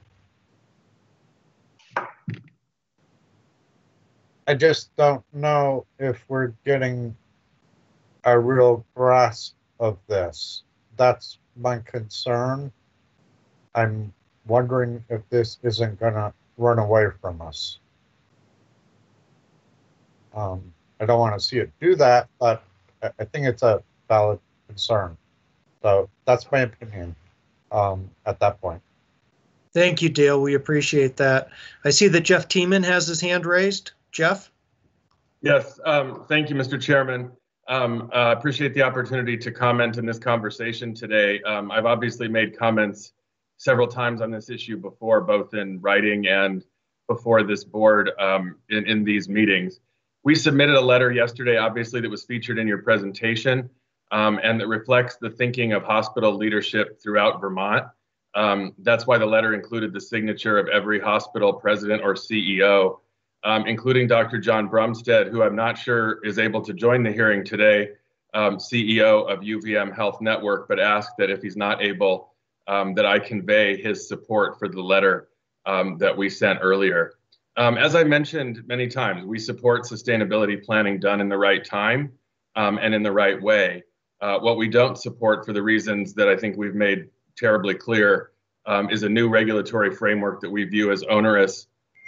I just don't know if we're getting a real grasp of this. That's my concern. I'm wondering if this isn't going to run away from us. Um, I don't want to see it do that, but I I think it's a valid concern. So that's my opinion um, at that point. Thank you, Dale. We appreciate that. I see that Jeff Tieman has his hand raised. Jeff? Yes, um, thank you, Mr. Chairman. Um, uh, appreciate the opportunity to comment in this conversation today. Um, I've obviously made comments several times on this issue before, both in writing and before this board um, in, in these meetings. We submitted a letter yesterday, obviously, that was featured in your presentation um, and that reflects the thinking of hospital leadership throughout Vermont. Um, that's why the letter included the signature of every hospital president or CEO, um, including Dr. John Brumsted, who I'm not sure is able to join the hearing today, um, CEO of UVM Health Network, but asked that if he's not able, um, that I convey his support for the letter um, that we sent earlier. Um, as I mentioned many times, we support sustainability planning done in the right time um, and in the right way. Uh, what we don't support, for the reasons that I think we've made terribly clear, um, is a new regulatory framework that we view as onerous,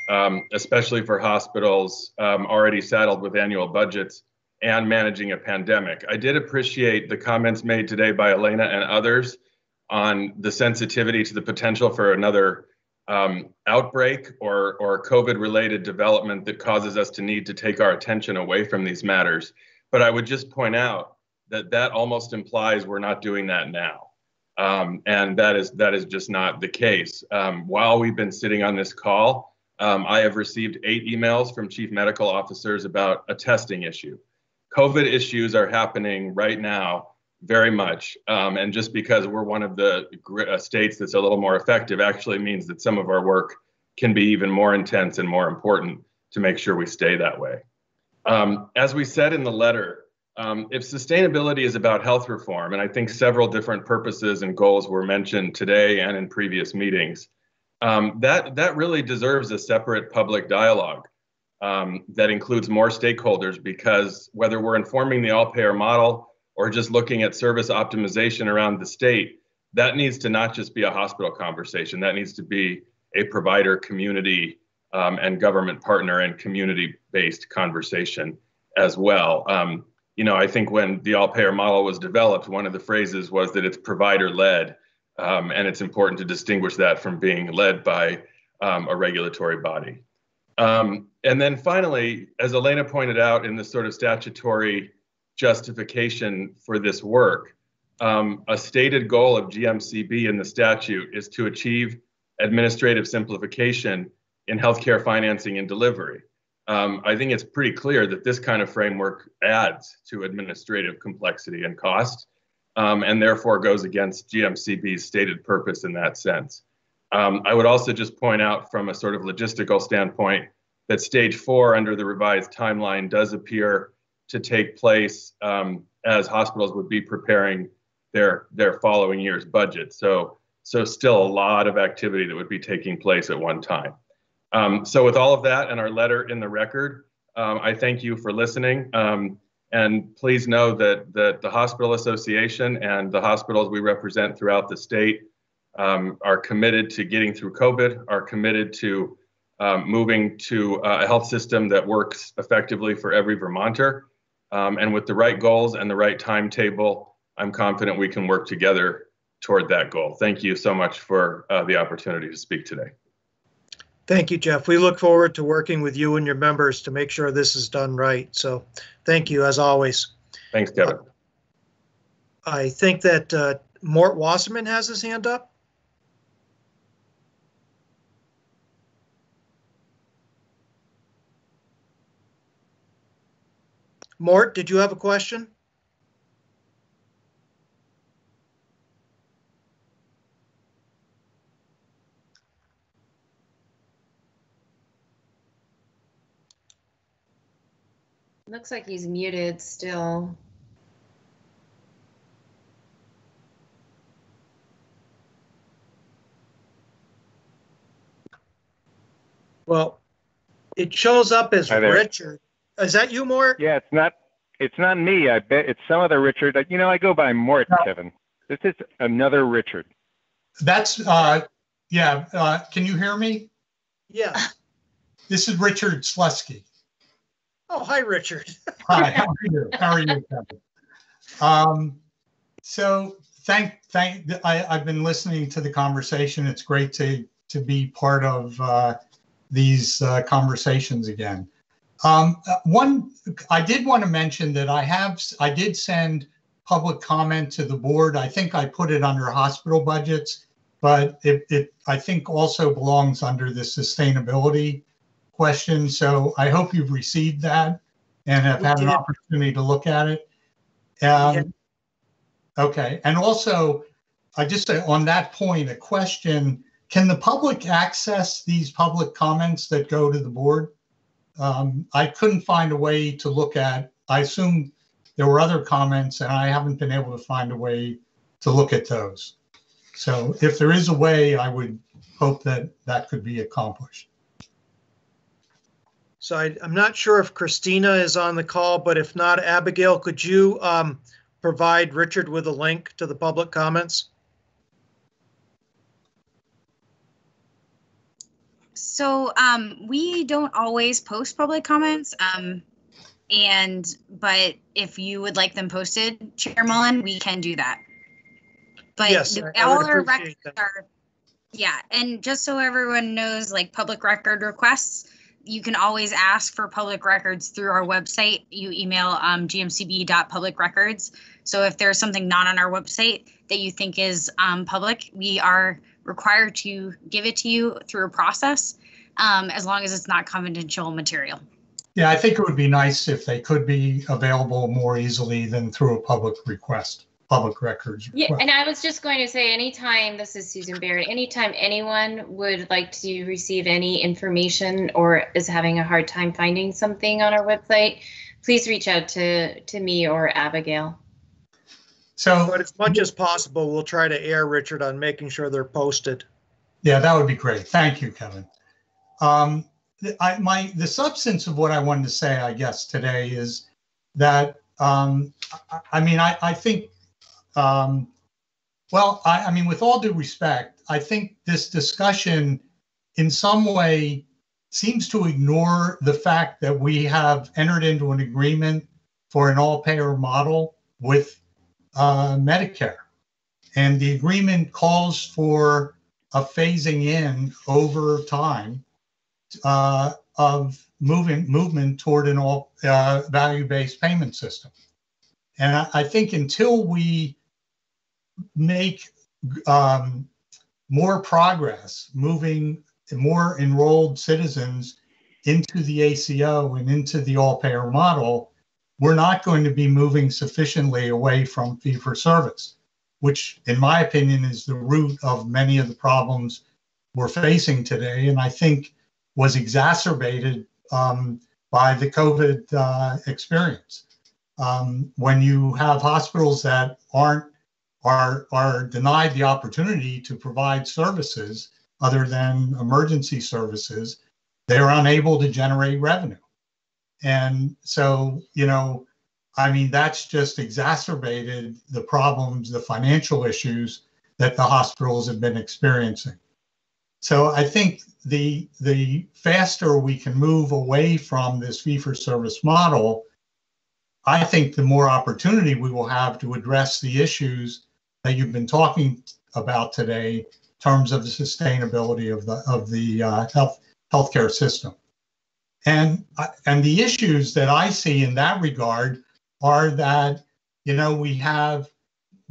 um, especially for hospitals um, already saddled with annual budgets and managing a pandemic. I did appreciate the comments made today by Elena and others on the sensitivity to the potential for another um, outbreak or, or COVID related development that causes us to need to take our attention away from these matters. But I would just point out that that almost implies we're not doing that now. Um, and that is that is just not the case. Um, while we've been sitting on this call, um, I have received eight emails from chief medical officers about a testing issue. COVID issues are happening right now very much. Um, and just because we're one of the uh, states that's a little more effective actually means that some of our work can be even more intense and more important to make sure we stay that way. Um, as we said in the letter, um, if sustainability is about health reform, and I think several different purposes and goals were mentioned today and in previous meetings, um, that, that really deserves a separate public dialogue um, that includes more stakeholders because whether we're informing the all payer model or just looking at service optimization around the state, that needs to not just be a hospital conversation. That needs to be a provider, community, um, and government partner and community-based conversation as well. Um, you know, I think when the all-payer model was developed, one of the phrases was that it's provider-led, um, and it's important to distinguish that from being led by um, a regulatory body. Um, and then finally, as Elena pointed out in the sort of statutory justification for this work. Um, a stated goal of GMCB in the statute is to achieve administrative simplification in healthcare financing and delivery. Um, I think it's pretty clear that this kind of framework adds to administrative complexity and cost, um, and therefore goes against GMCB's stated purpose in that sense. Um, I would also just point out from a sort of logistical standpoint that stage four under the revised timeline does appear to take place um, as hospitals would be preparing their their following year's budget. So so still a lot of activity that would be taking place at one time. Um, so with all of that and our letter in the record, um, I thank you for listening. Um, and please know that that the Hospital Association and the hospitals we represent throughout the state um, are committed to getting through COVID, are committed to um, moving to a health system that works effectively for every Vermonter. Um, and with the right goals and the right timetable, I'm confident we can work together toward that goal. Thank you so much for uh, the opportunity to speak today. Thank you, Jeff. We look forward to working with you and your members to make sure this is done right. So thank you as always. Thanks, Kevin. Uh, I think that uh, Mort Wasserman has his hand up. Mort, did you have a question? Looks like he's muted still. Well, it shows up as Richard. Is that you, Mort? Yeah, it's not. It's not me. I bet it's some other Richard. You know, I go by Mort, Kevin. This is another Richard. That's, uh, yeah, uh, can you hear me? Yeah. This is Richard Slusky. Oh, hi, Richard. [LAUGHS] Hi, how are you? How are you, Kevin? Um, so thank, thank, I, I've been listening to the conversation. It's great to, to be part of, uh, these, uh, conversations again. Um, uh, one, I did want to mention that I have, I did send public comment to the board. I think I put it under hospital budgets, but it, it, I think also belongs under the sustainability question. So I hope you've received that and have We had an opportunity to look at it. Um, okay, and also, I just say on that point, a question, can the public access these public comments that go to the board? Um, I couldn't find a way to look at, I assume there were other comments and I haven't been able to find a way to look at those. So if there is a way, I would hope that that could be accomplished. So I, I'm not sure if Christina is on the call, but if not, Abigail, could you um, provide Richard with a link to the public comments? So um, we don't always post public comments. Um, and but if you would like them posted, Chair Mullin, we can do that. But Yes, I- I would our records are, yeah, and just so everyone knows, like public record requests, you can always ask for public records through our website. You email um, gmcb.publicrecords. So if there's something not on our website that you think is um, public, we are required to give it to you through a process, um, as long as it's not confidential material. Yeah, I think it would be nice if they could be available more easily than through a public request, public records. Yeah, and I was just going to say, anytime, this is Susan Barrett, anytime anyone would like to receive any information or is having a hard time finding something on our website, please reach out to, to me or Abigail. So, but as much as possible, we'll try to air Richard on making sure they're posted. Yeah, that would be great. Thank you, Kevin. Um, the- I, my, the substance of what I wanted to say, I guess, today is that, um, I, I mean, I, I think, um, well, I, I mean, with all due respect, I think this discussion in some way seems to ignore the fact that we have entered into an agreement for an all-payer model with uh, Medicare. And the agreement calls for a phasing in over time uh, of moving movement toward an all uh, value-based payment system. And I, I think until we make um, more progress, moving more enrolled citizens into the ACO and into the all-payer model, we're not going to be moving sufficiently away from fee-for-service, which, in my opinion, is the root of many of the problems we're facing today, and I think was exacerbated um, by the COVID uh, experience. Um, when you have hospitals that aren't are are denied the opportunity to provide services other than emergency services, they're unable to generate revenue. And so, you know, I mean, that's just exacerbated the problems, the financial issues that the hospitals have been experiencing. So I think the the faster we can move away from this fee for service model, I think the more opportunity we will have to address the issues that you've been talking about today in terms of the sustainability of the of the uh, health healthcare system. And and the issues that I see in that regard are that you know we have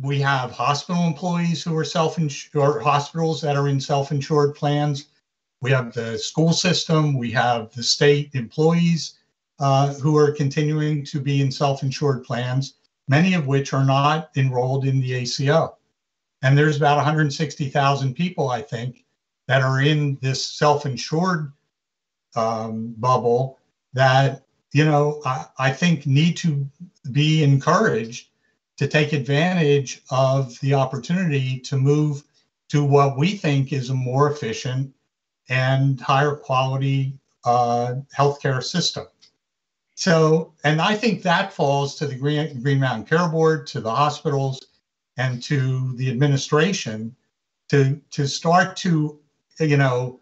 we have hospital employees who are self-insured or hospitals that are in self-insured plans. We have the school system. We have the state employees uh, who are continuing to be in self-insured plans, many of which are not enrolled in the ACO. And there's about 160,000 people, I think, that are in this self-insured um, bubble that you know I, I think need to be encouraged to take advantage of the opportunity to move to what we think is a more efficient and higher quality uh, healthcare system. So, and I think that falls to the Green, Green Mountain Care Board, to the hospitals, and to the administration to to start to, you know,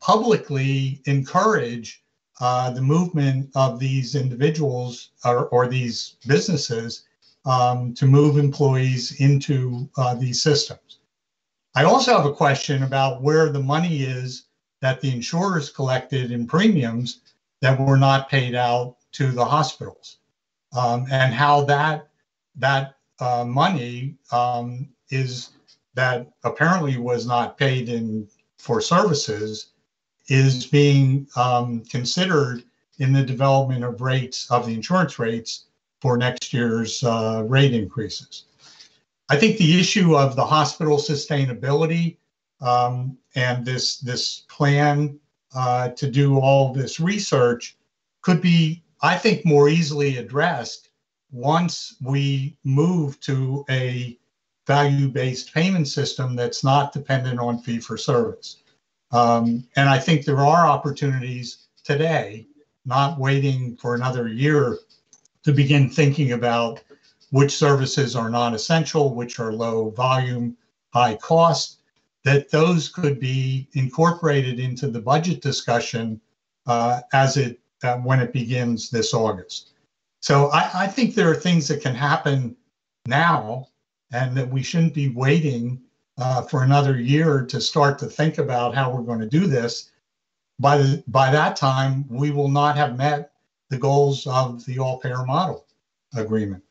publicly encourage uh, the movement of these individuals or, or these businesses um, to move employees into uh, these systems. I also have a question about where the money is that the insurers collected in premiums that were not paid out to the hospitals, um, and how that that uh, money um, is that apparently was not paid in for services is being um, considered in the development of rates of the insurance rates for next year's uh, rate increases. I think the issue of the hospital sustainability um, and this this plan uh, to do all this research could be, I think, more easily addressed once we move to a value-based payment system that's not dependent on fee for service. Um, and I think there are opportunities today, not waiting for another year to begin thinking about which services are non essential, which are low volume, high cost, that those could be incorporated into the budget discussion uh, as it uh, when it begins this August. So I, I think there are things that can happen now and that we shouldn't be waiting uh, for another year to start to think about how we're going to do this. By the by that time, we will not have met the goals of the all-payer model agreement.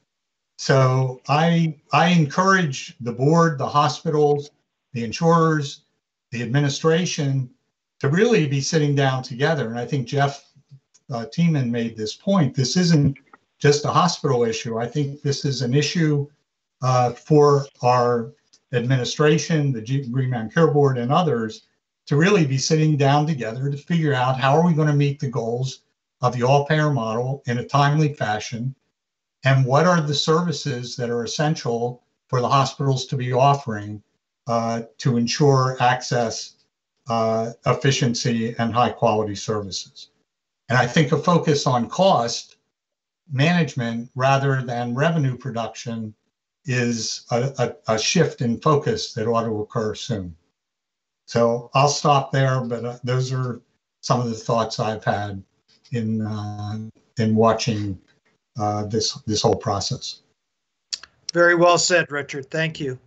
So I I encourage the board, the hospitals, the insurers, the administration to really be sitting down together. And I think Jeff uh, Tieman made this point. This isn't just a hospital issue. I think this is an issue uh, for our administration, the Green Mountain Care Board, and others to really be sitting down together to figure out how are we going to meet the goals of the all-payer model in a timely fashion, and what are the services that are essential for the hospitals to be offering uh, to ensure access, uh, efficiency, and high-quality services. And I think a focus on cost management rather than revenue production is a, a, a, shift in focus that ought to occur soon. So I'll stop there, but uh, those are some of the thoughts I've had in uh, in watching uh, this this whole process. Very well said, Richard. Thank you.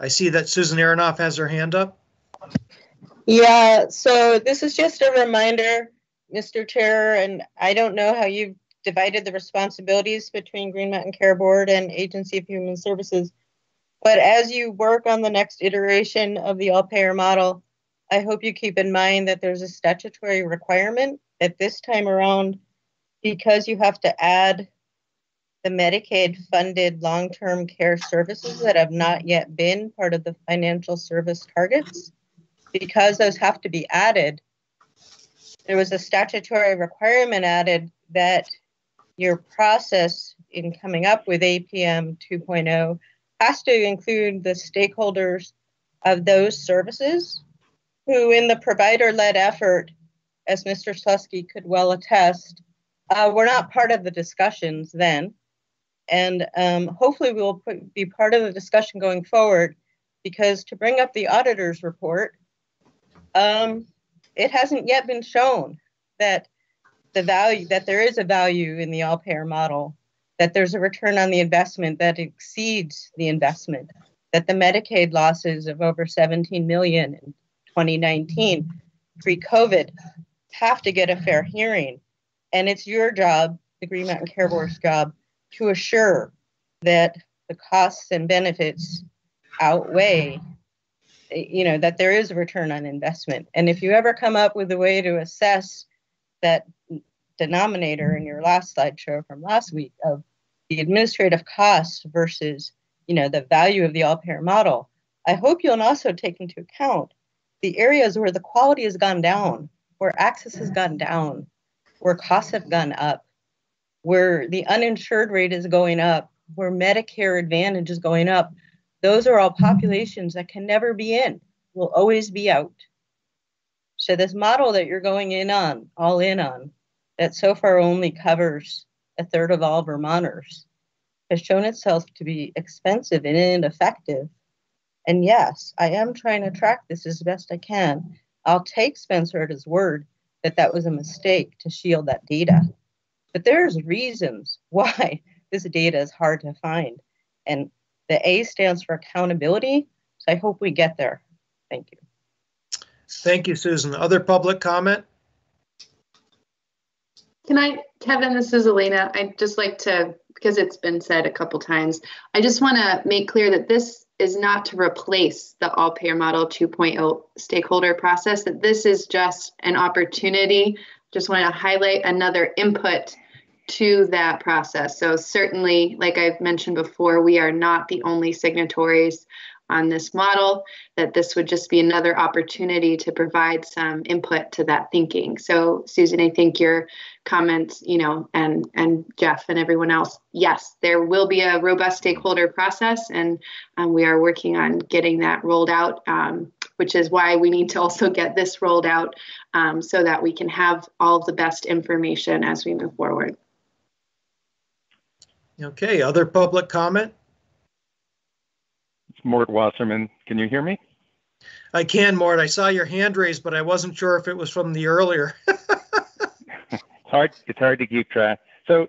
I see that Susan Aranoff has her hand up. Yeah, so this is just a reminder, Mr. Chair, and I don't know how you've divided the responsibilities between Green Mountain Care Board and Agency of Human Services. But as you work on the next iteration of the all payer model, I hope you keep in mind that there's a statutory requirement that this time around because you have to add the Medicaid funded long term care services that have not yet been part of the financial service targets. Because those have to be added, there was a statutory requirement added that your process in coming up with APM 2.0 has to include the stakeholders of those services who, in the provider led effort, as Mr. Slusky could well attest, uh, were not part of the discussions then. And um, hopefully, we will put, be part of the discussion going forward because to bring up the auditor's report, um, it hasn't yet been shown that the value that there is a value in the all payer model, that there's a return on the investment that exceeds the investment, that the Medicaid losses of over 17 million in 2019 pre-COVID have to get a fair hearing. And it's your job, the Green Mountain Care Board's job, to assure that the costs and benefits outweigh you know that there is a return on investment and if you ever come up with a way to assess that denominator in your last slideshow from last week of the administrative costs versus you know the value of the all payer model. I hope you'll also take into account the areas where the quality has gone down where access has gone down where costs have gone up where the uninsured rate is going up where medicare advantage is going up. Those are all populations that can never be in will always be out. So this model that you're going in on, all in on, that so far only covers a third of all Vermonters, has shown itself to be expensive and ineffective. And yes, I am trying to track this as best I can. I'll take Spencer at his word that that was a mistake to shield that data. But there's reasons why [LAUGHS] this data is hard to find. And the A stands for accountability. So I hope we get there. Thank you. Thank you, Susan. Other public comment? Can I, Kevin, this is Elena. I'd just like to, because it's been said a couple times, I just want to make clear that this is not to replace the all payer model 2.0 stakeholder process, that this is just an opportunity. Just want to highlight another input to that process. So, certainly, like I've mentioned before, we are not the only signatories on this model, that this would just be another opportunity to provide some input to that thinking. So, Susan, I think your comments, you know, and and Jeff and everyone else, yes, there will be a robust stakeholder process, and um, we are working on getting that rolled out. Um, which is why we need to also get this rolled out um, so that we can have all the best information as we move forward. Okay, other public comment? Mort Wasserman. Can you hear me? I can, Mort. I saw your hand raised, but I wasn't sure if it was from the earlier. [LAUGHS] it's hard. It's hard to keep track. So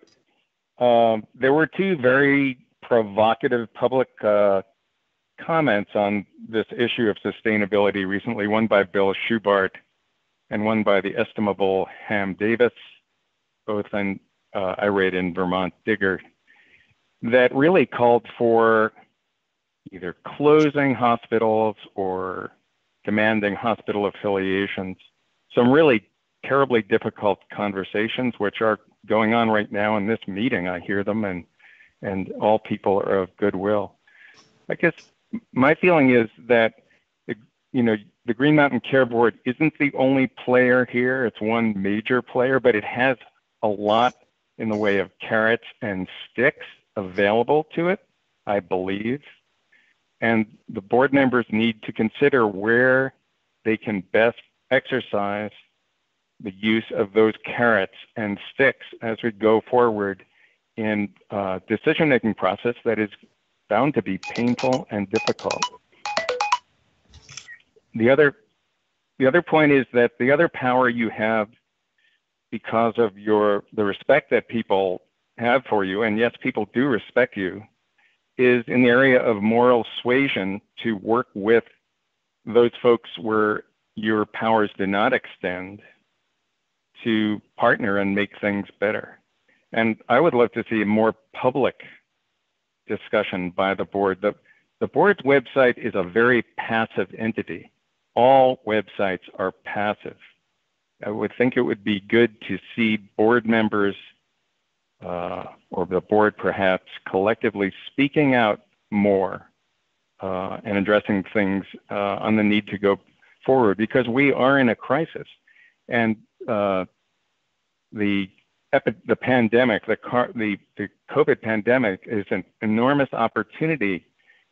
um, there were two very provocative public uh, comments on this issue of sustainability recently. One by Bill Schubart, and one by the estimable Ham Davis, both in uh, I read in Vermont Digger, that really called for either closing hospitals or demanding hospital affiliations. Some really terribly difficult conversations, which are going on right now in this meeting. I hear them, and and all people are of goodwill. I guess my feeling is that you know the Green Mountain Care Board isn't the only player here. It's one major player, but it has a lot in the way of carrots and sticks available to it, I believe. And the board members need to consider where they can best exercise the use of those carrots and sticks as we go forward in uh, a decision making process that is bound to be painful and difficult. The other the other point is that the other power you have because of your the respect that people have for you, and yes, people do respect you, is in the area of moral suasion to work with those folks where your powers do not extend to partner and make things better. And I would love to see a more public discussion by the board. The, the board's website is a very passive entity. All websites are passive. I would think it would be good to see board members uh, or the board perhaps collectively speaking out more uh, and addressing things uh, on the need to go forward because we are in a crisis. And uh, the the pandemic, the, car, the, the COVID pandemic is an enormous opportunity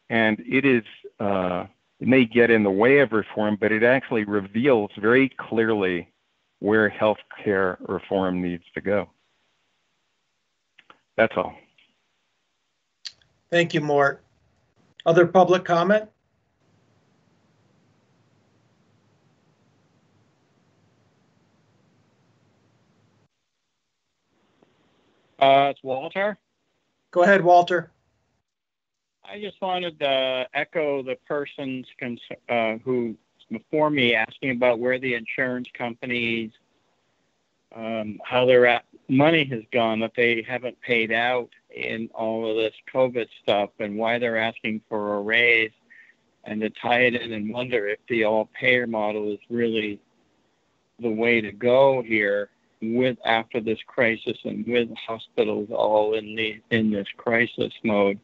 and it is, uh, it may get in the way of reform, but it actually reveals very clearly where healthcare reform needs to go. That's all. Thank you, Mort. Other public comment? Uh, it's Walter. Go ahead, Walter. I just wanted to echo the person's uh, who before me asking about where the insurance companies, um, how their at, money has gone that they haven't paid out in all of this COVID stuff, and why they're asking for a raise, and to tie it in and wonder if the all-payer model is really the way to go here with after this crisis and with hospitals all in the in this crisis mode.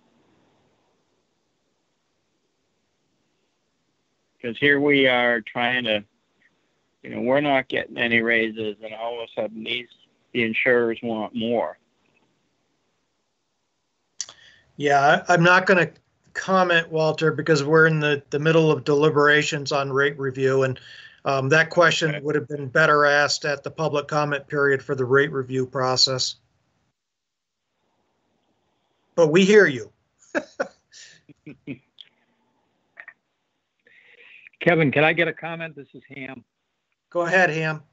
Because here we are trying to, you know, we're not getting any raises, and all of a sudden these the insurers want more. Yeah, I'm not going to comment, Walter, because we're in the, the middle of deliberations on rate review, and Um, that question would have been better asked at the public comment period for the rate review process. But we hear you. [LAUGHS] Kevin, can I get a comment? This is Ham. Go ahead, Ham.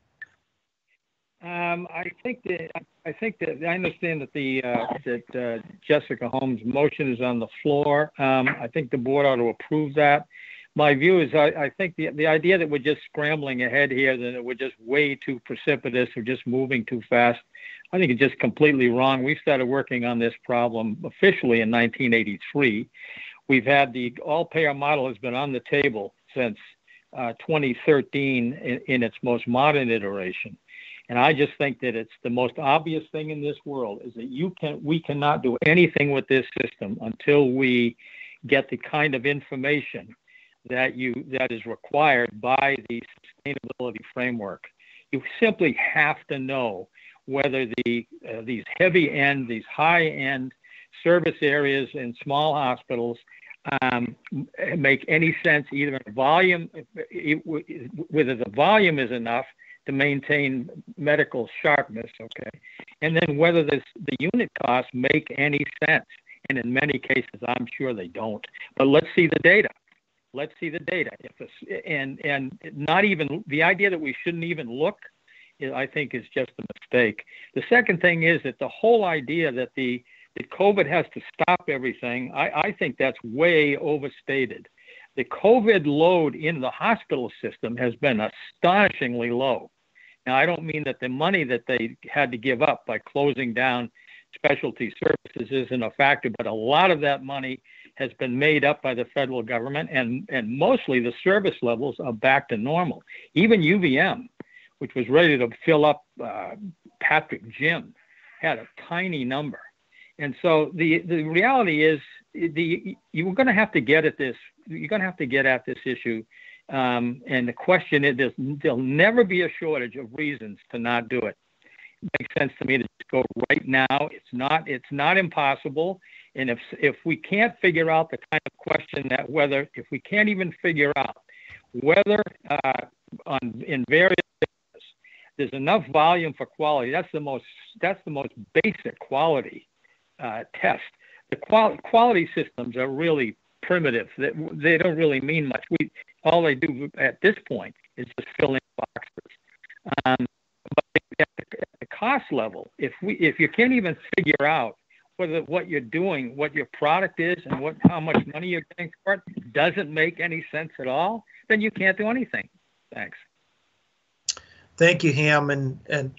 Um, I think that I think that I understand that the uh, that uh, Jessica Holmes' motion is on the floor. Um, I think the board ought to approve that. My view is I, I think the the idea that we're just scrambling ahead here, that we're just way too precipitous, or just moving too fast. I think it's just completely wrong. We started working on this problem officially in 1983. We've had the all-payer model has been on the table since uh, 2013 in, in its most modern iteration. And I just think that it's the most obvious thing in this world is that you can we cannot do anything with this system until we get the kind of information that you that is required by the sustainability framework. You simply have to know whether the uh, these heavy end, these high end service areas in small hospitals um, make any sense either in volume, whether the volume is enough to maintain medical sharpness, okay? And then whether this, the unit costs make any sense. And in many cases, I'm sure they don't. But let's see the data. Let's see the data. If it's, and and not even the idea that we shouldn't even look, I think, is just a mistake. The second thing is that the whole idea that the that COVID has to stop everything, I, I think that's way overstated. The COVID load in the hospital system has been astonishingly low. Now, I don't mean that the money that they had to give up by closing down specialty services isn't a factor, but a lot of that money has been made up by the federal government, and, and mostly the service levels are back to normal. Even UVM, which was ready to fill up uh, Patrick Gym, had a tiny number. And so the, the reality is the you're going to have to get at this. You're going to have to get at this issue um, and the question is, there'll never be a shortage of reasons to not do it. it. Makes sense to me to go right now. It's not. It's not impossible. And if if we can't figure out the kind of question that whether if we can't even figure out whether uh, on in various areas, there's enough volume for quality. That's the most that's the most basic quality uh, test. The qual- quality systems are really primitive. They, they don't really mean much. We all they do at this point is just fill in boxes. Um, but at the, at the cost level, if we if you can't even figure out whether what you're doing, what your product is, and what how much money you're getting for it doesn't make any sense at all, then you can't do anything. Thanks. Thank you, Ham. And and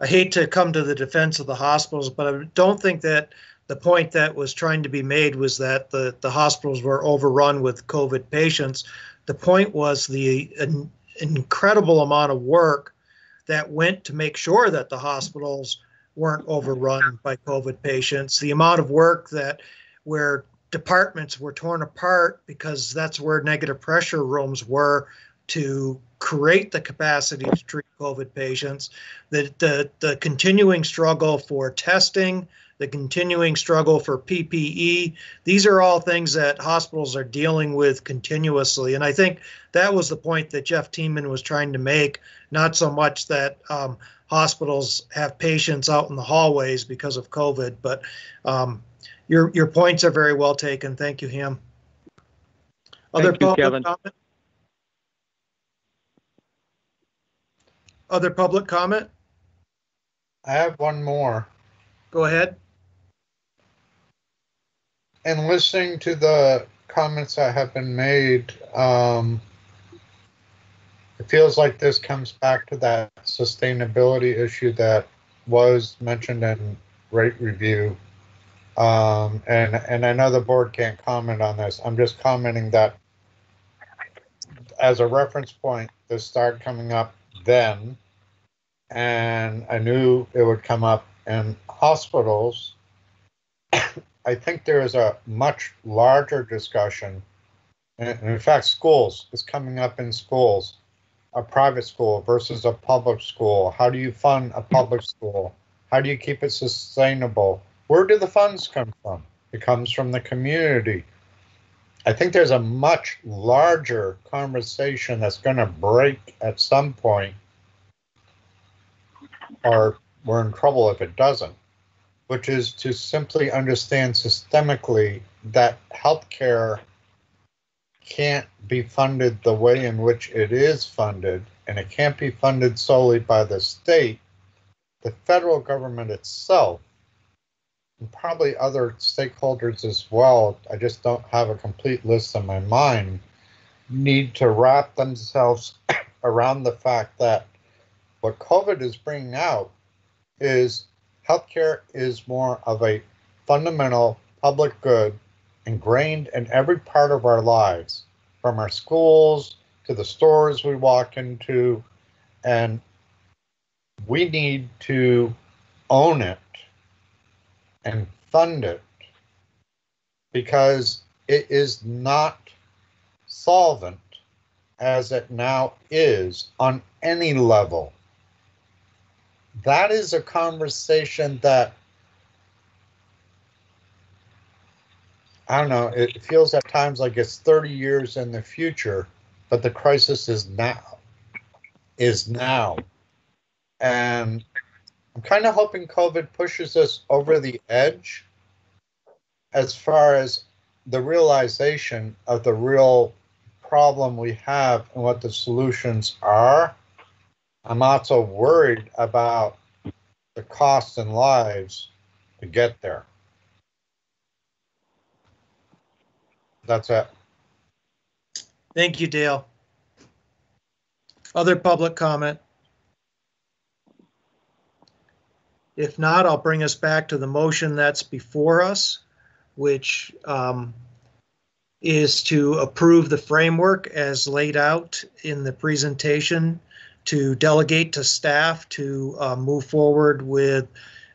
I hate to come to the defense of the hospitals, but I don't think that the point that was trying to be made was that the, the hospitals were overrun with COVID patients. The point was the in, incredible amount of work that went to make sure that the hospitals weren't overrun by COVID patients, the amount of work that where departments were torn apart because that's where negative pressure rooms were to create the capacity to treat COVID patients, the, the, the continuing struggle for testing, the continuing struggle for PPE. These are all things that hospitals are dealing with continuously. And I think that was the point that Jeff Tieman was trying to make, not so much that um, hospitals have patients out in the hallways because of COVID, but um, your, your points are very well taken. Thank you, Ham. Other Thank you, Kevin. comment? Other public comment? I have one more. Go ahead. And listening to the comments that have been made, um, it feels like this comes back to that sustainability issue that was mentioned in rate review. Um, and and I know the board can't comment on this. I'm just commenting that as a reference point, this started coming up then, and I knew it would come up in hospitals. I think there is a much larger discussion. And in fact, schools is coming up in schools, a private school versus a public school. How do you fund a public school? How do you keep it sustainable? Where do the funds come from? It comes from the community. I think there's a much larger conversation that's going to break at some point, or we're in trouble if it doesn't, which is to simply understand systemically that healthcare can't be funded the way in which it is funded, and it can't be funded solely by the state. The federal government itself, and probably other stakeholders as well, I just don't have a complete list in my mind, need to wrap themselves [COUGHS] around the fact that what COVID is bringing out is healthcare is more of a fundamental public good ingrained in every part of our lives, from our schools to the stores we walk into. And we need to own it and fund it because it is not solvent as it now is on any level. That is a conversation that I don't know, it feels at times like it's 30 years in the future, but the crisis is now. Is now. And I'm kind of hoping COVID pushes us over the edge as far as the realization of the real problem we have and what the solutions are. I'm also worried about the costs and lives to get there. That's it. Thank you, Dale. Other public comment? If not, I'll bring us back to the motion that's before us, which um, is to approve the framework as laid out in the presentation to delegate to staff to uh, move forward with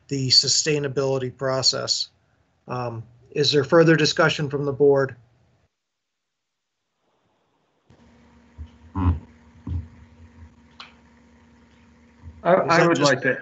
the sustainability process. Um, Is there further discussion from the board? I, I would like to,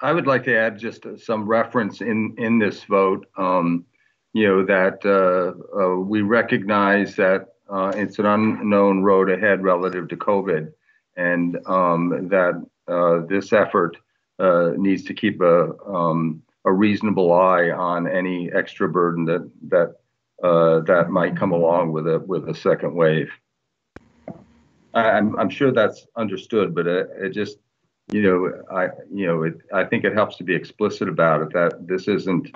I would like to add just some reference in, in this vote. Um, you know, that, uh, uh, we recognize that, uh, it's an unknown road ahead relative to COVID. And, um, that, uh, this effort, uh, needs to keep a, um, a reasonable eye on any extra burden that, that, uh, that might come along with a, with a second wave. I'm, I'm sure that's understood, but it, it just, you know, I, you know, it, I think it helps to be explicit about it that this isn't,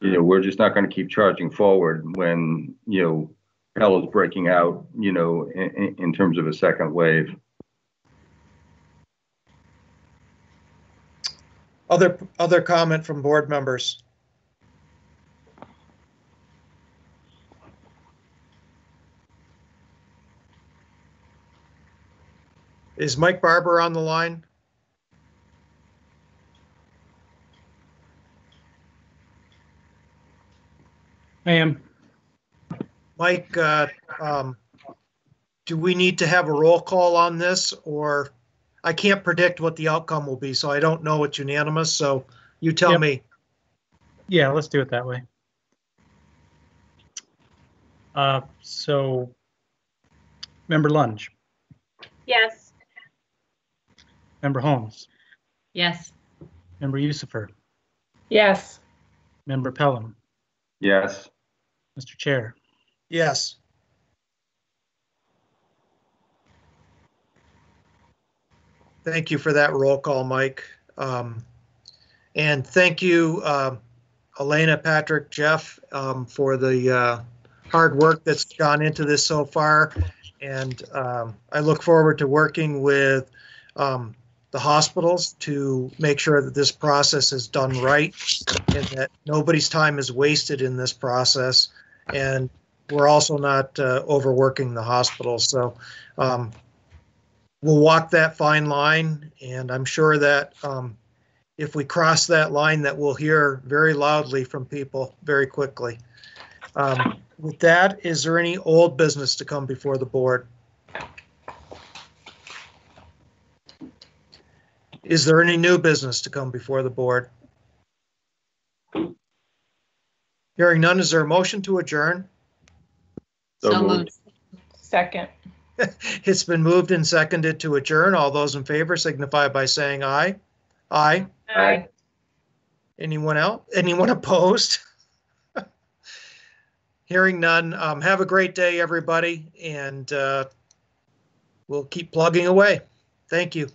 you know, we're just not going to keep charging forward when, you know, hell is breaking out, you know, in, in terms of a second wave. Other, other comment from board members? Is Mike Barber on the line? I am. Mike, uh, um, do we need to have a roll call on this or I can't predict what the outcome will be, so I don't know it's unanimous, so you tell Yep. me. Yeah, let's do it that way. Uh, so, Member Lunge, Yes. Member Holmes, Yes. Member Usifer, Yes. Member Pelham, Yes. Mr. Chair. Yes. Thank you for that roll call, Mike. Um, And thank you, uh, Elena, Patrick, Jeff, um, for the uh, hard work that's gone into this so far. And um, I look forward to working with um, the hospitals to make sure that this process is done right and that nobody's time is wasted in this process. And we're also not uh, overworking the hospitals. So um, we'll walk that fine line, and I'm sure that um, if we cross that line, that we'll hear very loudly from people very quickly. Um, with that, is there any old business to come before the board? Is there any new business to come before the board? Hearing none, is there a motion to adjourn? So moved. Second. [LAUGHS] It's been moved and seconded to adjourn. All those in favor signify by saying aye. Aye. Aye. Anyone else? Anyone opposed? [LAUGHS] Hearing none. Um, have a great day, everybody, and uh, we'll keep plugging away. Thank you.